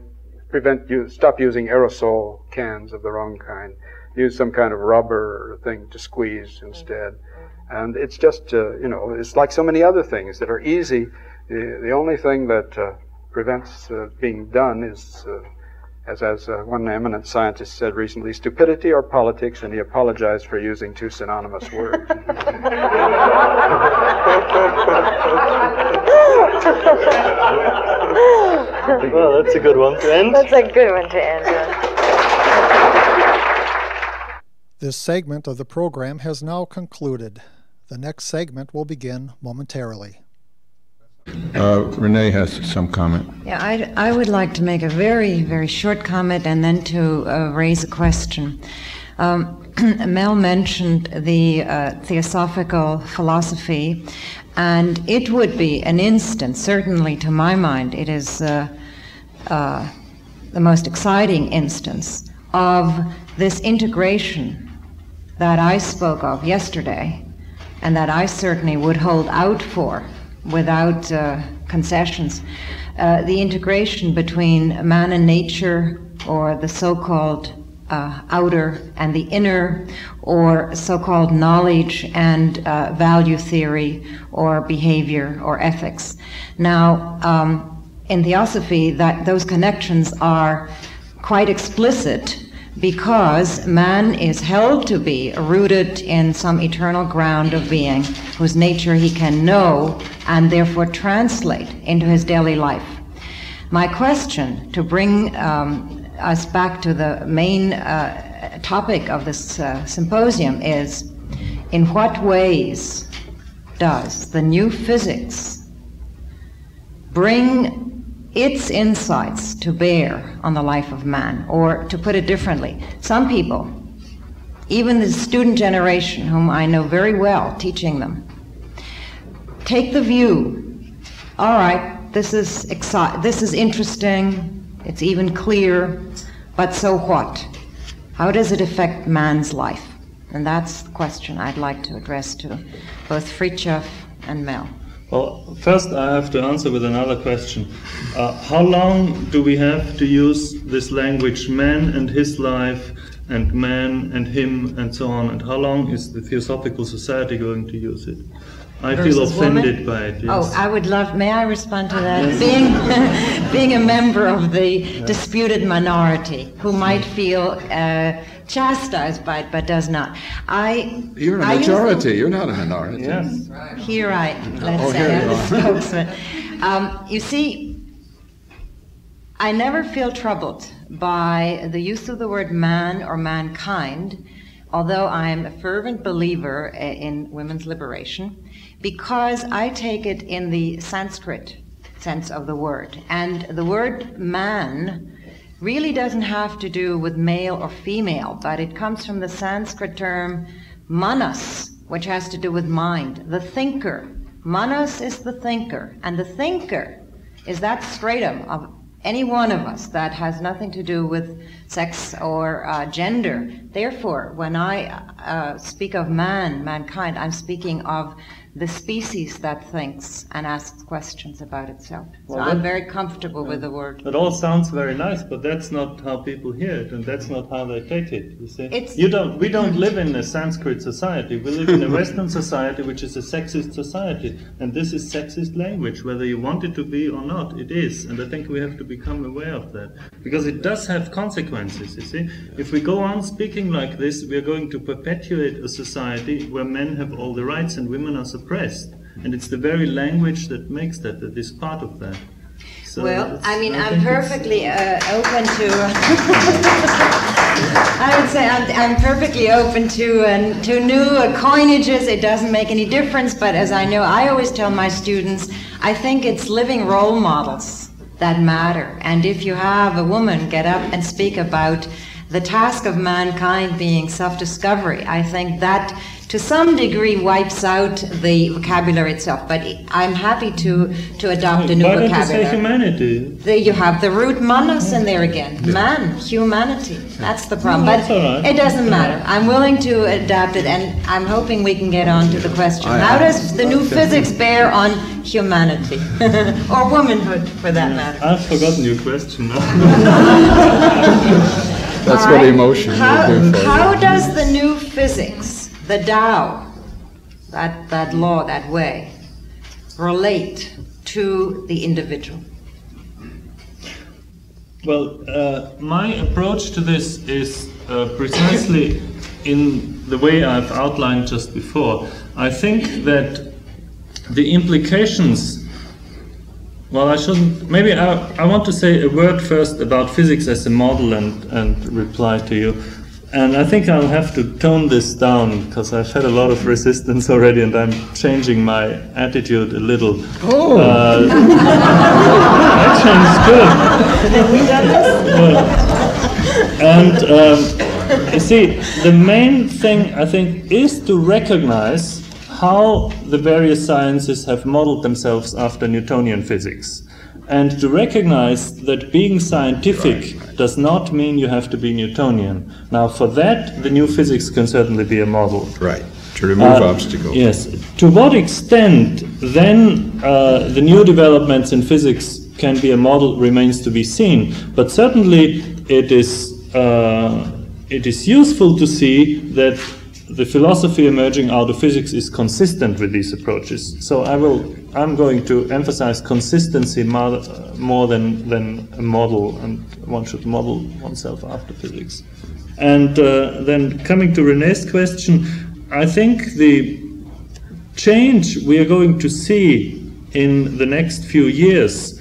prevent you stop using aerosol cans of the wrong kind. Use some kind of rubber thing to squeeze instead. And it's just, uh, you know, it's like so many other things that are easy. The, the only thing that uh, prevents uh, being done is, uh, as, as uh, one eminent scientist said recently, stupidity or politics, and he apologized for using two synonymous words. well, that's a good one to end. That's a good one to end This segment of the program has now concluded. The next segment will begin momentarily. Uh, Renee has some comment. Yeah, I, I would like to make a very, very short comment and then to uh, raise a question. Um, Mel mentioned the uh, theosophical philosophy, and it would be an instance, certainly to my mind, it is uh, uh, the most exciting instance of this integration that I spoke of yesterday, and that I certainly would hold out for without uh, concessions. Uh, the integration between man and nature, or the so called uh, outer and the inner, or so called knowledge and uh, value theory, or behavior or ethics. Now, um, in theosophy, that those connections are quite explicit because man is held to be rooted in some eternal ground of being whose nature he can know and therefore translate into his daily life. My question to bring um, us back to the main uh, topic of this uh, symposium is in what ways does the new physics bring its insights to bear on the life of man. Or to put it differently, some people, even the student generation, whom I know very well teaching them, take the view, all right, this is, exci- this is interesting, it's even clear, but so what? How does it affect man's life? And that's the question I'd like to address to both Fritjof and Mel. Well, first I have to answer with another question. Uh, how long do we have to use this language, man and his life, and man and him, and so on? And how long is the Theosophical Society going to use it? I feel offended woman? by it. Yes. Oh, I would love. May I respond to that? being being a member of the yes. disputed minority who might feel. Uh, chastised by it, but does not. I you're a majority. The, you're not a minority. Yes. Right. Here I let's oh, say I'm the spokesman. Um, you see, I never feel troubled by the use of the word man or mankind, although I am a fervent believer in women's liberation, because I take it in the Sanskrit sense of the word, and the word man really doesn't have to do with male or female, but it comes from the Sanskrit term manas, which has to do with mind, the thinker. Manas is the thinker, and the thinker is that stratum of any one of us that has nothing to do with sex or uh, gender. Therefore, when I uh, speak of man, mankind, I'm speaking of the species that thinks and asks questions about itself. Well, so that, I'm very comfortable uh, with the word. It all sounds very nice, but that's not how people hear it, and that's not how they take it. You see, it's, you don't. We don't live in a Sanskrit society. We live in a Western society, which is a sexist society, and this is sexist language, whether you want it to be or not. It is, and I think we have to become aware of that because it does have consequences. You see, if we go on speaking like this, we are going to perpetuate a society where men have all the rights and women are suppressed. And it's the very language that makes that, that is part of that. So well, I mean, I am perfectly uh, open to. I would say I'm, I'm perfectly open to uh, to new uh, coinages. It doesn't make any difference. But as I know, I always tell my students, I think it's living role models that matter. And if you have a woman get up and speak about the task of mankind being self-discovery, I think that to some degree wipes out the vocabulary itself. But I'm happy to, to adopt a new Why vocabulary. Why don't you say humanity? The, you have the root manos in there again. Man, humanity. That's the problem. No, but right. it doesn't matter. I'm willing to adapt it, and I'm hoping we can get on to the question. How does the new physics bear on humanity? or womanhood, for that matter? I've forgotten your question That's what emotion how, will do for How you. does the new physics the Tao, that, that law, that way, relate to the individual? Well, uh, my approach to this is uh, precisely in the way I've outlined just before. I think that the implications, well, I shouldn't, maybe I, I want to say a word first about physics as a model and, and reply to you. And I think I'll have to tone this down because I've had a lot of resistance already and I'm changing my attitude a little. Oh! Uh, and um, you see, the main thing I think is to recognize how the various sciences have modeled themselves after Newtonian physics and to recognize that being scientific right, right. does not mean you have to be Newtonian. Now, for that, the new physics can certainly be a model. Right, to remove uh, obstacles. Yes. To what extent then uh, the new developments in physics can be a model remains to be seen, but certainly it is, uh, it is useful to see that the philosophy emerging out of physics is consistent with these approaches. So I will, I'm going to emphasize consistency more, than, than a model, and one should model oneself after physics. And uh, then coming to Renee's question, I think the change we are going to see in the next few years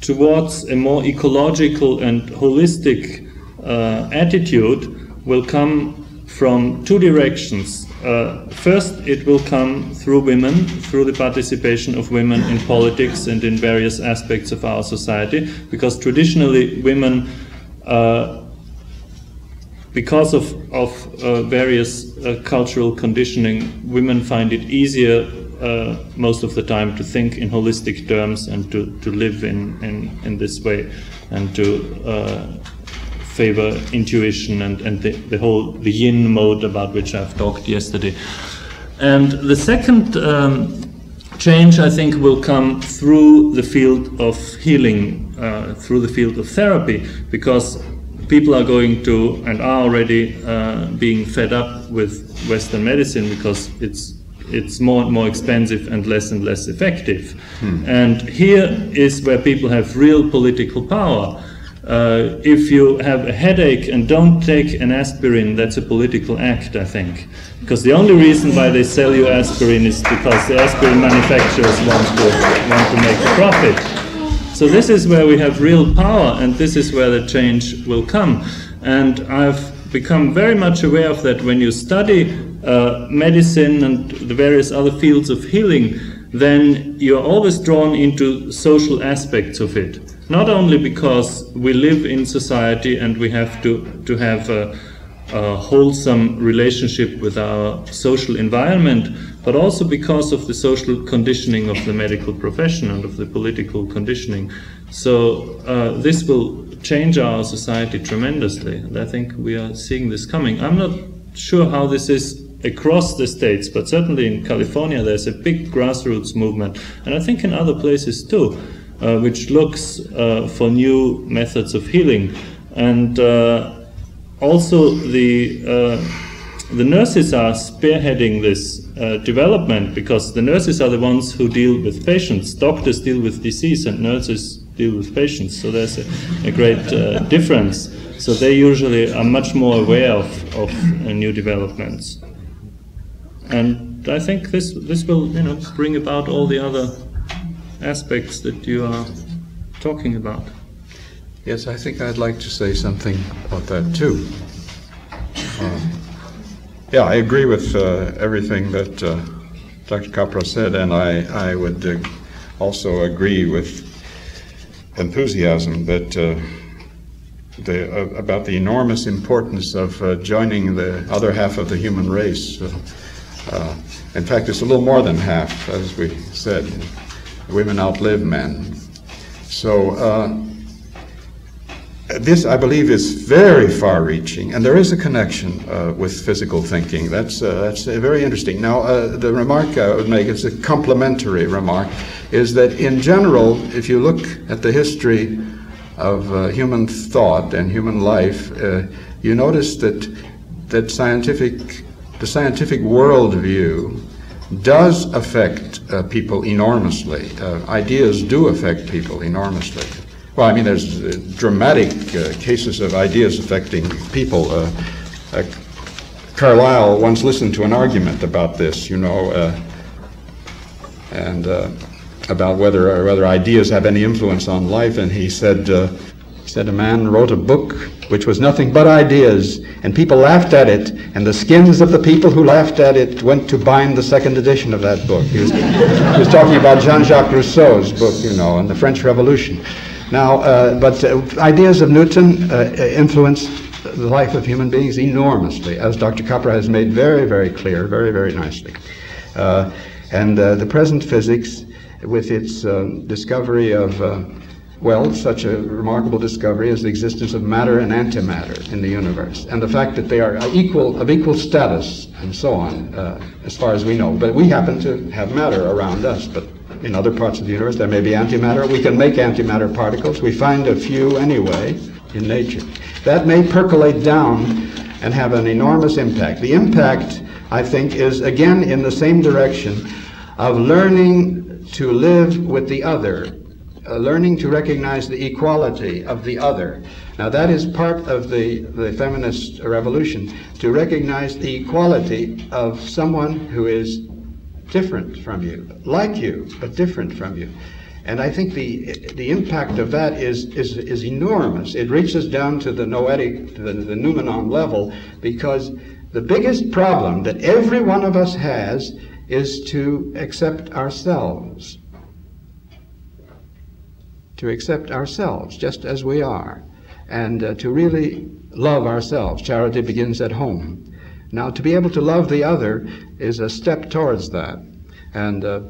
towards a more ecological and holistic uh, attitude will come from two directions. Uh, first, it will come through women, through the participation of women in politics and in various aspects of our society, because traditionally women, uh, because of, of uh, various uh, cultural conditioning, women find it easier uh, most of the time to think in holistic terms and to, to live in, in, in this way and to uh, favor intuition and, and the, the whole the yin mode about which I've talked yesterday. And the second um, change, I think, will come through the field of healing, uh, through the field of therapy, because people are going to and are already uh, being fed up with Western medicine because it's it's more and more expensive and less and less effective. Hmm. And here is where people have real political power. Uh, if you have a headache and don't take an aspirin, that's a political act, I think. Because the only reason why they sell you aspirin is because the aspirin manufacturers want to, want to make a profit. So this is where we have real power, and this is where the change will come. And I've become very much aware of that when you study uh, medicine and the various other fields of healing, then you're always drawn into social aspects of it not only because we live in society and we have to, to have a, a wholesome relationship with our social environment, but also because of the social conditioning of the medical profession and of the political conditioning. So uh, this will change our society tremendously, and I think we are seeing this coming. I'm not sure how this is across the states, but certainly in California there's a big grassroots movement, and I think in other places too uh, which looks uh, for new methods of healing. And uh, also the the nurses are spearheading this uh, development because the nurses are the ones who deal with patients. Doctors deal with disease and nurses deal with patients. So there's a, a great uh, difference. So they usually are much more aware of, of uh, new developments. And I think this, this will you know, bring about all the other aspects that you are talking about. Yes, I think I'd like to say something about that too. Um, yeah, I agree with uh, everything that uh, Dr. Capra said, and I, I would uh, also agree with enthusiasm that uh, the, uh, about the enormous importance of uh, joining the other half of the human race. in fact, it's a little more than half, as we said women outlive men. So uh, this, I believe, is very far-reaching, and there is a connection uh, with physical thinking. That's uh, that's very interesting. Now, uh, the remark I would make is a complementary remark, is that in general, if you look at the history of uh, human thought and human life, uh, you notice that that scientific the scientific worldview does affect uh, people enormously. Uh, ideas do affect people enormously. Well, I mean, there's uh, dramatic uh, cases of ideas affecting people. Uh, uh, Carlyle once listened to an argument about this, you know, and about whether whether ideas have any influence on life, and he said said a man wrote a book which was nothing but ideas, and people laughed at it, and the skins of the people who laughed at it went to bind the second edition of that book. He was, he was talking about Jean-Jacques Rousseau's book, you know, and the French Revolution. Now, uh, but uh, ideas of Newton uh, influenced the life of human beings enormously, as Dr. Capra has made very, very clear, very, very nicely. Uh, and uh, the present physics, with its um, discovery of uh, well, such a remarkable discovery is the existence of matter and antimatter in the universe, and the fact that they are equal of equal status, and so on, uh, as far as we know. But we happen to have matter around us, but in other parts of the universe there may be antimatter. We can make antimatter particles. We find a few anyway in nature. That may percolate down and have an enormous impact. The impact, I think, is again in the same direction of learning to live with the other uh, learning to recognize the equality of the other. Now, that is part of the, the feminist revolution, to recognize the equality of someone who is different from you, like you, but different from you. And I think the, the impact of that is, is, is enormous. It reaches down to the noetic, the, the noumenon level, because the biggest problem that every one of us has is to accept ourselves. To accept ourselves just as we are. And uh, to really love ourselves. Charity begins at home. Now, to be able to love the other is a step towards that. And uh,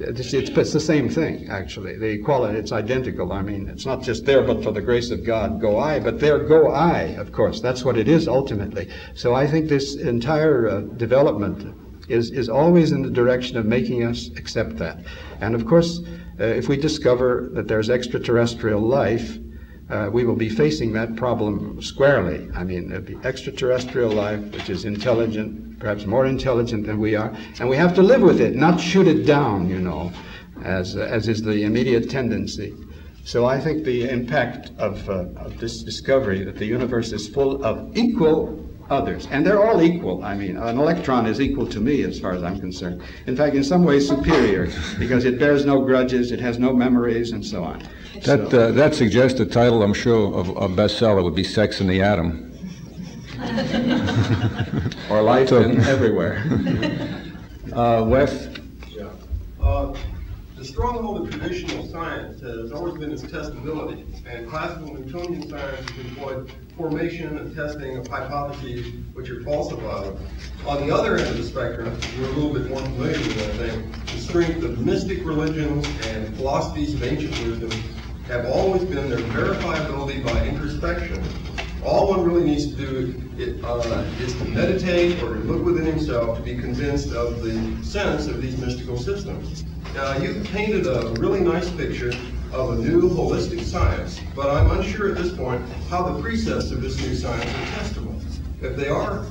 it's, it's, the same thing, actually. The equality, it's identical. I mean, it's not just there, but for the grace of God, go I, but there go I, of course. That's what it is ultimately. So I think this entire uh, development is, is always in the direction of making us accept that. And of course, uh, if we discover that there's extraterrestrial life, uh, we will be facing that problem squarely. I mean, there'll be extraterrestrial life, which is intelligent, perhaps more intelligent than we are, and we have to live with it, not shoot it down, you know, as, as is the immediate tendency. So I think the impact of, uh, of this discovery that the universe is full of equal others, and they're all equal. I mean, an electron is equal to me as far as I'm concerned. In fact, in some ways superior, because it bears no grudges, it has no memories, and so on. That, uh, that suggests the title, I'm sure, of a bestseller would be Sex in the Atom. or Life so, in Everywhere. uh, Wes? Yeah. Uh, the stronghold of traditional science has always been its testability, and classical Newtonian science has employed formation and testing of hypotheses which are falsified. On the other end of the spectrum, we're a little bit more familiar with, I think, the strength of mystic religions and philosophies of ancient wisdom have always been their verifiability by introspection. All one really needs to do uh, is to meditate or to look within himself to be convinced of the sense of these mystical systems. Now, you've painted a really nice picture of a new holistic science, but I'm unsure at this point how the precepts of this new science are testable. If they are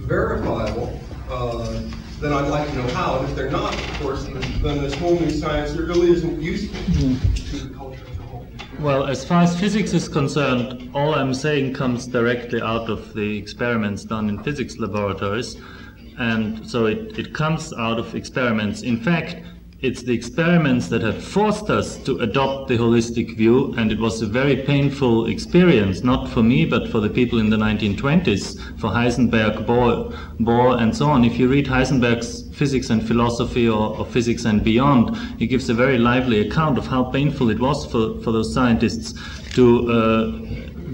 verifiable, uh, then I'd like to know how. And if they're not, of course, then this whole new science really isn't useful to the culture as a whole. Well, as far as physics is concerned, all I'm saying comes directly out of the experiments done in physics laboratories. And so it, it comes out of experiments. In fact, it's the experiments that have forced us to adopt the holistic view, and it was a very painful experience, not for me, but for the people in the 1920s, for Heisenberg, Bohr, Bohr and so on. If you read Heisenberg's Physics and Philosophy or, or, Physics and Beyond, he gives a very lively account of how painful it was for, for those scientists to uh,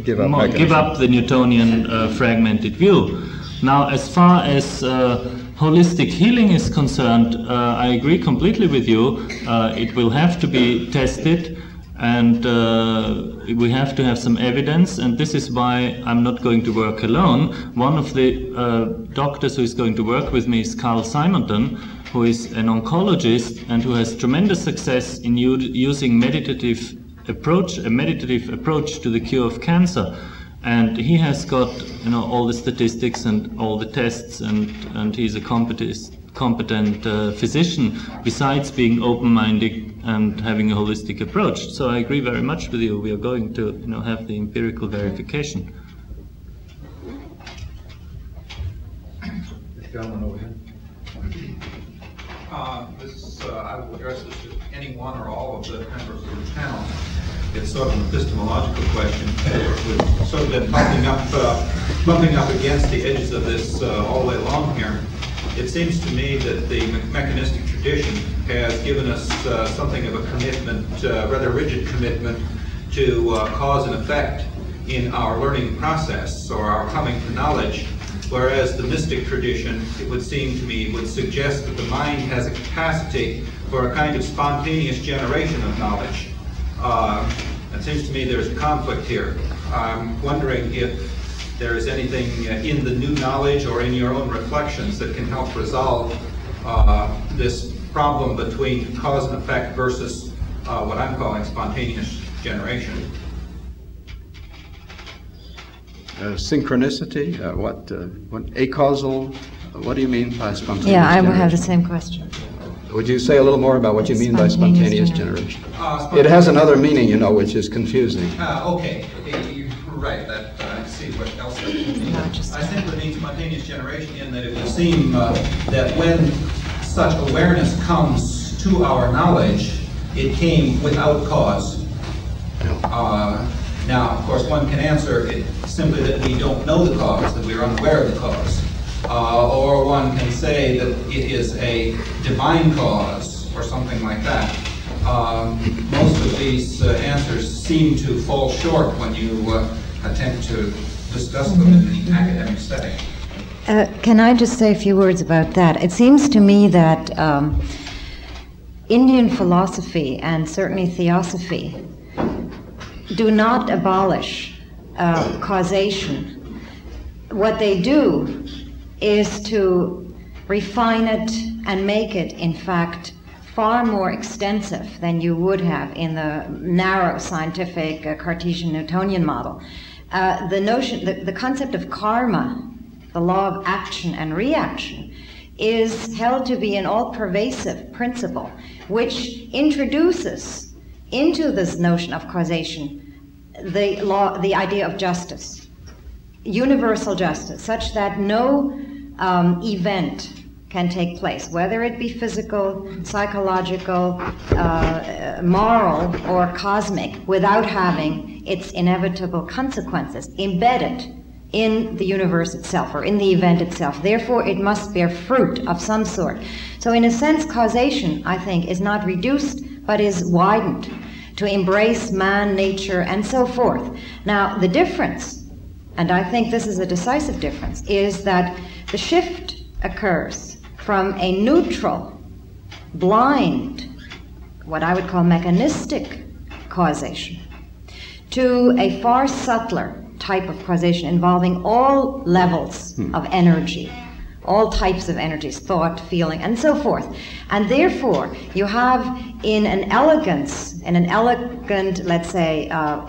give, up give, up the Newtonian uh, fragmented view. Now, as far as uh, holistic healing is concerned, uh, I agree completely with you. Uh, it will have to be tested and uh, we have to have some evidence and this is why I'm not going to work alone. One of the uh, doctors who is going to work with me is Carl Simonton who is an oncologist and who has tremendous success in using meditative approach, a meditative approach to the cure of cancer and he has got you know all the statistics and all the tests and and he's a competent competent uh, physician besides being open-minded and having a holistic approach. So i agree very much with you. We are going to you know have the empirical verification. Gentleman over here. Uh, this, uh, I will address this to any one or all of the members of the panel it's sort of an epistemological question. We've sort of been bumping up, uh, bumping up against the edges of this uh, all the way along here. It seems to me that the mechanistic tradition has given us uh, something of a commitment, uh, rather rigid commitment, to uh, cause and effect in our learning process or our coming to knowledge. Whereas the mystic tradition, it would seem to me, would suggest that the mind has a capacity for a kind of spontaneous generation of knowledge. Uh, it seems to me there's a conflict here. I'm wondering if there is anything in the new knowledge or in your own reflections that can help resolve uh, this problem between cause and effect versus uh, what I'm calling spontaneous generation. Uh, synchronicity, uh, what, uh, what acausal, what do you mean by spontaneous Yeah, I will have the same question. Would you say a little more about what you mean by spontaneous generation? Uh, it has another meaning, you know, which is confusing. Uh, okay, you're right. That uh, I see what else that means. I simply mean spontaneous generation in that it would seem uh, that when such awareness comes to our knowledge, it came without cause. Uh, now, of course, one can answer it simply that we don't know the cause, that we're unaware of the cause. One can say that it is a divine cause or something like that. Um, most of these uh, answers seem to fall short when you uh, attempt to discuss them in an academic setting. Uh, can I just say a few words about that? It seems to me that um, Indian philosophy and certainly theosophy do not abolish uh, causation. What they do is to refine it and make it, in fact, far more extensive than you would have in the narrow scientific uh, Cartesian Newtonian model. Uh, the notion, the, the concept of karma, the law of action and reaction, is held to be an all pervasive principle which introduces into this notion of causation the law, the idea of justice, universal justice, such that no um, event can take place, whether it be physical, psychological, uh, moral, or cosmic, without having its inevitable consequences embedded in the universe itself or in the event itself. Therefore, it must bear fruit of some sort. So, in a sense, causation, I think, is not reduced but is widened to embrace man, nature, and so forth. Now, the difference, and I think this is a decisive difference, is that the shift occurs from a neutral, blind, what I would call mechanistic causation, to a far subtler type of causation involving all levels hmm. of energy all types of energies, thought, feeling, and so forth. And therefore, you have in an elegance, in an elegant, let's say, uh,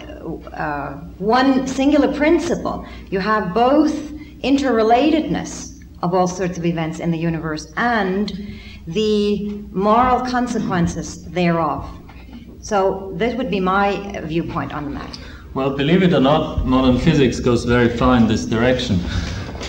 uh, one singular principle, you have both interrelatedness of all sorts of events in the universe and the moral consequences thereof. So, this would be my viewpoint on the matter. Well, believe it or not, modern physics goes very far in this direction.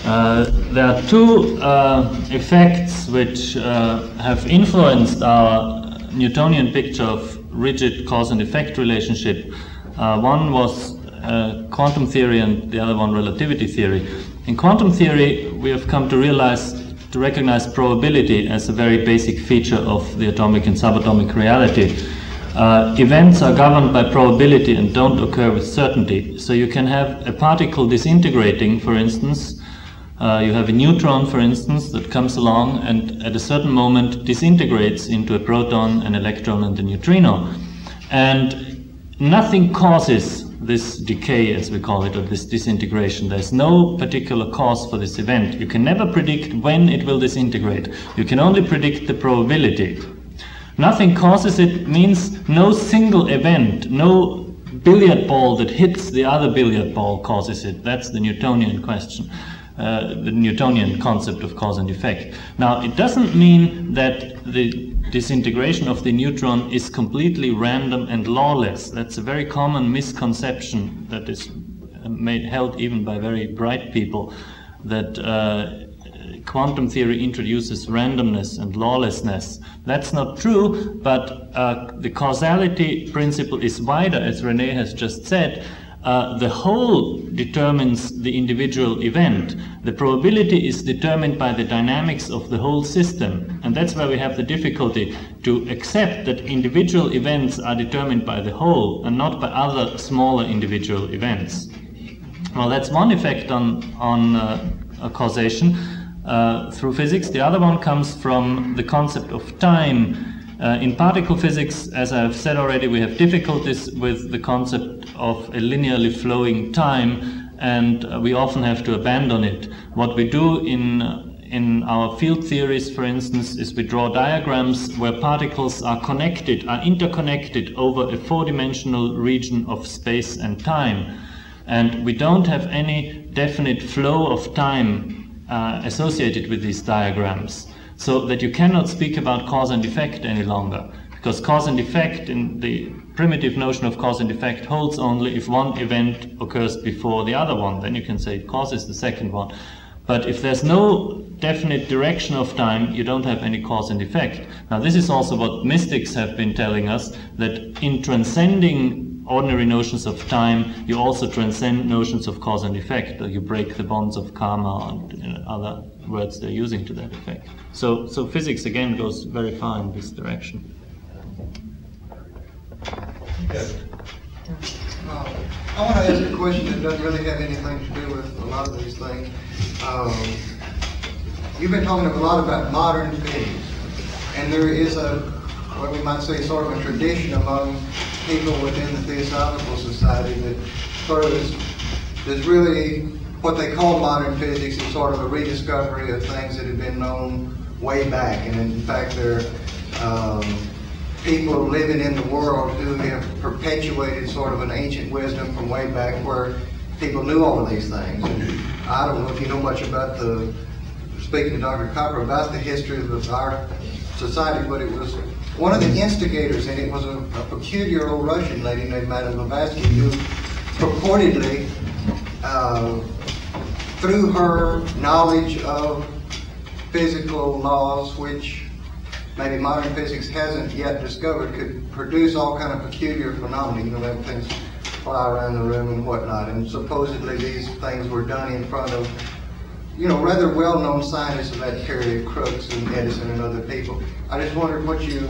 Uh, there are two uh, effects which uh, have influenced our Newtonian picture of rigid cause and effect relationship. Uh, one was uh, quantum theory and the other one relativity theory. In quantum theory, we have come to realize, to recognize probability as a very basic feature of the atomic and subatomic reality. Uh, events are governed by probability and don't occur with certainty. So you can have a particle disintegrating, for instance, uh, you have a neutron, for instance, that comes along and at a certain moment disintegrates into a proton, an electron, and a neutrino. And nothing causes this decay, as we call it, or this disintegration. There's no particular cause for this event. You can never predict when it will disintegrate. You can only predict the probability. Nothing causes it means no single event, no billiard ball that hits the other billiard ball causes it. That's the Newtonian question uh, the Newtonian concept of cause and effect. Now, it doesn't mean that the disintegration of the neutron is completely random and lawless. That's a very common misconception that is made held even by very bright people that uh, quantum theory introduces randomness and lawlessness. That's not true, but uh, the causality principle is wider, as Rene has just said, uh, the whole determines the individual event. The probability is determined by the dynamics of the whole system. And that's where we have the difficulty to accept that individual events are determined by the whole and not by other smaller individual events. Well, that's one effect on, on uh, causation uh, through physics. The other one comes from the concept of time. Uh, in particle physics, as I've said already, we have difficulties with the concept of a linearly flowing time, and uh, we often have to abandon it. What we do in in our field theories, for instance, is we draw diagrams where particles are connected, are interconnected over a four-dimensional region of space and time. And we don't have any definite flow of time uh, associated with these diagrams so that you cannot speak about cause and effect any longer. Because cause and effect in the primitive notion of cause and effect holds only if one event occurs before the other one. Then you can say it causes the second one. But if there's no definite direction of time, you don't have any cause and effect. Now, this is also what mystics have been telling us that in transcending ordinary notions of time, you also transcend notions of cause and effect. You break the bonds of karma and other words they're using to that effect. So, so physics again goes very far in this direction. Uh, I want to ask a question that doesn't really have anything to do with a lot of these things. Um, you've been talking a lot about modern physics, and there is a, what we might say, sort of a tradition among people within the Theosophical Society that sort of is, is really what they call modern physics is sort of a rediscovery of things that have been known way back, and in fact, they're um, people living in the world who have perpetuated sort of an ancient wisdom from way back where people knew all of these things. And I don't know if you know much about the, speaking to Dr. Capra, about the history of our society, but it was one of the instigators, and it was a, a peculiar old Russian lady named Madame Blavatsky who purportedly, uh, through her knowledge of physical laws, which maybe modern physics hasn't yet discovered could produce all kind of peculiar phenomena, you know, things fly around the room and whatnot. And supposedly these things were done in front of, you know, rather well-known scientists that period, Crookes and Edison and other people. I just wondered what you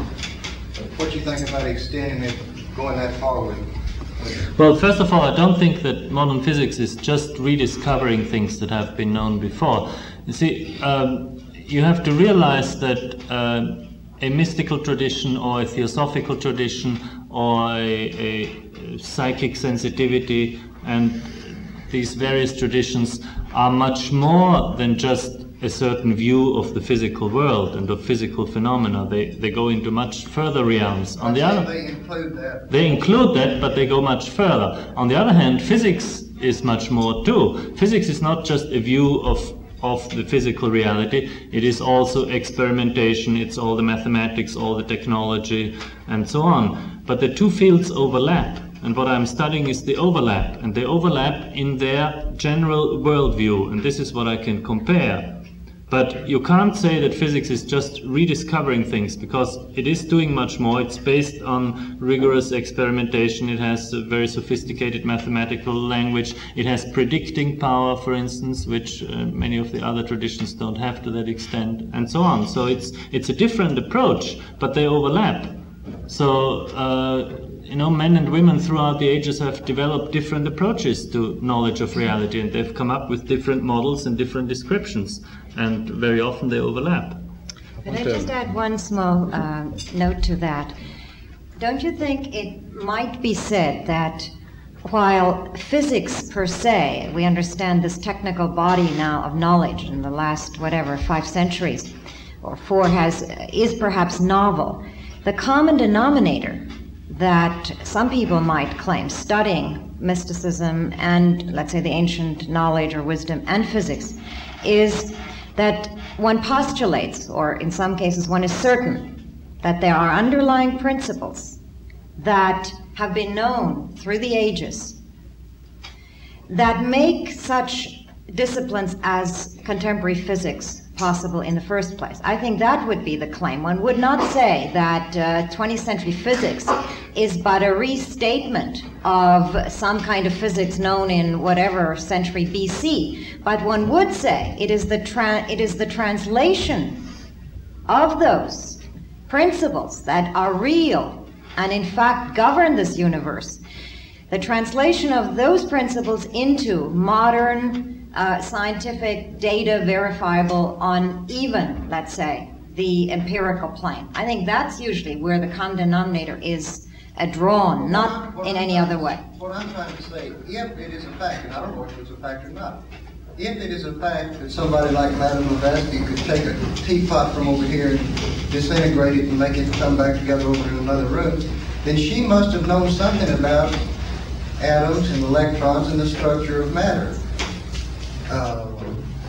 what you think about extending it, going that far with it. Well, first of all, I don't think that modern physics is just rediscovering things that have been known before. You see, um, you have to realize that uh, a mystical tradition or a theosophical tradition or a, a psychic sensitivity and these various traditions are much more than just a certain view of the physical world and of physical phenomena. They, they go into much further realms. On the other, they include that. They include that, but they go much further. On the other hand, physics is much more too. Physics is not just a view of of the physical reality. It is also experimentation, it's all the mathematics, all the technology, and so on. But the two fields overlap. And what I'm studying is the overlap. And they overlap in their general worldview. And this is what I can compare. But you can't say that physics is just rediscovering things because it is doing much more. It's based on rigorous experimentation. It has a very sophisticated mathematical language. It has predicting power, for instance, which uh, many of the other traditions don't have to that extent, and so on. So it's it's a different approach, but they overlap. So. Uh, you know, men and women throughout the ages have developed different approaches to knowledge of reality, and they've come up with different models and different descriptions and very often they overlap. Can I just add one small uh, note to that? Don't you think it might be said that while physics per se, we understand this technical body now of knowledge in the last whatever five centuries or four has is perhaps novel, the common denominator that some people might claim studying mysticism and let's say the ancient knowledge or wisdom and physics is that one postulates, or in some cases one is certain, that there are underlying principles that have been known through the ages that make such disciplines as contemporary physics possible in the first place. I think that would be the claim. One would not say that uh, 20th century physics is but a restatement of some kind of physics known in whatever century BC, but one would say it is the, tra- it is the translation of those principles that are real and in fact govern this universe. The translation of those principles into modern uh, scientific data verifiable on even, let's say, the empirical plane. I think that's usually where the common denominator is uh, drawn, not in any other way. What I'm trying to say, if it is a fact, and I don't know if it's a fact or not, if it is a fact that somebody like Madame Blavatsky could take a teapot from over here and disintegrate it and make it come back together over in another room, then she must have known something about atoms and electrons and the structure of matter uh,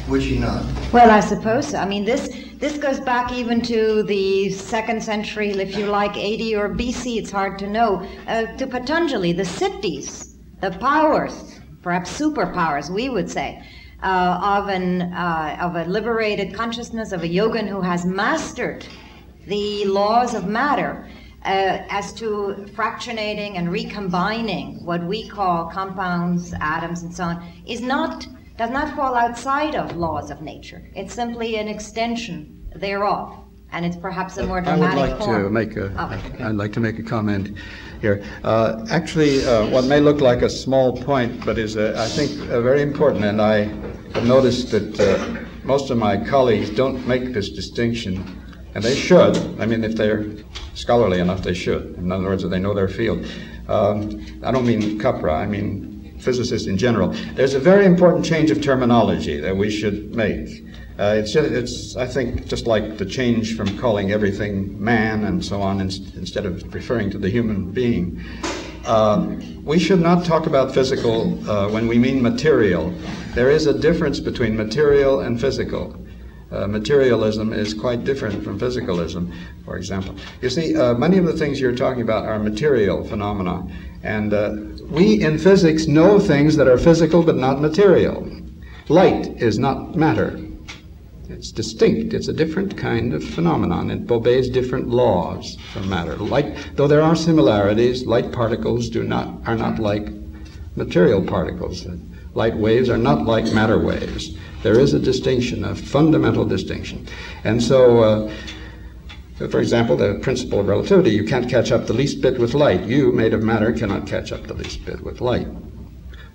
would she not? Well, I suppose so. I mean, this this goes back even to the second century, if you like, AD or BC. It's hard to know. Uh, to Patanjali, the siddhis, the powers, perhaps superpowers, we would say, uh, of an uh, of a liberated consciousness of a yogin who has mastered the laws of matter. uh, as to fractionating and recombining what we call compounds, atoms, and so on, is not does not fall outside of laws of nature. It's simply an extension thereof, and it's perhaps a more dramatic I would like form. to make a. Oh. would like to make a comment here. Uh, actually, uh, what may look like a small point, but is, uh, I think, uh, very important, and I have noticed that uh, most of my colleagues don't make this distinction and they should. I mean, if they're scholarly enough, they should. In other words, if they know their field. Um, I don't mean Capra, I mean physicists in general. There's a very important change of terminology that we should make. Uh, it's, it's, I think, just like the change from calling everything man and so on in, instead of referring to the human being. Uh, we should not talk about physical uh, when we mean material. There is a difference between material and physical uh, materialism is quite different from physicalism, for example. You see, uh, many of the things you're talking about are material phenomena, and uh, we in physics know things that are physical but not material. Light is not matter. It's distinct. It's a different kind of phenomenon. It obeys different laws from matter. Light, though there are similarities, light particles do not are not like material particles. Light waves are not like matter waves. There is a distinction, a fundamental distinction. And so, uh, for example, the principle of relativity, you can't catch up the least bit with light. You, made of matter, cannot catch up the least bit with light.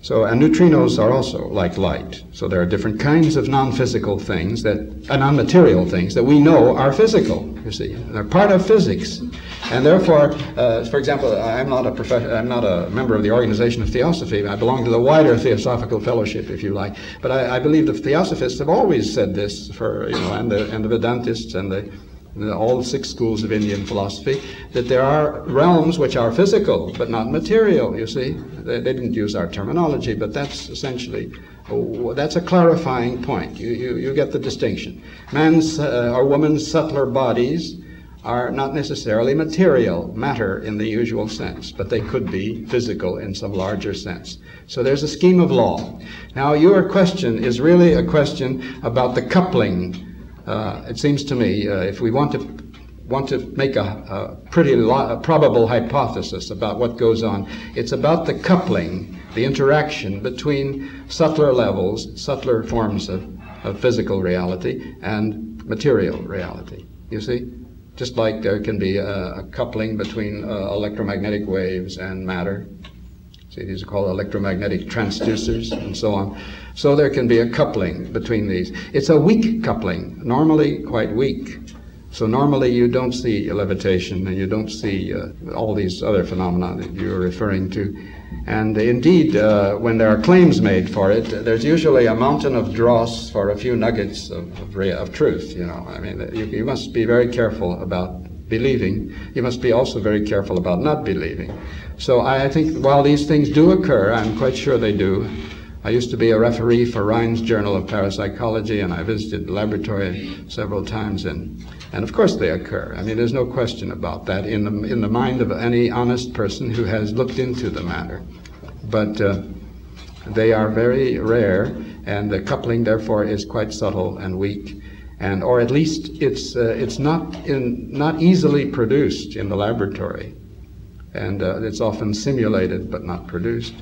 So, and neutrinos are also like light. So there are different kinds of non-physical things that, uh, non-material things that we know are physical. You see, they're part of physics, and therefore, uh, for example, I'm not a professor, I'm not a member of the Organization of Theosophy. I belong to the wider Theosophical Fellowship, if you like. But I, I believe the Theosophists have always said this, for you know, and the and the Vedantists and the all six schools of Indian philosophy, that there are realms which are physical but not material, you see. They, they didn't use our terminology, but that's essentially, oh, that's a clarifying point. You, you, you get the distinction. Man's uh, or woman's subtler bodies are not necessarily material, matter in the usual sense, but they could be physical in some larger sense. So there's a scheme of law. Now, your question is really a question about the coupling uh, it seems to me, uh, if we want to want to make a, a pretty lo- a probable hypothesis about what goes on, it's about the coupling, the interaction between subtler levels, subtler forms of, of physical reality, and material reality. You see? Just like there can be a, a coupling between uh, electromagnetic waves and matter. See, these are called electromagnetic transducers and so on. So there can be a coupling between these. It's a weak coupling, normally quite weak. So normally you don't see levitation and you don't see uh, all these other phenomena that you're referring to. And indeed, uh, when there are claims made for it, there's usually a mountain of dross for a few nuggets of, of, of truth. You know, I mean, you, you must be very careful about believing. You must be also very careful about not believing. So I, I think while these things do occur, I'm quite sure they do. I used to be a referee for Rhine's Journal of Parapsychology, and I visited the laboratory several times, and, and of course they occur. I mean, there's no question about that in the, in the mind of any honest person who has looked into the matter. But uh, they are very rare, and the coupling, therefore, is quite subtle and weak. And, or at least it's, uh, it's not, in, not easily produced in the laboratory. And uh, it's often simulated but not produced.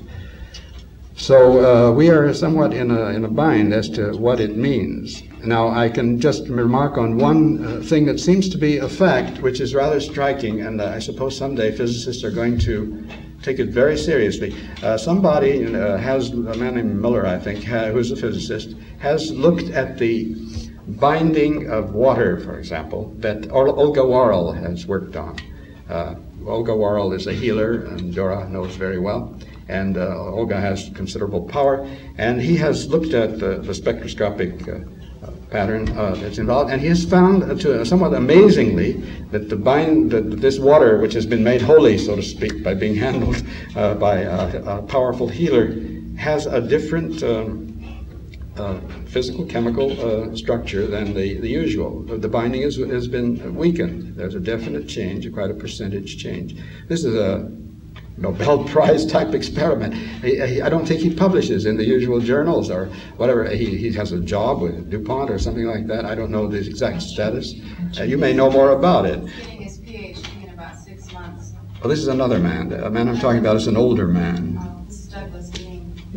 So uh, we are somewhat in a, in a bind as to what it means. Now, I can just remark on one uh, thing that seems to be a fact, which is rather striking, and uh, I suppose someday physicists are going to take it very seriously. Uh, somebody uh, has, a man named Miller, I think, who's a physicist, has looked at the binding of water, for example, that Olga Worrell has worked on. Uh, Olga Worrell is a healer, and Dora knows very well and uh, Olga has considerable power, and he has looked at the, the spectroscopic uh, uh, pattern uh, that's involved, and he has found, uh, to, somewhat amazingly, that the bind, that this water, which has been made holy, so to speak, by being handled uh, by a, a, powerful healer, has a different um, physical chemical structure than the, the usual. The binding is, has been weakened. There's a definite change, quite a percentage change. This is a Nobel Prize type experiment. He, I don't think he publishes in the usual journals or whatever. He, he has a job with DuPont or something like that. I don't know the exact status. Uh, you may know more about it. Getting his PhD in about six months. Well, this is another man. The man I'm talking about is an older man.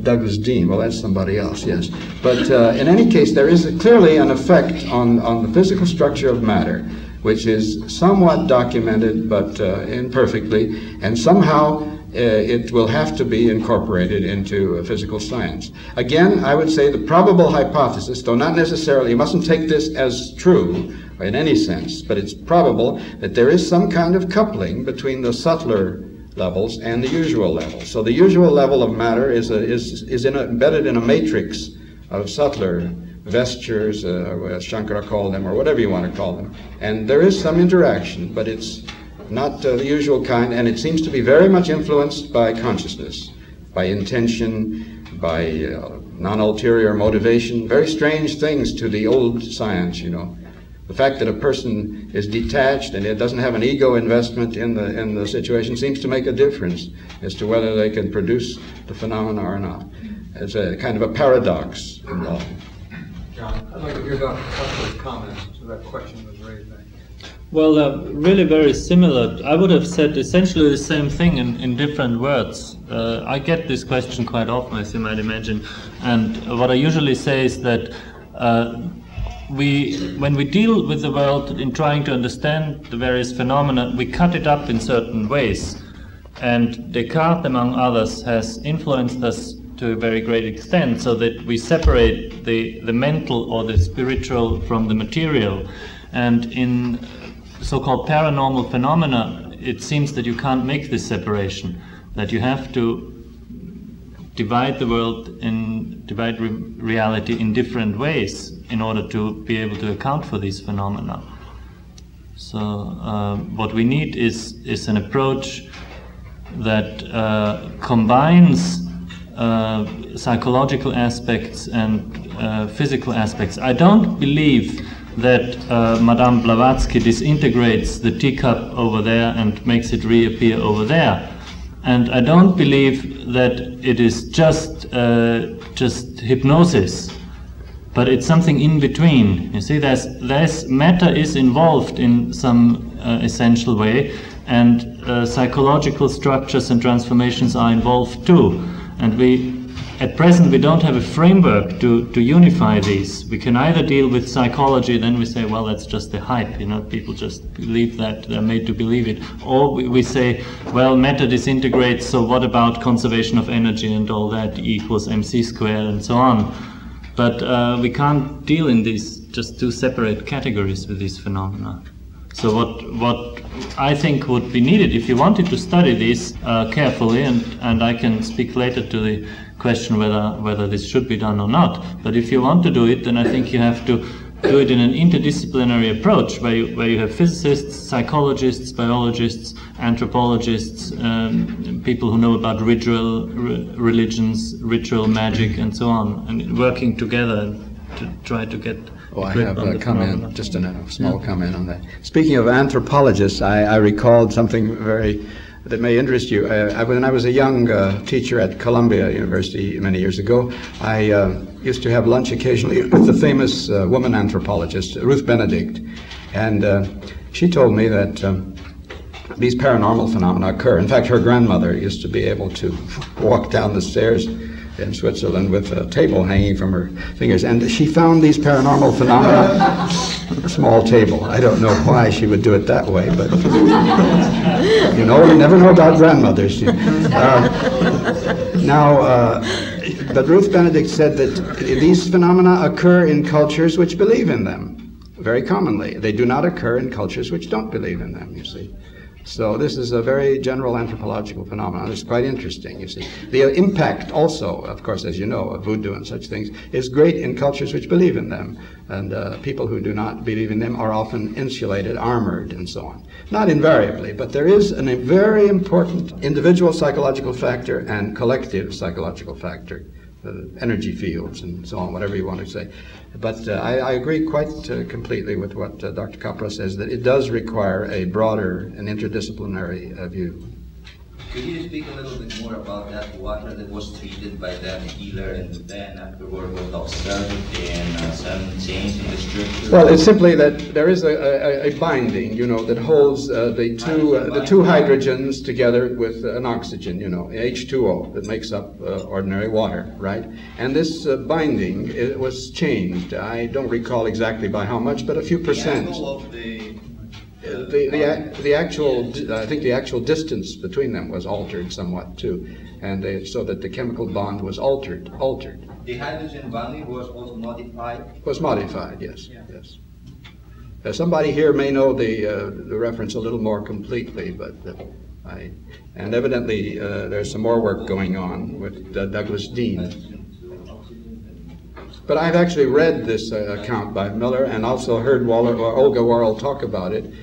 Douglas Dean. Well, that's somebody else, yes. But uh, in any case, there is a, clearly an effect on, on the physical structure of matter, which is somewhat documented but uh, imperfectly, and somehow uh, it will have to be incorporated into physical science. Again, I would say the probable hypothesis, though not necessarily, you mustn't take this as true in any sense, but it's probable that there is some kind of coupling between the subtler levels and the usual level. So the usual level of matter is, a, is, is in a, embedded in a matrix of subtler vestures, uh, as Shankara called them, or whatever you want to call them. And there is some interaction, but it's not uh, the usual kind, and it seems to be very much influenced by consciousness, by intention, by uh, non-ulterior motivation, very strange things to the old science, you know. The fact that a person is detached and it doesn't have an ego investment in the in the situation seems to make a difference as to whether they can produce the phenomena or not. It's a kind of a paradox involved. John, I'd like to hear Dr. Capra's comments to that question that was raised. Well, uh, really very similar. I would have said essentially the same thing in, in different words. Uh, I get this question quite often, as you might imagine. And what I usually say is that uh, we, when we deal with the world in trying to understand the various phenomena, we cut it up in certain ways. And Descartes, among others, has influenced us to a very great extent so that we separate the, the mental or the spiritual from the material. And in so-called paranormal phenomena, it seems that you can't make this separation, that you have to divide the world in divide re reality in different ways in order to be able to account for these phenomena. So uh, what we need is is an approach that uh, combines uh, psychological aspects and uh, physical aspects. I don't believe that uh, Madame Blavatsky disintegrates the teacup over there and makes it reappear over there. And I don't believe that it is just uh, just hypnosis, but it's something in between. You see, there's there's matter is involved in some uh, essential way, and uh, psychological structures and transformations are involved too. And we at present, we don't have a framework to, to unify these. We can either deal with psychology, then we say, well, that's just the hype, you know, people just believe that, they're made to believe it. Or we, we say, well, matter disintegrates, so what about conservation of energy and all that, e equals mc squared and so on. But uh, we can't deal in these just two separate categories with these phenomena. So what what I think would be needed if you wanted to study these uh, carefully, and, and I can speak later to the question whether whether this should be done or not. But if you want to do it, then I think you have to do it in an interdisciplinary approach where you, where you have physicists, psychologists, biologists, anthropologists, um, people who know about ritual, religions, ritual magic, and so on, and working together to try to get. Oh, I have a comment, just a small yeah. comment on that. Speaking of anthropologists, I, I recalled something very that may interest you. Uh, when I was a young uh, teacher at Columbia University many years ago, I uh, used to have lunch occasionally with the famous uh, woman anthropologist, Ruth Benedict. And uh, she told me that um, these paranormal phenomena occur. In fact, her grandmother used to be able to walk down the stairs in Switzerland with a table hanging from her fingers. And she found these paranormal phenomena, a small table. I don't know why she would do it that way, but you know, you never know about grandmothers. Uh, now, uh, but Ruth Benedict said that these phenomena occur in cultures which believe in them very commonly. They do not occur in cultures which don't believe in them, you see. So this is a very general anthropological phenomenon. It's quite interesting, you see. The impact also, of course, as you know, of voodoo and such things, is great in cultures which believe in them. And uh, people who do not believe in them are often insulated, armored, and so on. Not invariably, but there is an, a very important individual psychological factor and collective psychological factor energy fields and so on, whatever you want to say. But uh, I, I, agree quite uh, completely with what uh, Dr. Capra says that it does require a broader and interdisciplinary uh, view. Could you speak a little bit more about that water that was treated by that healer and then afterward was observed in uh, some change in the structure? Well, it's simply that there is a, a, a binding, you know, that holds uh, the two uh, the two hydrogens together with an oxygen, you know, H2O, that makes up uh, ordinary water, right? And this uh, binding it was changed. I don't recall exactly by how much, but a few percent. The the the, the, the actual, I think the actual distance between them was altered somewhat too, and they, so that the chemical bond was altered, altered. The hydrogen bonding was also modified? Was modified, yes, yes. Uh, somebody here may know the, uh, the reference a little more completely, but uh, I, and evidently uh, there's some more work going on with uh, Douglas Dean. But I've actually read this uh, account by Miller and also heard Waller, or Olga Worrell talk about it.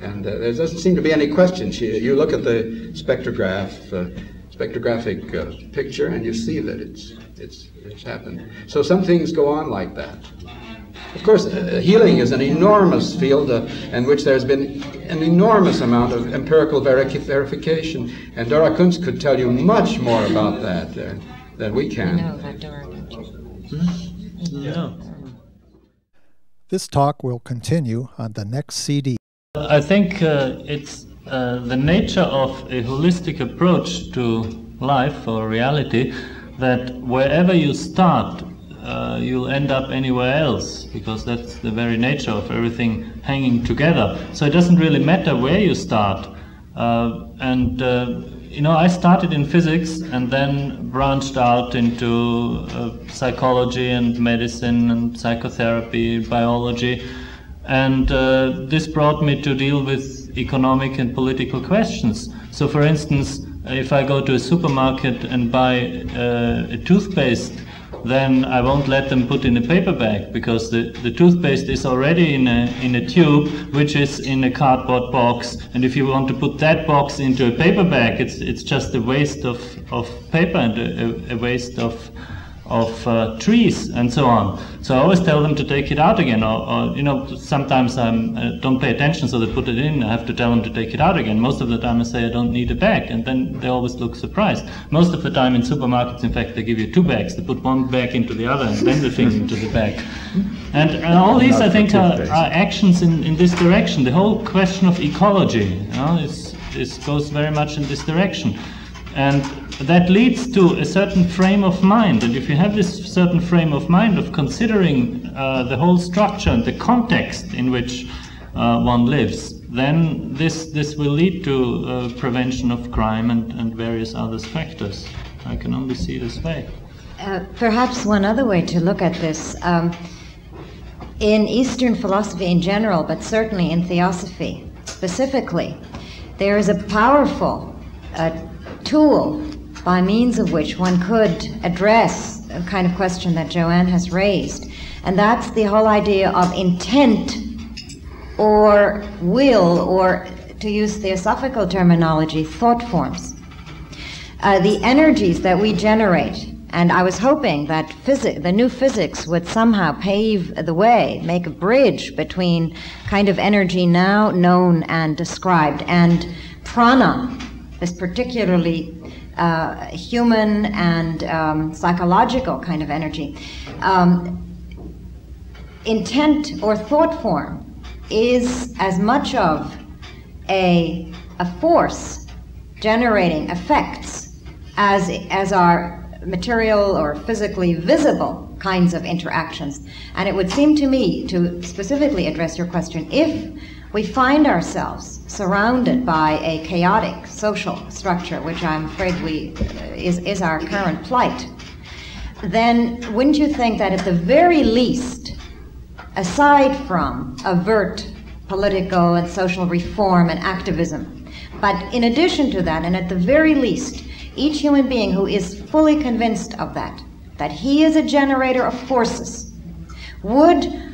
And uh, there doesn't seem to be any question. She, you look at the spectrograph, uh, spectrographic uh, picture, and you see that it's, it's, it's happened. So some things go on like that. Of course, uh, healing is an enormous field uh, in which there's been an enormous amount of empirical verification, and Dora Kunz could tell you much more about that uh, than we can. know that Dora Hmm? Yeah. This talk will continue on the next CD. I think uh, it's uh, the nature of a holistic approach to life or reality that wherever you start, uh, you'll end up anywhere else because that's the very nature of everything hanging together. So it doesn't really matter where you start. Uh, and uh, you know, I started in physics and then branched out into uh, psychology and medicine and psychotherapy, biology. And uh, this brought me to deal with economic and political questions. So, for instance, if I go to a supermarket and buy uh, a toothpaste, then I won't let them put in a paper bag because the, the toothpaste is already in a, in a tube which is in a cardboard box. And if you want to put that box into a paper bag, it's, it's just a waste of, of paper and a, a waste of, of uh, trees and so on. So I always tell them to take it out again, or, or you know, sometimes I uh, don't pay attention, so they put it in. I have to tell them to take it out again. Most of the time I say I don't need a bag, and then they always look surprised. Most of the time in supermarkets, in fact, they give you two bags. They put one bag into the other, and then the thing into the bag. And, and all these, I think, are, are actions in, in this direction. The whole question of ecology, you know, is, is goes very much in this direction. And that leads to a certain frame of mind. And if you have this certain frame of mind of considering uh, the whole structure and the context in which uh, one lives, then this, this will lead to uh, prevention of crime and, and various other factors. I can only see this way. Uh, perhaps one other way to look at this. Um, in Eastern philosophy in general, but certainly in theosophy specifically, there is a powerful uh, tool by means of which one could address a kind of question that Joanne has raised, and that's the whole idea of intent or will, or to use theosophical terminology, thought forms. Uh, the energies that we generate, and I was hoping that the new physics would somehow pave the way, make a bridge between kind of energy now known and described and prana, this particularly uh, human and um, psychological kind of energy. Um, intent or thought form is as much of a, a force generating effects as, as our material or physically visible kinds of interactions. And it would seem to me, to specifically address your question, if we find ourselves surrounded by a chaotic social structure, which I'm afraid we is, is our current plight, then wouldn't you think that at the very least, aside from overt political and social reform and activism, but in addition to that, and at the very least, each human being who is fully convinced of that, that he is a generator of forces, would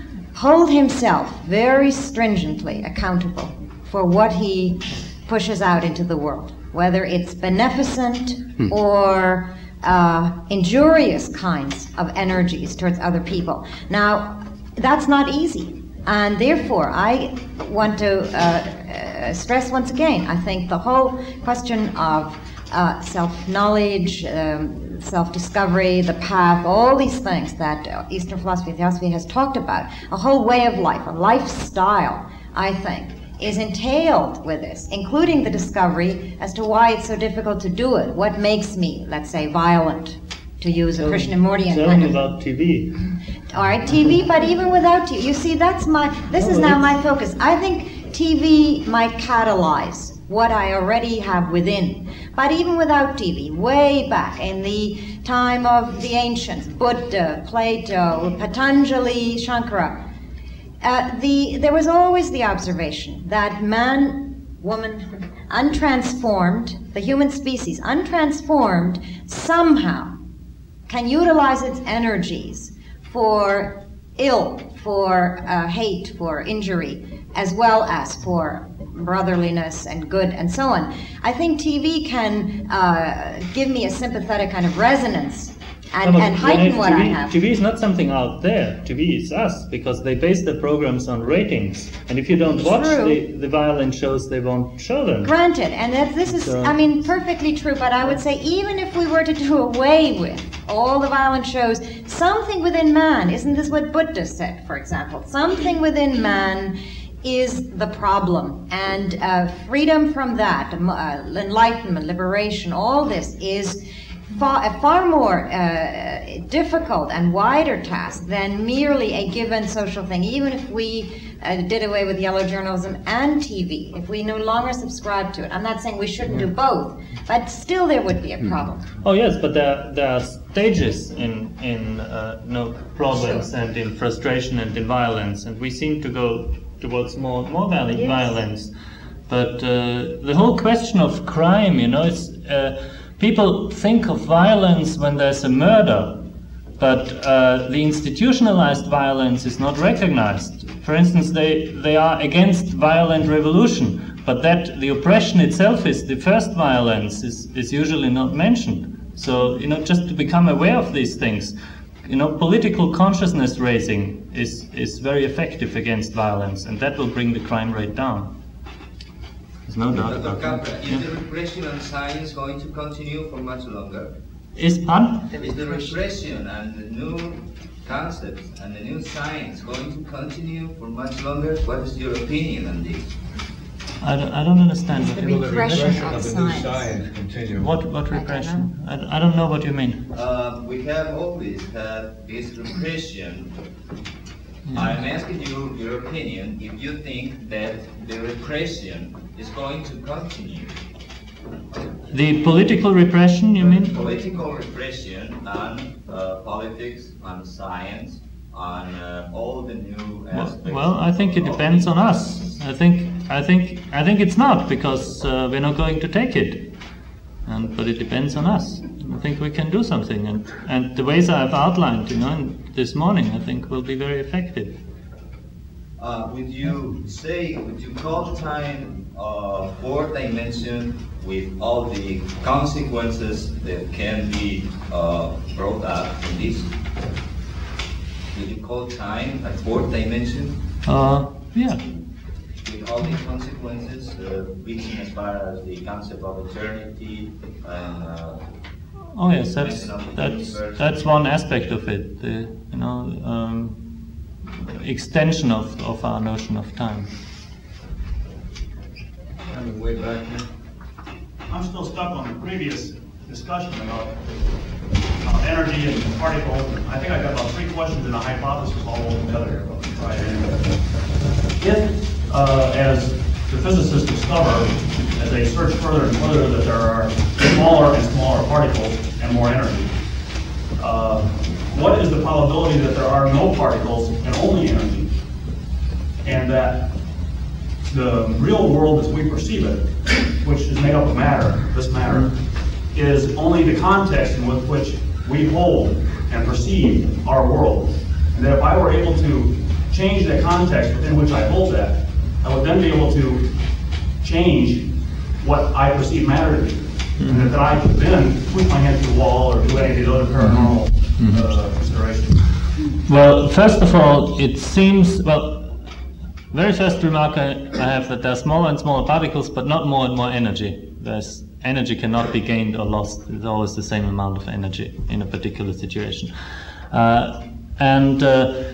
hold himself very stringently accountable for what he pushes out into the world, whether it's beneficent hmm. or uh, injurious kinds of energies towards other people. Now, that's not easy. And therefore, I want to uh, uh, stress once again I think the whole question of uh, self-knowledge, um, self-discovery, the path, all these things that Eastern philosophy, theosophy has talked about, a whole way of life, a lifestyle, I think, is entailed with this, including the discovery as to why it's so difficult to do it. What makes me, let's say, violent, to use a Krishnamurtian Tell kind of about TV. all right, TV, but even without TV, you see, that's my, this is now my focus. I think TV might catalyze what I already have within. But even without TV, way back in the time of the ancients, Buddha, Plato, Patanjali, Shankara, uh, the, there was always the observation that man, woman, untransformed, the human species, untransformed, somehow can utilize its energies for ill, for uh, hate, for injury, as well as for brotherliness and good and so on. I think TV can uh, give me a sympathetic kind of resonance and, No, and heighten TV what I have. TV is not something out there. TV is us because they base their programs on ratings. And if you don't watch the, the violent shows, they won't show them. Granted, and that this is, So- I mean, perfectly true, but I would say even if we were to do away with all the violent shows, something within man, isn't this what Buddha said, for example? Something within man is the problem, and uh, freedom from that, uh, enlightenment, liberation, all this is far, a far more uh, difficult and wider task than merely a given social thing. Even if we uh, did away with yellow journalism and TV, if we no longer subscribe to it, I'm not saying we shouldn't do both, but still there would be a problem. Oh yes, but there, there are stages in in uh, no problems and in frustration and in violence, and we seem to go towards more more violent Yes. violence. But uh, the whole question of crime, you know, it's uh, people think of violence when there's a murder, but uh, the institutionalized violence is not recognized. For instance, they they are against violent revolution, but that the oppression itself is the first violence is, is usually not mentioned. So you know, just to become aware of these things, you know, political consciousness raising is is very effective against violence, and that will bring the crime rate down. There's no doubt Dr. about that. Capra, is the repression on science going to continue for much longer? Is pardon? Is the repression and the new concepts and the new science going to continue for much longer? What is your opinion on this? I don't, I don't understand. It's what the you- repression of of the new science. science continue. What what repression? I, I don't know what you mean. Uh, we have always had this repression. I'm asking you your opinion if you think that the repression is going to continue. The political repression, you mean? Political repression on uh, politics, on science, on uh, all the new aspects. Well, I think it depends on us. I think I think I think it's not because uh, we're not going to take it, and but it depends on us. I think we can do something, and and the ways I've outlined, you know, this morning, I think will be very effective. Uh, would you say, would you call time uh, fourth dimension with all the consequences that can be uh, brought up in this? Would you call time a fourth dimension Uh, yeah. with all the consequences, uh, reaching as far as the concept of eternity and uh, Oh yes, that's dimension of the that's that's one aspect of it. The you know um, extension of, of our notion of time. Coming way back here. I'm still stuck on the previous discussion about uh, energy and particles. I think I got about three questions and a hypothesis all rolled together here, but we'll try it anyway. If, uh, as the physicists discover, as they search further and further, that there are smaller and smaller particles and more energy, uh, what is the probability that there are no particles and only energy? And that the real world as we perceive it, which is made up of matter, this matter, is only the context in with which we hold and perceive our world. And that if I were able to change the context within which I hold that, I would then be able to change what I perceive matter to be. And that I could then push my hand through the wall or do any of these other paranormal uh, considerations. Well, first of all, it seems well. Very first remark I, I have that there are smaller and smaller particles, but not more and more energy. There's energy cannot be gained or lost. It's always the same amount of energy in a particular situation. Uh, and uh,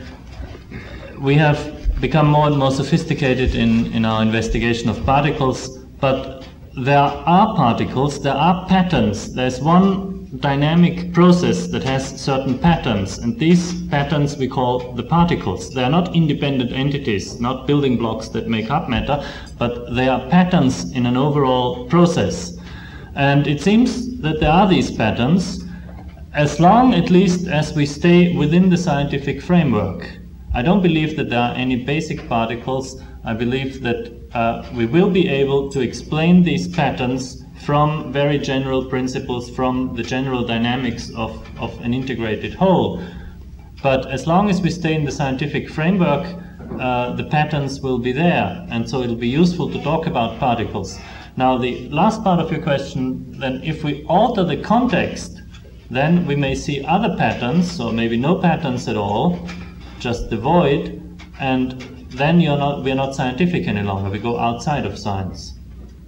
we have become more and more sophisticated in, in our investigation of particles, but there are particles, there are patterns. There's one dynamic process that has certain patterns, and these patterns we call the particles. They are not independent entities, not building blocks that make up matter, but they are patterns in an overall process. And it seems that there are these patterns as long, at least, as we stay within the scientific framework. I don't believe that there are any basic particles. I believe that uh, we will be able to explain these patterns from very general principles, from the general dynamics of, of an integrated whole. But as long as we stay in the scientific framework, uh, the patterns will be there, and so it'll be useful to talk about particles. Now, the last part of your question, then if we alter the context, then we may see other patterns, or maybe no patterns at all, just the void, and then you're not, we're not scientific any longer. We go outside of science.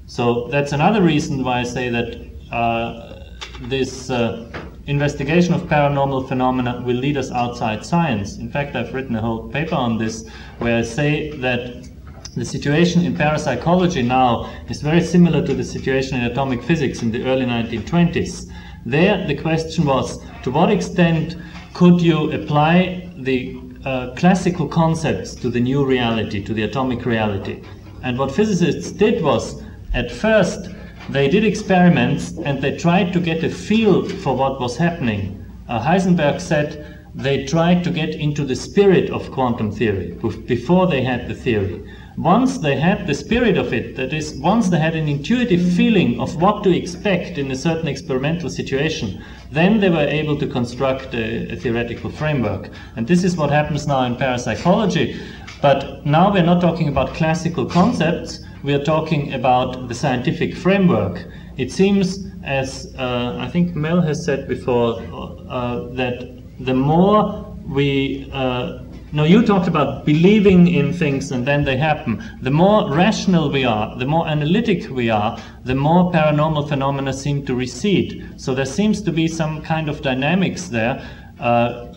So that's another reason why I say that uh, this uh, investigation of paranormal phenomena will lead us outside science. In fact, I've written a whole paper on this where I say that the situation in parapsychology now is very similar to the situation in atomic physics in the early 1920s. There, the question was to what extent could you apply the uh, classical concepts to the new reality, to the atomic reality? And what physicists did was at first, they did experiments and they tried to get a feel for what was happening. Uh, Heisenberg said they tried to get into the spirit of quantum theory before they had the theory. Once they had the spirit of it, that is, once they had an intuitive feeling of what to expect in a certain experimental situation, then they were able to construct a, a theoretical framework. And this is what happens now in parapsychology. But now we're not talking about classical concepts, we are talking about the scientific framework. It seems, as uh, I think Mel has said before, uh, that the more we uh, no, you talked about believing in things and then they happen. The more rational we are, the more analytic we are, the more paranormal phenomena seem to recede. So there seems to be some kind of dynamics there. Uh,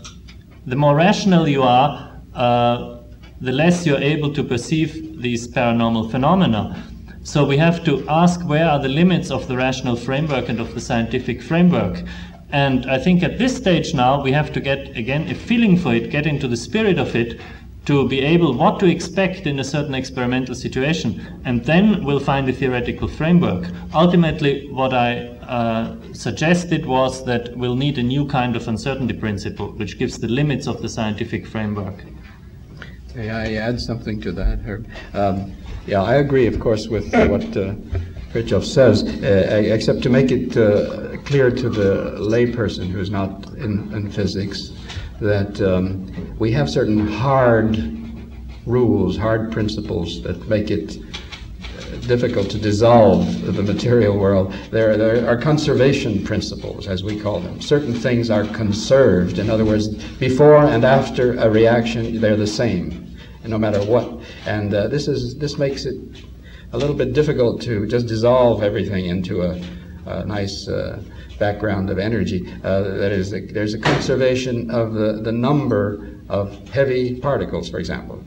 the more rational you are, uh, the less you're able to perceive these paranormal phenomena. So we have to ask where are the limits of the rational framework and of the scientific framework. And I think at this stage now we have to get again a feeling for it, get into the spirit of it, to be able what to expect in a certain experimental situation, and then we'll find a theoretical framework. Ultimately, what I uh, suggested was that we'll need a new kind of uncertainty principle, which gives the limits of the scientific framework. May I add something to that, Herb? Um, yeah, I agree, of course, with what uh, Fritjof says, uh, except to make it uh, clear to the layperson who's not in, in physics that um, we have certain hard rules, hard principles that make it difficult to dissolve the material world. There, there are conservation principles, as we call them. Certain things are conserved. In other words, before and after a reaction, they're the same no matter what. And uh, this is this makes it a little bit difficult to just dissolve everything into a, a nice uh, background of energy. Uh, that is, there's a conservation of the, the number of heavy particles, for example,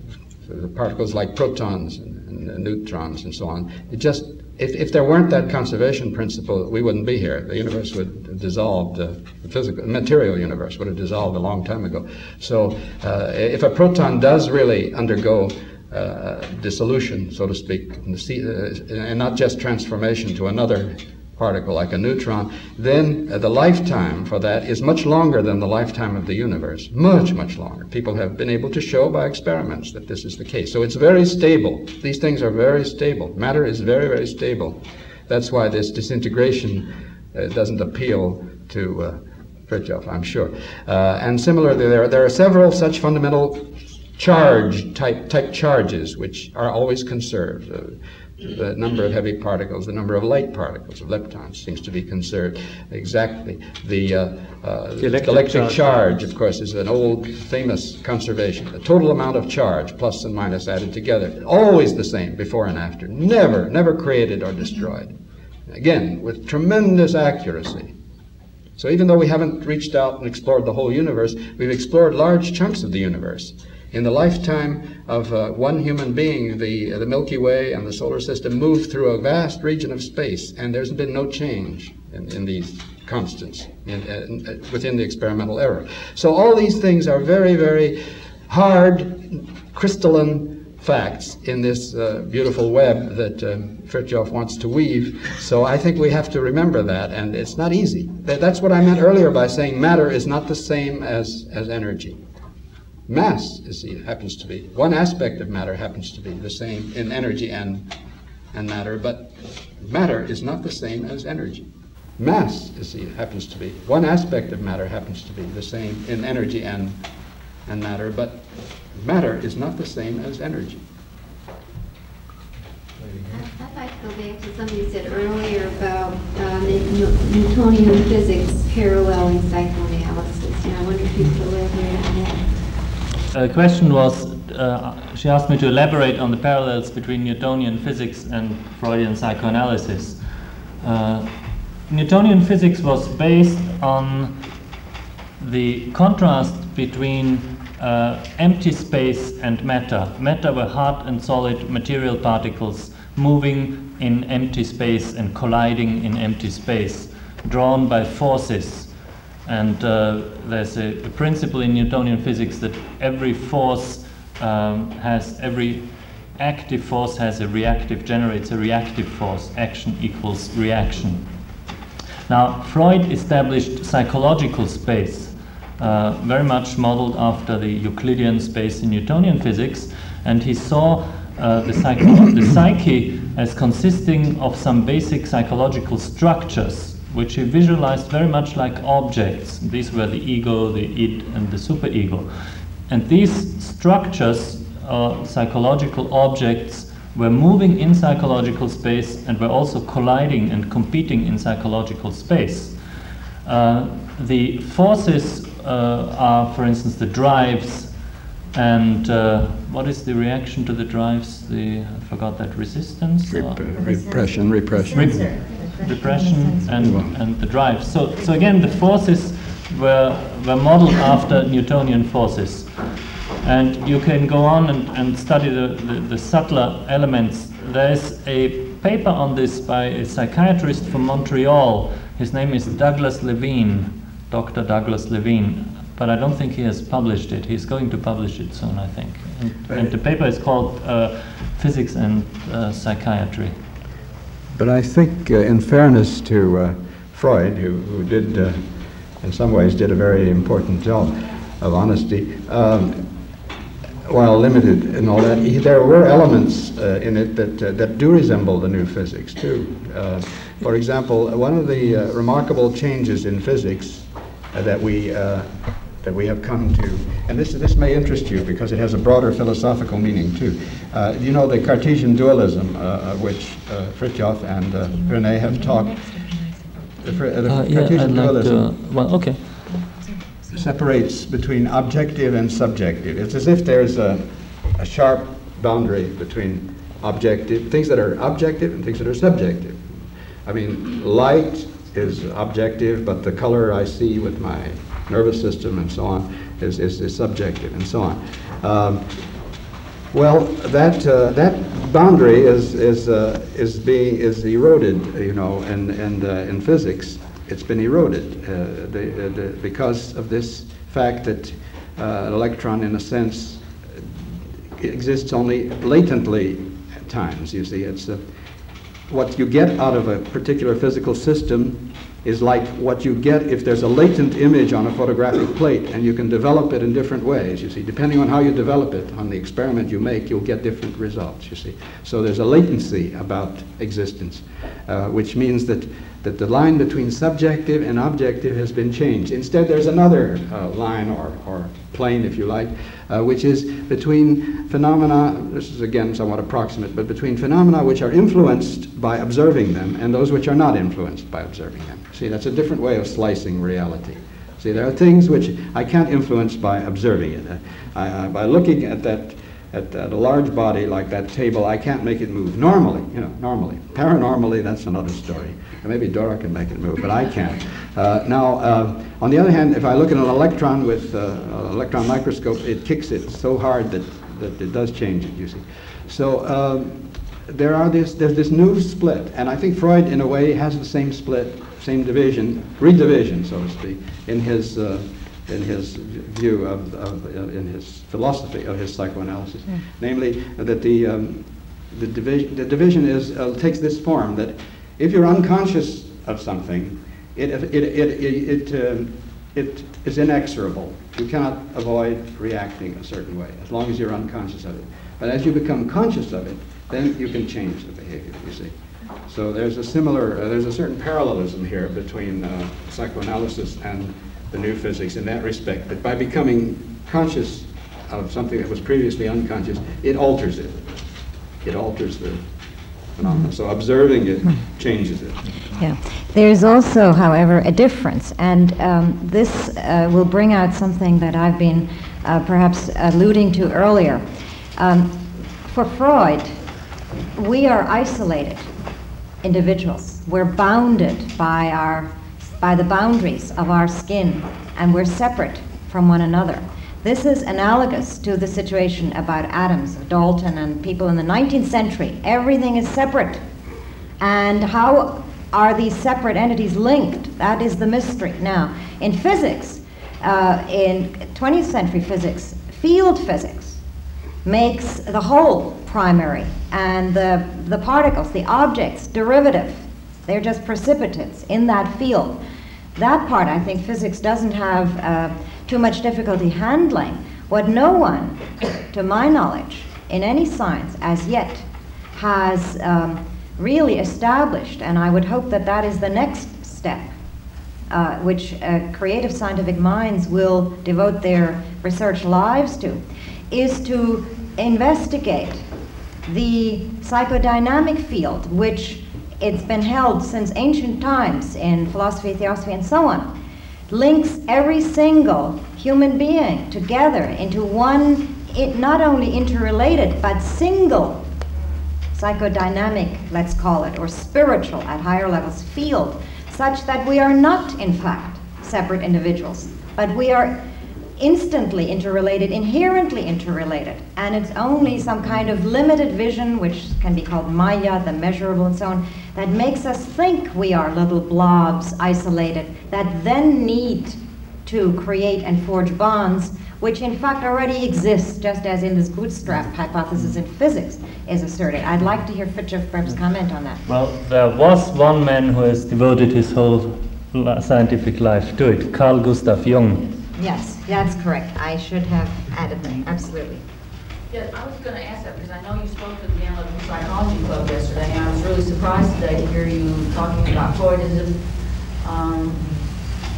so particles like protons and, and neutrons and so on. It just if, if there weren't that conservation principle, we wouldn't be here. The universe would have dissolved, uh, the physical, material universe would have dissolved a long time ago. So uh, if a proton does really undergo dissolution, so to speak, uh, and not just transformation to another particle like a neutron, then uh, the lifetime for that is much longer than the lifetime of the universe. Much, much longer. People have been able to show by experiments that this is the case. So it's very stable. These things are very stable. Matter is very, very stable. That's why this disintegration uh, doesn't appeal to uh, Fritjof, I'm sure. Uh, and similarly, there, there are several such fundamental charge type type charges which are always conserved. Uh, the number of heavy particles, the number of light particles, of leptons, seems to be conserved. Exactly. The, uh, uh, the electric, electric charge. charge, of course, is an old famous conservation. The total amount of charge, plus and minus added together, always the same before and after. Never, never created or destroyed. again, with tremendous accuracy. So even though we haven't reached out and explored the whole universe, we've explored large chunks of the universe. In the lifetime of uh, one human being, the, uh, the Milky Way and the solar system moved through a vast region of space, and there's been no change in, in these constants in, uh, uh within the experimental era. So all these things are very, very hard, crystalline facts in this uh, beautiful web that um, Fritjof wants to weave. So I think we have to remember that, and it's not easy. That's what I meant earlier by saying matter is not the same as, as energy. Mass is, happens to be, one aspect of matter happens to be the same in energy and, and matter, but matter is not the same as energy. Mass is, happens to be, one aspect of matter happens to be the same in energy and, and matter, but matter is not the same as energy. I'd like to go back to something you said earlier about uh, Newtonian physics paralleling psychoanalysis, and I wonder if you could elaborate on that. The question was, uh, she asked me to elaborate on the parallels between Newtonian physics and Freudian psychoanalysis. Uh, Newtonian physics was based on the contrast between uh, empty space and matter. Matter were hard and solid material particles moving in empty space and colliding in empty space, drawn by forces. And uh, there's a, a, principle in Newtonian physics that every force um, has, every active force has a reactive, generates a reactive force. Action equals reaction. Now, Freud established psychological space uh, very much modeled after the Euclidean space in Newtonian physics, and he saw uh, the, the psyche as consisting of some basic psychological structures, which he visualized very much like objects. These were the ego, the id, and the superego. And these structures, uh, psychological objects, were moving in psychological space and were also colliding and competing in psychological space. Uh, the forces uh, are, for instance, the drives, and uh, what is the reaction to the drives? The I forgot that resistance, Rep- repression, repression, Rep- repression, and and the drive. So so again, the forces were were modeled after Newtonian forces, and you can go on and, and study the, the, the subtler elements. There's a paper on this by a psychiatrist from Montreal. His name is Douglas Levine Dr. Douglas Levine, but I don't think he has published it. He's going to publish it soon, I think. And, and the paper is called uh, Physics and uh, Psychiatry. But I think, uh, in fairness to uh, Freud, who, who did, uh, in some ways, did a very important job of honesty, um, while limited and all that, he, there were elements uh, in it that, that do resemble the new physics, too. for example, one of the remarkable changes in physics uh, that we uh, that we have come to, and this this may interest you because it has a broader philosophical meaning too. Uh, you know the Cartesian dualism, of which uh, Fritjof and Rene have talked. The, the Cartesian yeah, dualism. Like to, well, okay. Separates between objective and subjective. It's as if there's a, a sharp boundary between objective things that are objective and things that are subjective. I mean, light is objective, but the color I see with my nervous system and so on is, is, is subjective and so on. Um, well, that uh, that boundary is is uh, is being is eroded, you know, and and uh, in physics, it's been eroded uh, the, uh, the, because of this fact that an electron, in a sense, exists only latently at times. You see, it's what you get out of a particular physical system is like what you get if there's a latent image on a photographic plate and you can develop it in different ways, you see. Depending on how you develop it, on the experiment you make, you'll get different results, you see. So there's a latency about existence, uh, which means that that the line between subjective and objective has been changed. Instead, there's another uh, line or, or plane, if you like, uh, which is between phenomena, this is again somewhat approximate, but between phenomena which are influenced by observing them and those which are not influenced by observing them. See, that's a different way of slicing reality. See, there are things which I can't influence by observing it. Uh, I, by looking at that at, at, a large body like that table, I can't make it move normally, you know, normally. Paranormally, that's another story. Maybe Dora can make it move, but I can't. Uh, now, uh, on the other hand, if I look at an electron with uh, an electron microscope, it kicks it so hard that, that it does change it, you see. So um, there are this, there's this new split, and I think Freud, in a way, has the same split, same division, redivision, so to speak, in his uh, in his view of, of uh, in his philosophy of his psychoanalysis, mm. namely that the um, the division the division is uh, takes this form that if you're unconscious of something, it it it it, it, um, it is inexorable. You cannot avoid reacting a certain way as long as you're unconscious of it. But as you become conscious of it, then you can change the behavior. You see. So there's a similar, uh, there's a certain parallelism here between uh, psychoanalysis and the new physics in that respect, that by becoming conscious of something that was previously unconscious, it alters it. It alters the phenomenon. So observing it changes it. Yeah. There's also, however, a difference, and um, this uh, will bring out something that I've been uh, perhaps alluding to earlier. Um, for Freud, we are isolated individuals. We're bounded by our by the boundaries of our skin, and we're separate from one another. This is analogous to the situation about atoms, Dalton, and people in the 19th century. Everything is separate. And how are these separate entities linked? That is the mystery. Now, in physics, uh, in 20th century physics, field physics makes the whole primary and the, the particles, the objects, derivative. They're just precipitates in that field. That part, I think, physics doesn't have uh, too much difficulty handling. What no one, to my knowledge, in any science as yet, has um, really established, and I would hope that that is the next step, uh, which uh, creative scientific minds will devote their research lives to, is to investigate the psychodynamic field, which it's been held since ancient times in philosophy, theosophy, and so on, links every single human being together into one, not only interrelated, but single psychodynamic, let's call it, or spiritual at higher levels field, such that we are not, in fact, separate individuals, but we are instantly interrelated, inherently interrelated. And it's only some kind of limited vision, which can be called Maya, the measurable, and so on, that makes us think we are little blobs, isolated, that then need to create and forge bonds, which in fact already exist, just as in this bootstrap hypothesis in physics is asserted. I'd like to hear Fritjof perhaps comment on that. Well, there was one man who has devoted his whole scientific life to it, Carl Gustav Jung. Yes, that's correct. I should have added that, absolutely. Yeah, I was going to ask that because I know you spoke to the Analytical Psychology Club yesterday, and I was really surprised today to hear you talking about Freudism. Um,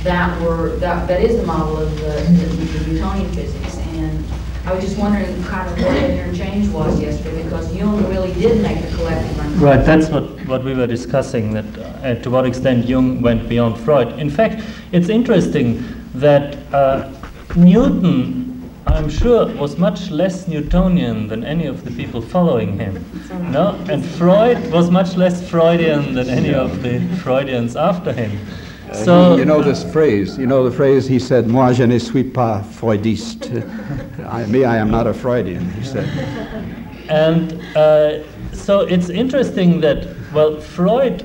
that were that, that is the model of the, the, the Newtonian physics, and I was just wondering kind of what the interchange was yesterday because Jung really did make the collective unconscious. Right, that's what, what we were discussing, that uh, to what extent Jung went beyond Freud. In fact, it's interesting that uh, Newton, I'm sure, was much less Newtonian than any of the people following him. No? And Freud was much less Freudian than any of the Freudians after him. So you know this phrase. You know the phrase. He said, "Moi, je ne suis pas Freudiste." I, me, I am not a Freudian. He said. And uh, so it's interesting that well, Freud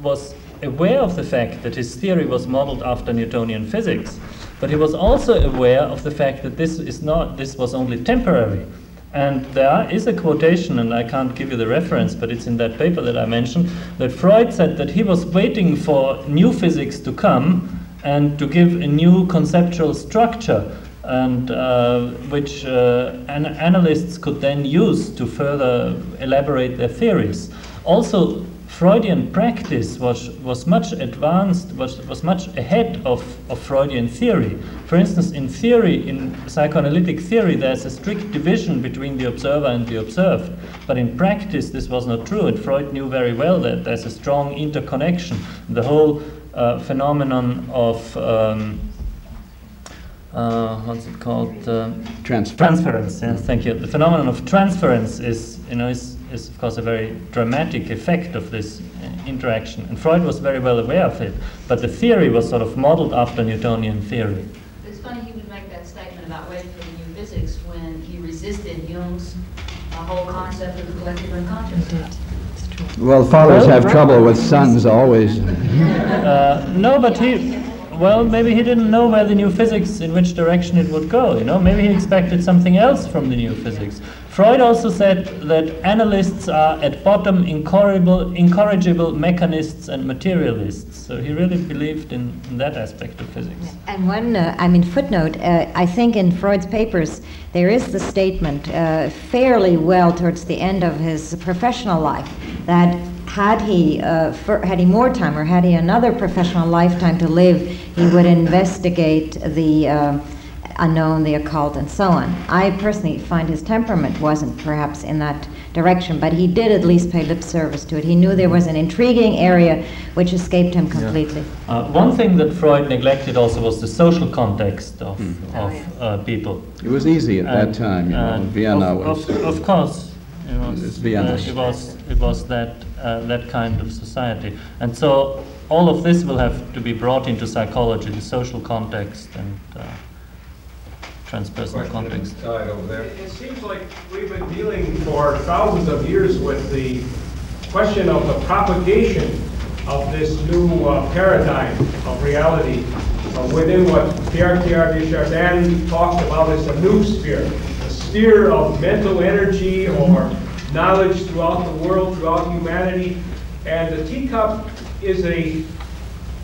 was aware of the fact that his theory was modeled after Newtonian physics, but he was also aware of the fact that this is not this was only temporary. And there is a quotation, and I can't give you the reference, but it's in that paper that I mentioned, that Freud said that he was waiting for new physics to come and to give a new conceptual structure, and uh, which uh, an analysts could then use to further elaborate their theories. Also, Freudian practice was, was much advanced, was, was much ahead of, of Freudian theory. For instance, in theory, in psychoanalytic theory, there's a strict division between the observer and the observed. But in practice, this was not true, and Freud knew very well that there's a strong interconnection. The whole uh, phenomenon of um, uh, what's it called? Uh, Transfer. Transference. Yes, thank you. The phenomenon of transference is, you know, is, is of course a very dramatic effect of this uh, interaction, and Freud was very well aware of it. But the theory was sort of modeled after Newtonian theory. It's funny he would make that statement about waiting for the new physics when he resisted Jung's uh, whole concept of the collective unconscious. Well, fathers have trouble with sons always. Uh, no, but he, well, maybe he didn't know where the new physics, in which direction it would go, you know? Maybe he expected something else from the new physics. Freud also said that analysts are at bottom incorrigible, incorrigible mechanists and materialists. So he really believed in, in that aspect of physics. And one, uh, I mean, footnote, uh, I think in Freud's papers there is the statement uh, fairly well towards the end of his professional life that had he, uh, for, had he more time or had he another professional lifetime to live, he would investigate the uh, unknown, the occult, and so on. I personally find his temperament wasn't perhaps in that direction, but he did at least pay lip service to it. He knew there was an intriguing area which escaped him completely. Yeah. Uh, one thing that Freud neglected also was the social context of, mm. of uh, people. It was easy at and, that time, you know. Vienna of, was. Of, of course. It was, Vienna. Uh, it was, it was that, uh, that kind of society. And so all of this will have to be brought into psychology, the social context and uh, transpersonal context. It, it seems like we've been dealing for thousands of years with the question of the propagation of this new uh, paradigm of reality uh, within what Pierre Teilhard de Chardin talked about as the noosphere, a sphere of mental energy or knowledge throughout the world, throughout humanity. And the teacup is a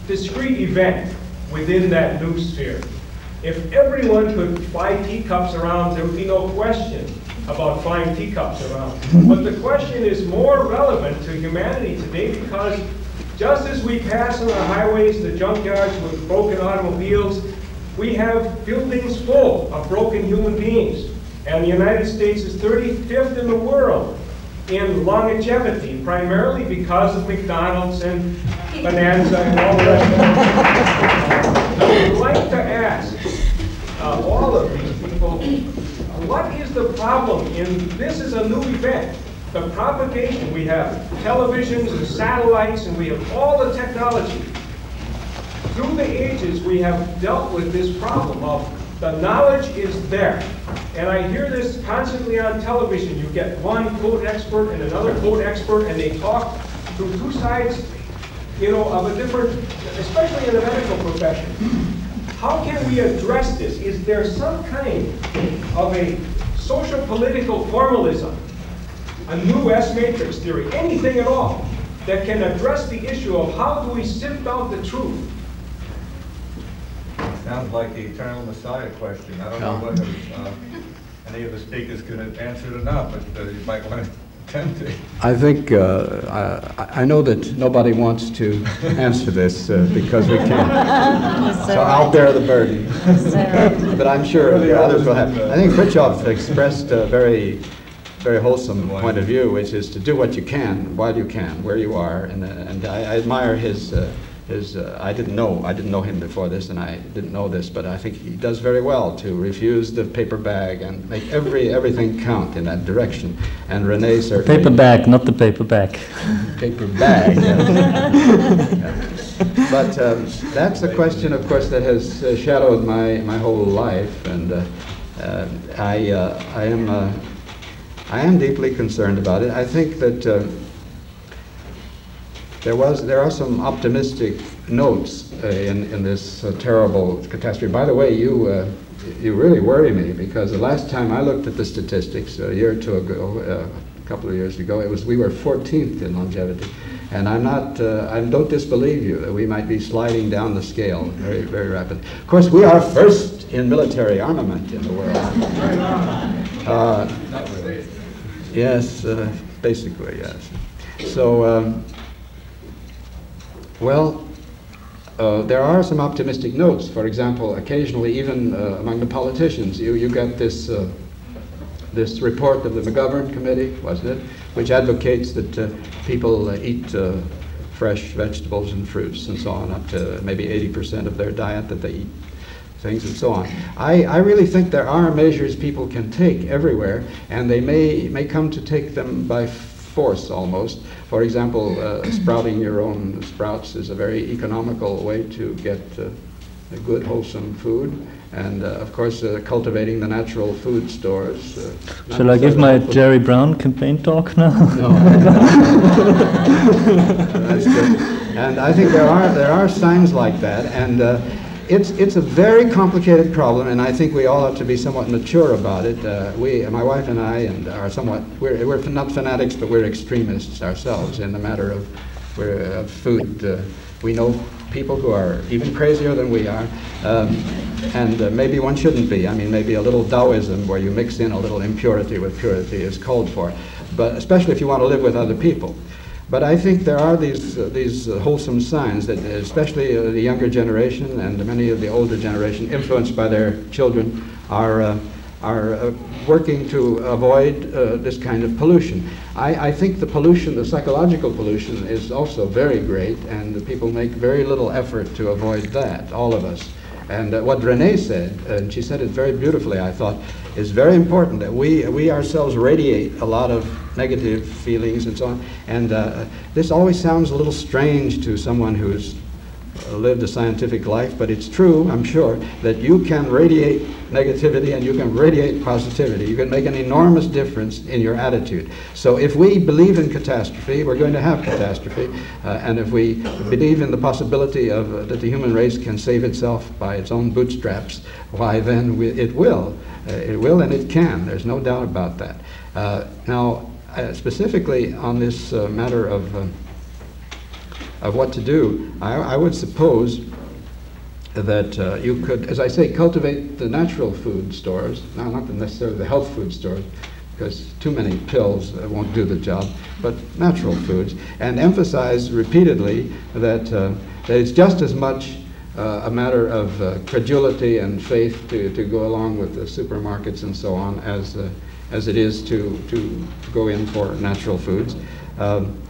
discrete event within that noosphere. If everyone could fly teacups around, there would be no question about flying teacups around. But the question is more relevant to humanity today because just as we pass on the highways, the junkyards with broken automobiles, we have buildings full of broken human beings. And the United States is 35th in the world in longevity, primarily because of McDonald's and Bonanza and all the rest. I would like to ask uh, all of these people, what is the problem in, this is a new event, the propagation. We have televisions and satellites and we have all the technology. Through the ages, we have dealt with this problem of the knowledge is there. And I hear this constantly on television. You get one quote expert and another quote expert, and they talk through two sides, you know, of a different, especially in the medical profession. How can we address this? Is there some kind of a social political formalism, a new S matrix theory, anything at all, that can address the issue of how do we sift out the truth? Sounds like the eternal Messiah question. I don't know whether uh, any of the speakers could answer it or not, but uh, you might want to attempt to. I think, uh, I, I, know that nobody wants to answer this uh, because we can't. so I'll bear the burden. but I'm sure the others will have. I think Fritjof expressed a very very wholesome point of view, which is to do what you can while you can, where you are, and, and I, I admire his uh, is uh, I didn't know I didn't know him before this, and I didn't know this, but I think he does very well to refuse the paper bag and make every everything count in that direction. And Rene certainly paper bag, not the paper bag. paper bag. yeah. But um, that's a question, of course, that has uh, shadowed my my whole life, and uh, uh I uh, I am uh, I am deeply concerned about it. I think that there was there are some optimistic notes uh, in in this uh, terrible catastrophe. By the way, you uh, you really worry me because the last time I looked at the statistics a year or two ago, uh, a couple of years ago, it was we were 14th in longevity. And I'm not, uh, I don't disbelieve you that we might be sliding down the scale very, very rapidly. Of course, we are first in military armament in the world. Uh, yes, basically, yes. So, um, well, uh, there are some optimistic notes. For example, occasionally, even uh, among the politicians, you, you get this, uh, this report of the McGovern Committee, wasn't it, which advocates that uh, people uh, eat uh, fresh vegetables and fruits and so on, up to maybe 80% of their diet that they eat. things and so on. I, I really think there are measures people can take everywhere, and they may, may come to take them by force almost. For example, uh, sprouting your own sprouts is a very economical way to get uh, a good, wholesome food. And uh, of course, uh, cultivating the natural food stores. uh, Shall I give my Jerry Brown campaign talk now? No. And I think there are there are signs like that, and uh, it's it's a very complicated problem, and I think we all have to be somewhat mature about it. Uh, we, my wife and I, and are somewhat we're we're not fanatics, but we're extremists ourselves in the matter of of food. Uh, we know people who are even crazier than we are, um, and uh, maybe one shouldn't be. I mean, maybe a little Taoism where you mix in a little impurity with purity is called for, but especially if you want to live with other people. But I think there are these uh, these uh, wholesome signs that, especially uh, the younger generation and many of the older generation, influenced by their children, are uh, are uh, working to avoid uh, this kind of pollution. I, I think the pollution, the psychological pollution, is also very great, and the people make very little effort to avoid that. All of us. And uh, what Renee said, and she said it very beautifully, I thought, is very important that we, we ourselves radiate a lot of negative feelings and so on. And uh, this always sounds a little strange to someone who's uh, lived a scientific life, but it's true, I'm sure, that you can radiate negativity and you can radiate positivity. You can make an enormous difference in your attitude. So if we believe in catastrophe, we're going to have catastrophe. Uh, and if we believe in the possibility of uh, that the human race can save itself by its own bootstraps, why then we, it will. Uh, it will and it can. There's no doubt about that. Uh, now, uh, specifically on this uh, matter of uh, of what to do, I, I would suppose that uh, you could, as I say, cultivate the natural food stores, now not necessarily the health food stores, because too many pills uh, won't do the job, but natural foods, and emphasize repeatedly that, uh, that it's just as much uh, a matter of uh, credulity and faith to, to go along with the supermarkets and so on as, uh, as it is to, to go in for natural foods. Um,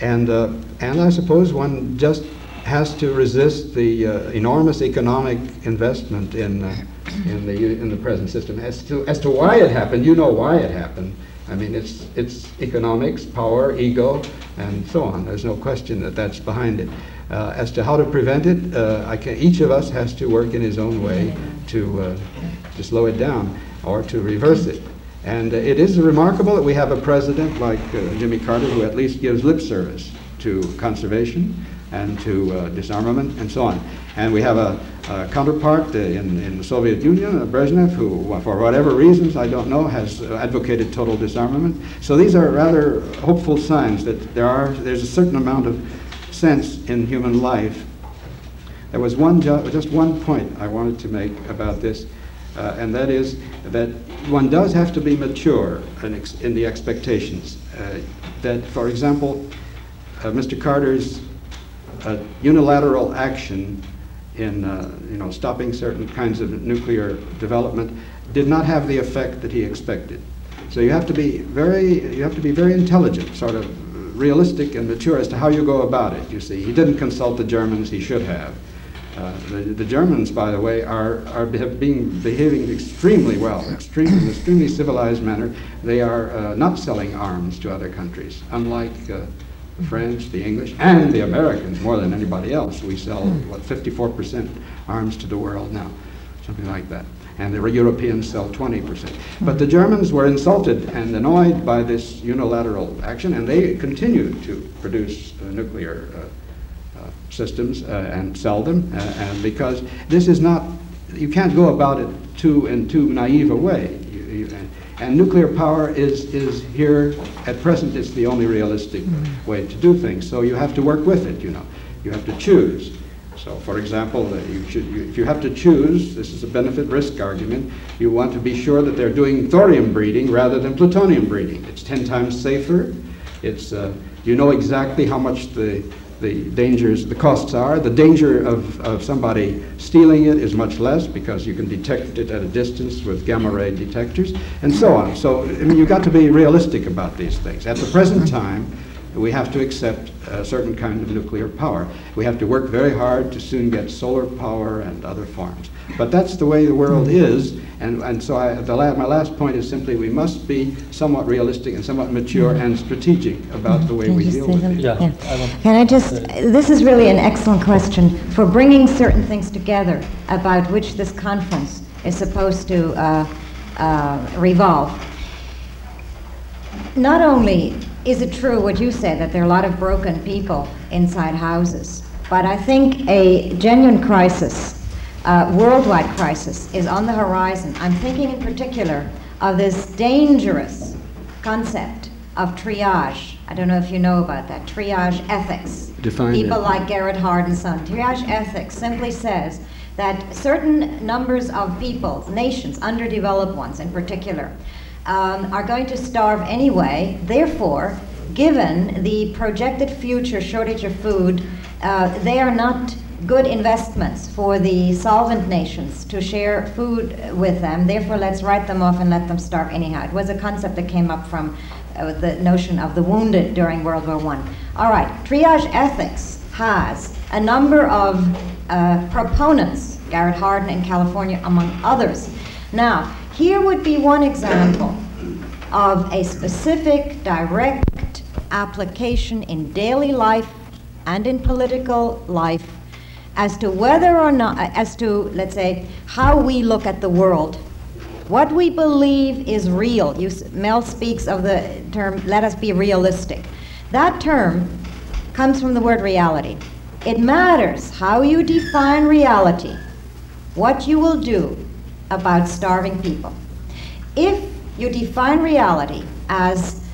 and, uh, and I suppose one just has to resist the uh, enormous economic investment in, uh, in, the, in the present system. As to, as to why it happened, you know why it happened. I mean, it's, it's economics, power, ego, and so on. There's no question that that's behind it. Uh, as to how to prevent it, uh, I can, each of us has to work in his own way to, uh, to slow it down or to reverse it. And uh, it is remarkable that we have a president like uh, Jimmy Carter who at least gives lip service to conservation and to uh, disarmament and so on. And we have a, a counterpart uh, in, in the Soviet Union, uh, Brezhnev, who, for whatever reasons, I don't know, has advocated total disarmament. So these are rather hopeful signs that there are, there's a certain amount of sense in human life. There was one, ju- just one point I wanted to make about this, and that is that one does have to be mature in, in the expectations. Uh, that, for example, uh, Mr. Carter's uh, unilateral action in uh, you know, stopping certain kinds of nuclear development did not have the effect that he expected. So you have to be very, you have to be very intelligent, sort of realistic and mature as to how you go about it. You see, he didn't consult the Germans; he should have. Uh, the, the Germans, by the way, are, are have been behaving extremely well, extreme, in an extremely civilized manner. They are uh, not selling arms to other countries, unlike uh, the French, the English, and the Americans more than anybody else. We sell, what, 54% arms to the world now, something like that. And the Europeans sell 20%. But the Germans were insulted and annoyed by this unilateral action, and they continued to produce uh, nuclear uh, systems uh, and sell them. uh, and because this is not, you can't go about it too in too naive a way. You- you- and nuclear power is, is here, at present, it's the only realistic way to do things. So you have to work with it, you know. You have to choose. So, for example, you should, you, if you have to choose, this is a benefit-risk argument, you want to be sure that they're doing thorium breeding rather than plutonium breeding. It's 10 times safer. It's, uh, you know exactly how much the, the dangers, the costs are. The danger of, of somebody stealing it is much less because you can detect it at a distance with gamma ray detectors and so on. So, I mean, you've got to be realistic about these things. At the present mm-hmm. time, we have to accept a certain kind of nuclear power. We have to work very hard to soon get solar power and other forms. But that's the way the world is, and, and so I, the la my last point is simply we must be somewhat realistic and somewhat mature and strategic about the way we deal with these. Yeah. Can I just, this is really an excellent question for bringing certain things together about which this conference is supposed to uh, uh, revolve. Not only is it true what you said, that there are a lot of broken people inside houses, but I think a genuine crisis uh, worldwide crisis is on the horizon. I'm thinking in particular of this dangerous concept of triage. I don't know if you know about that. Triage ethics. Define People it. like Garrett Hard and son. Triage ethics simply says that certain numbers of people, nations, underdeveloped ones in particular, um, are going to starve anyway. Therefore, given the projected future shortage of food, uh, they are not good investments for the solvent nations to share food with them. Therefore, let's write them off and let them starve anyhow. It was a concept that came up from uh, the notion of the wounded during World War One. All right, triage ethics has a number of uh, proponents, Garrett Hardin in California, among others. Now, here would be one example of a specific, direct application in daily life and in political life as to whether or not, uh, as to, let's say, how we look at the world. What we believe is real. You, Mel speaks of the term, let us be realistic. That term comes from the word reality. It matters how you define reality, what you will do about starving people. If you define reality as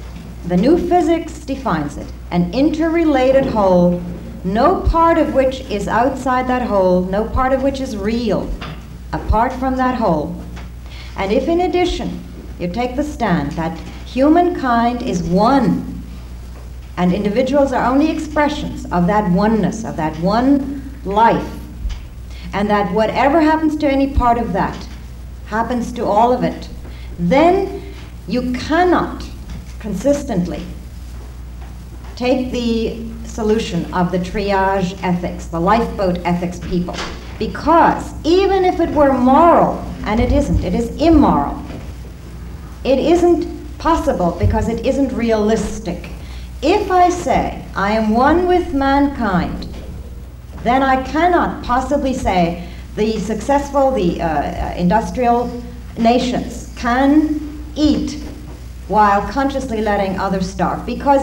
the new physics defines it, an interrelated whole no part of which is outside that whole, no part of which is real, apart from that whole. And if in addition you take the stand that humankind is one, and individuals are only expressions of that oneness, of that one life, and that whatever happens to any part of that happens to all of it, then you cannot consistently take the solution of the triage ethics, the lifeboat ethics people. Because even if it were moral, and it isn't, it is immoral, it isn't possible because it isn't realistic. If I say I am one with mankind, then I cannot possibly say the successful, the uh, uh industrial nations can eat while consciously letting others starve because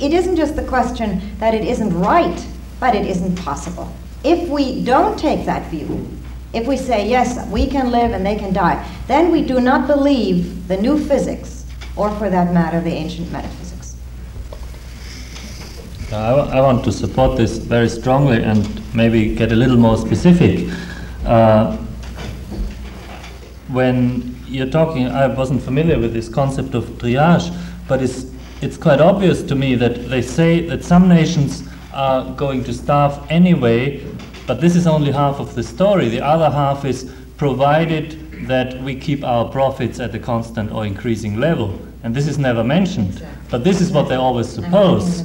it isn't just the question that it isn't right, but it isn't possible. If we don't take that view, if we say, yes, we can live and they can die, then we do not believe the new physics, or for that matter, the ancient metaphysics. I, I want to support this very strongly and maybe get a little more specific. Uh, when you're talking, I wasn't familiar with this concept of triage, but it's it's quite obvious to me that they say that some nations are going to starve anyway, but this is only half of the story. The other half is provided that we keep our profits at a constant or increasing level. And this is never mentioned. But this is what they always suppose.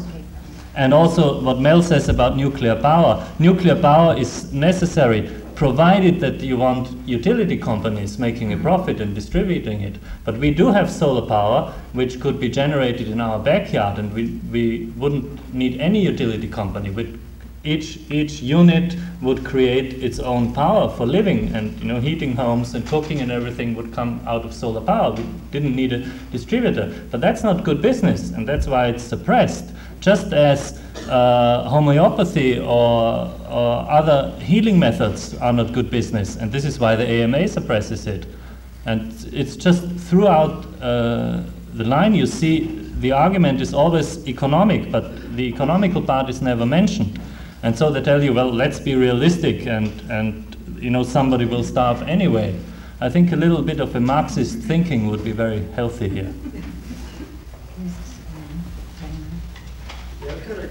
And also what Mel says about nuclear power. Nuclear power is necessary provided that you want utility companies making a mm-hmm. profit and distributing it. But we do have solar power, which could be generated in our backyard, and we, we wouldn't need any utility company. With each, each unit would create its own power for living, and you know, heating homes and cooking and everything would come out of solar power. We didn't need a distributor. But that's not good business, and that's why it's suppressed. Just as uh, homeopathy or, or other healing methods are not good business, and this is why the AMA suppresses it. And it's just throughout uh, the line you see the argument is always economic, but the economical part is never mentioned. And so they tell you, well, let's be realistic, and, and you know somebody will starve anyway. I think a little bit of a Marxist thinking would be very healthy here.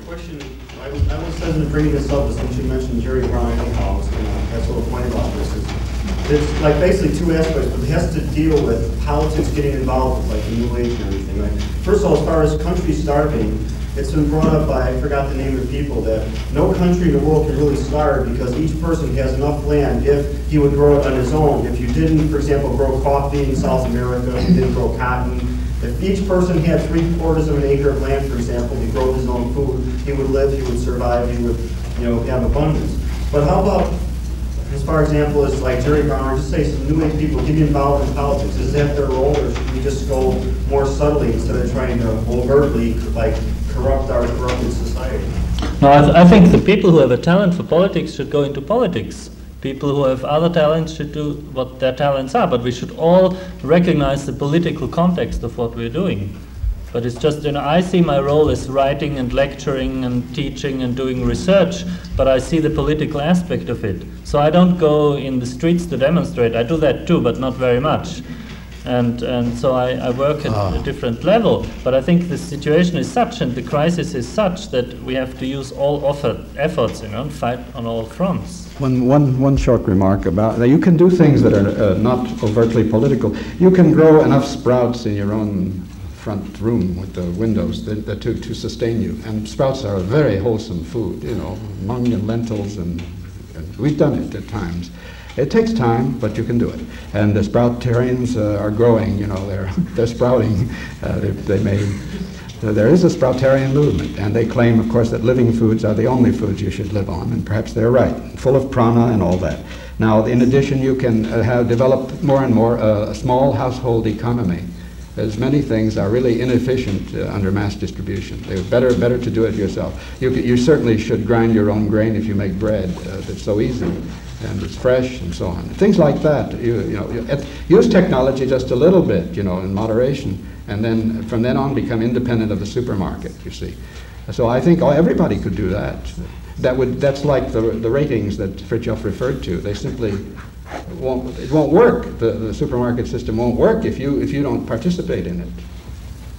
question, I was, I was hesitant to bring this up since you mentioned Jerry Brown anyhow, I was gonna, that's the whole point about this is, there's like basically two aspects, but it has to deal with politics getting involved with like the new age and everything, right? First of all, as far as countries starving, it's been brought up by, I forgot the name of the people, that no country in the world can really starve because each person has enough land if he would grow it on his own. If you didn't, for example, grow coffee in South America, if you didn't grow cotton, if each person had three quarters of an acre of land, for example, he grow his own food, he would live, he would survive, he would, you know, have abundance. But how about as far example as like Jerry Brown, or just say some new age people get involved in politics, is that their role, or should we just go more subtly instead of trying to overtly like corrupt our corrupted society? No, I, th I think the people who have a talent for politics should go into politics. People who have other talents should do what their talents are, but we should all recognize the political context of what we're doing. But it's just, you know, I see my role as writing and lecturing and teaching and doing research, but I see the political aspect of it. So I don't go in the streets to demonstrate. I do that too, but not very much. And, and so I, I work at Ah. a different level. But I think the situation is such and the crisis is such that we have to use all offered efforts, you know, and fight on all fronts. One, one, one short remark about that. You can do things that are uh, not overtly political. You can grow enough sprouts in your own front room with the windows that, that to, to sustain you. And sprouts are a very wholesome food, you know, mung and lentils, and, and we've done it at times. It takes time, but you can do it. And the sproutarians uh, are growing, you know, they're, they're sprouting. Uh, they, they may, uh, there is a sproutarian movement, and they claim, of course, that living foods are the only foods you should live on, and perhaps they're right, full of prana and all that. Now, in addition, you can uh, have developed more and more uh, a small household economy as many things are really inefficient uh, under mass distribution. They're better, better to do it yourself. You, you certainly should grind your own grain if you make bread. Uh, that's so easy and it's fresh and so on. Things like that. You, you know, use technology just a little bit, you know, in moderation, and then from then on become independent of the supermarket. You see. So I think everybody could do that. That would. That's like the the ratings that Fritjof referred to. They simply won't, it won't work. The, the supermarket system won't work if you, if you don't participate in it.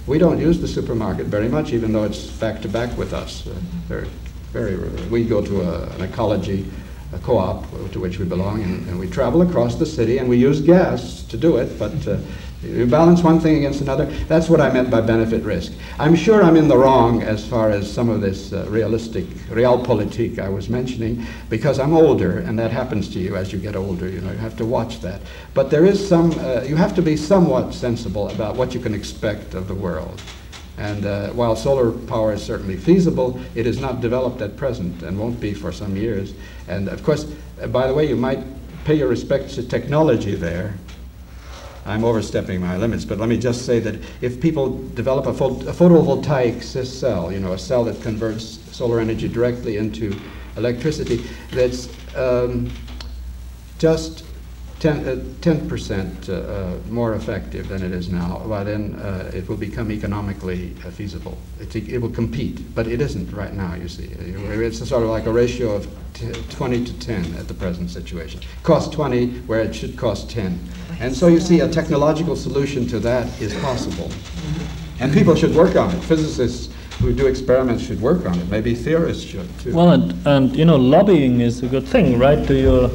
We don't use the supermarket very much, even though it's back to back with us. Uh, they're very, we go to a, an ecology a co-op to which we belong, and, and we travel across the city, and we use gas to do it, but uh, you balance one thing against another. That's what I meant by benefit risk. I'm sure I'm in the wrong as far as some of this uh, realistic realpolitik I was mentioning, because I'm older, and that happens to you as you get older. You know, you have to watch that. But there is some. Uh, you have to be somewhat sensible about what you can expect of the world. And uh, while solar power is certainly feasible, it is not developed at present and won't be for some years. And of course, uh, by the way, you might pay your respects to technology there. I'm overstepping my limits, but let me just say that if people develop a, pho- a photovoltaic cell, you know, a cell that converts solar energy directly into electricity, that's um, just 10, uh, 10% uh, uh, more effective than it is now, well, then it will become economically feasible. It, it will compete, but it isn't right now, you see. It's sort of like a ratio of t- 20 to 10 at the present situation. Cost 20 where it should cost 10. And so you see a technological solution to that is possible. And people should work on it. Physicists who do experiments should work on it. Maybe theorists should too. Well, and, and you know, lobbying is a good thing, right? To your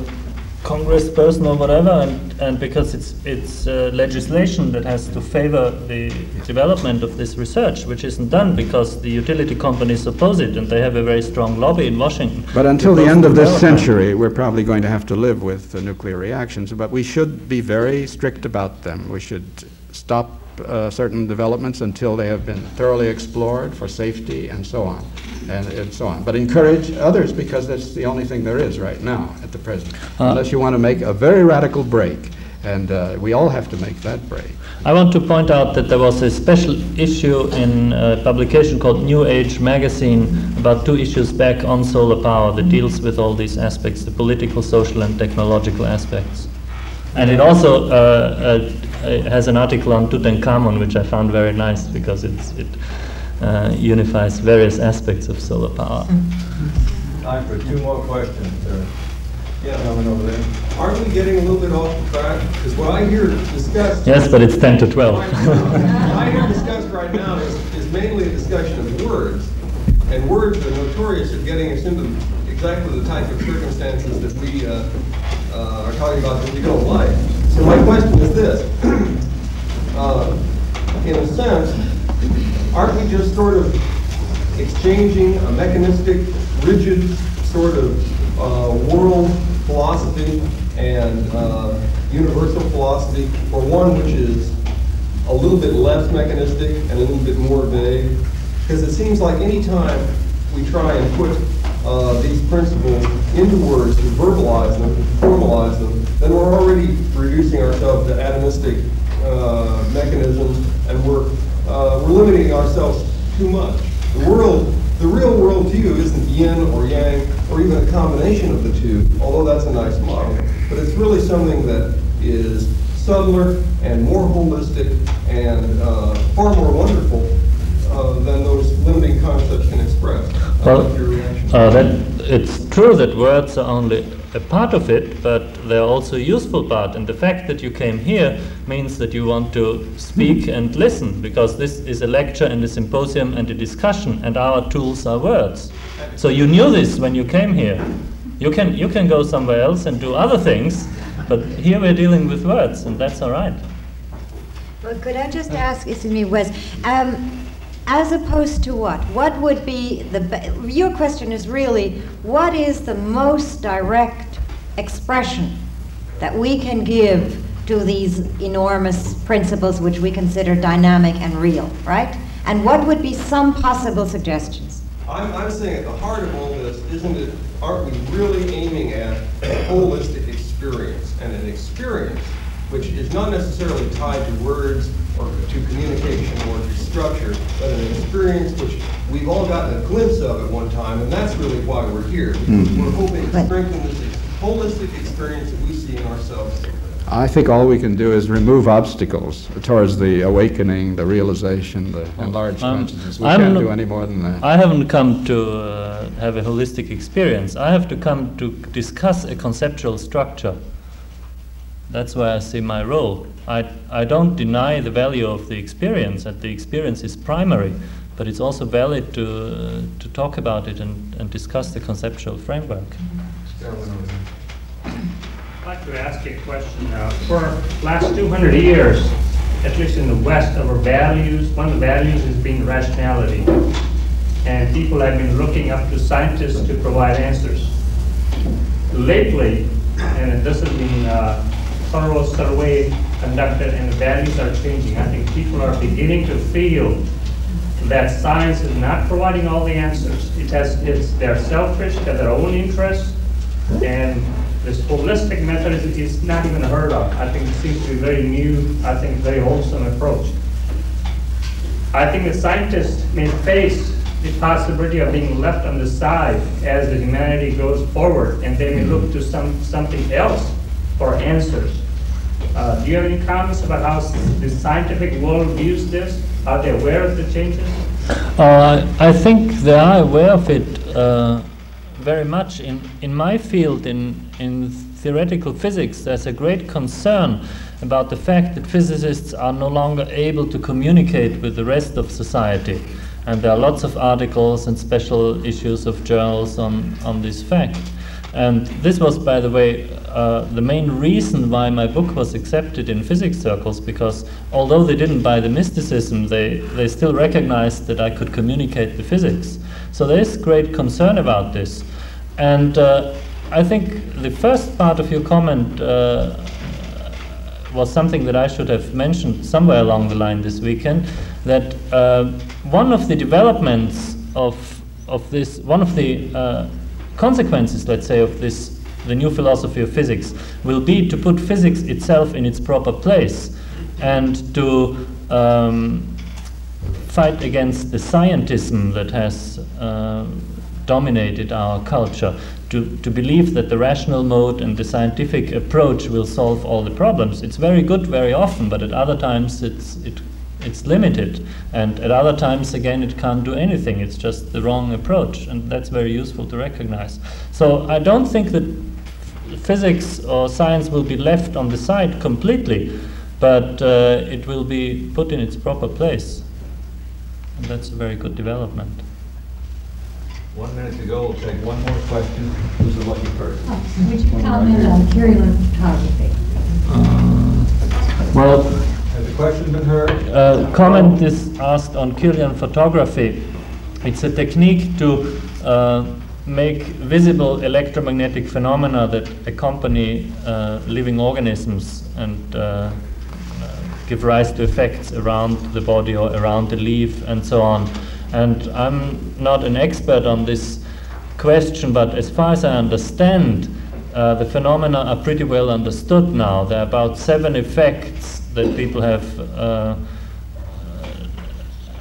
congressperson or whatever, and, and because it's it's uh, legislation that has to favor the development of this research, which isn't done because the utility companies oppose it, and they have a very strong lobby in Washington. But until the end of this century, we're probably going to have to live with uh, nuclear reactions, but we should be very strict about them. We should stop uh, certain developments until they have been thoroughly explored for safety and so on, and, and so on. But encourage others because that's the only thing there is right now at the present. Uh, Unless you want to make a very radical break, and uh, we all have to make that break. I want to point out that there was a special issue in a publication called New Age magazine about two issues back on solar power that deals with all these aspects, the political, social, and technological aspects. And it also uh, uh, uh, has an article on Tutankhamun, which I found very nice because it's, it uh, unifies various aspects of solar power. Time for two more questions, sir. Yeah, coming over there. Aren't we getting a little bit off the track? Because what I hear discussed. Yes, but it's 10 to 12. What I hear discussed right now is, is mainly a discussion of words. And words are notorious at getting us into exactly the type of circumstances that we uh, uh, are talking about that we don't like. So my question is this. Uh, In a sense, aren't we just sort of exchanging a mechanistic, rigid sort of uh, world philosophy and uh, universal philosophy for one which is a little bit less mechanistic and a little bit more vague? Because it seems like any time we try and put uh, these principles into words to verbalize them, to formalize them, then we're already reducing ourselves to atomistic uh, mechanisms and we're, uh, we're limiting ourselves too much. The world, the real world view isn't yin or yang or even a combination of the two, although that's a nice model. But it's really something that is subtler and more holistic and uh, far more wonderful uh, than those limiting concepts can express. Well, like your reaction. uh, that it's true that words are only a part of it, but they're also a useful part. And the fact that you came here means that you want to speak and listen, because this is a lecture and a symposium and a discussion, and our tools are words. So you knew this when you came here. You can you can go somewhere else and do other things, but here we're dealing with words, and that's all right. Well, could I just ask, excuse me, Wes, um, as opposed to what? What would be the, your question is really, what is the most direct expression that we can give to these enormous principles which we consider dynamic and real, right? And what would be some possible suggestions? I'm, I'm saying at the heart of all this, isn't it, aren't we really aiming at a holistic experience? And an experience which is not necessarily tied to words or to communication or to structure, but an experience which we've all gotten a glimpse of at one time, and that's really why we're here. Because Mhm. we're hoping to strengthen this holistic experience that we see in ourselves. I think all we can do is remove obstacles towards the awakening, the realization, the enlarged Um, consciousness. We I'm can't not- do any more than that. I haven't come to uh, have a holistic experience. I have to come to discuss a conceptual structure. That's where I see my role. I, I don't deny the value of the experience, and the experience is primary, but it's also valid to, uh, to talk about it and, and discuss the conceptual framework. I'd like to ask you a question. Uh, For last 200 years, at least in the West, our values, one of the values has been rationality. And people have been looking up to scientists to provide answers. Lately, and this has been uh, thorough survey conducted and the values are changing. I think people are beginning to feel that science is not providing all the answers. It has, it's, they're selfish, they have their own interests, and this holistic method is, is not even heard of. I think it seems to be very new, I think very wholesome approach. I think the scientists may face the possibility of being left on the side as the humanity goes forward, and they may look to some, something else for answers. Uh, do you have any comments about how the scientific world views this? Are they aware of the changes? Uh, I think they are aware of it uh, very much. In, in my field, in, in theoretical physics, there's a great concern about the fact that physicists are no longer able to communicate with the rest of society. And there are lots of articles and special issues of journals on, on this fact. And this was, by the way, uh, the main reason why my book was accepted in physics circles, because although they didn't buy the mysticism, they, they still recognized that I could communicate the physics. So there is great concern about this. And uh, I think the first part of your comment uh, was something that I should have mentioned somewhere along the line this weekend. That uh, one of the developments of of this, one of the uh, consequences, let's say, of this, the new philosophy of physics, will be to put physics itself in its proper place, and to um, fight against the scientism that has uh, dominated our culture. To, to believe that the rational mode and the scientific approach will solve all the problems. It's very good very often, but at other times it's, it, it's limited. And at other times, again, it can't do anything. It's just the wrong approach. And that's very useful to recognize. So I don't think that physics or science will be left on the side completely, but uh, it will be put in its proper place. And that's a very good development. One minute to go, we'll take one more question. Who's the lucky person? Would you comment on Kirlian photography? Well, Has the question been heard? uh, comment is asked on Kirlian photography. It's a technique to uh, make visible electromagnetic phenomena that accompany uh, living organisms and uh, give rise to effects around the body or around the leaf and so on. And I'm not an expert on this question, but as far as I understand, uh, the phenomena are pretty well understood now. There are about seven effects that people have uh,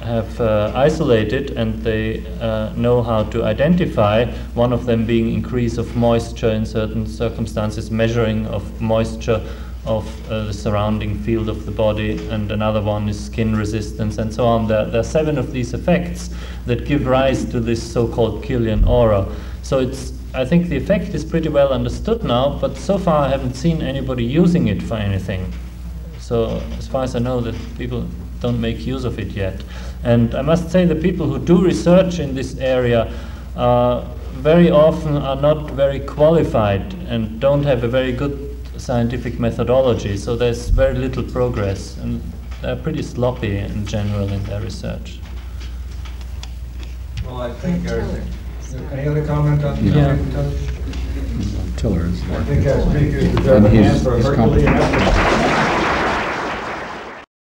have uh, isolated and they uh, know how to identify, one of them being increase of moisture in certain circumstances, measuring of moisture of uh, the surrounding field of the body, and another one is skin resistance and so on. There, there are seven of these effects that give rise to this so-called Kirlian aura. So it's I think the effect is pretty well understood now, but so far I haven't seen anybody using it for anything. So as far as I know, that people don't make use of it yet. And I must say the people who do research in this area uh, very often are not very qualified and don't have a very good scientific methodology, so there's very little progress, and they're pretty sloppy in general in their research. Well, I think there's, Any other comment on Yeah. the Tiller is. I think our speakers And deserve a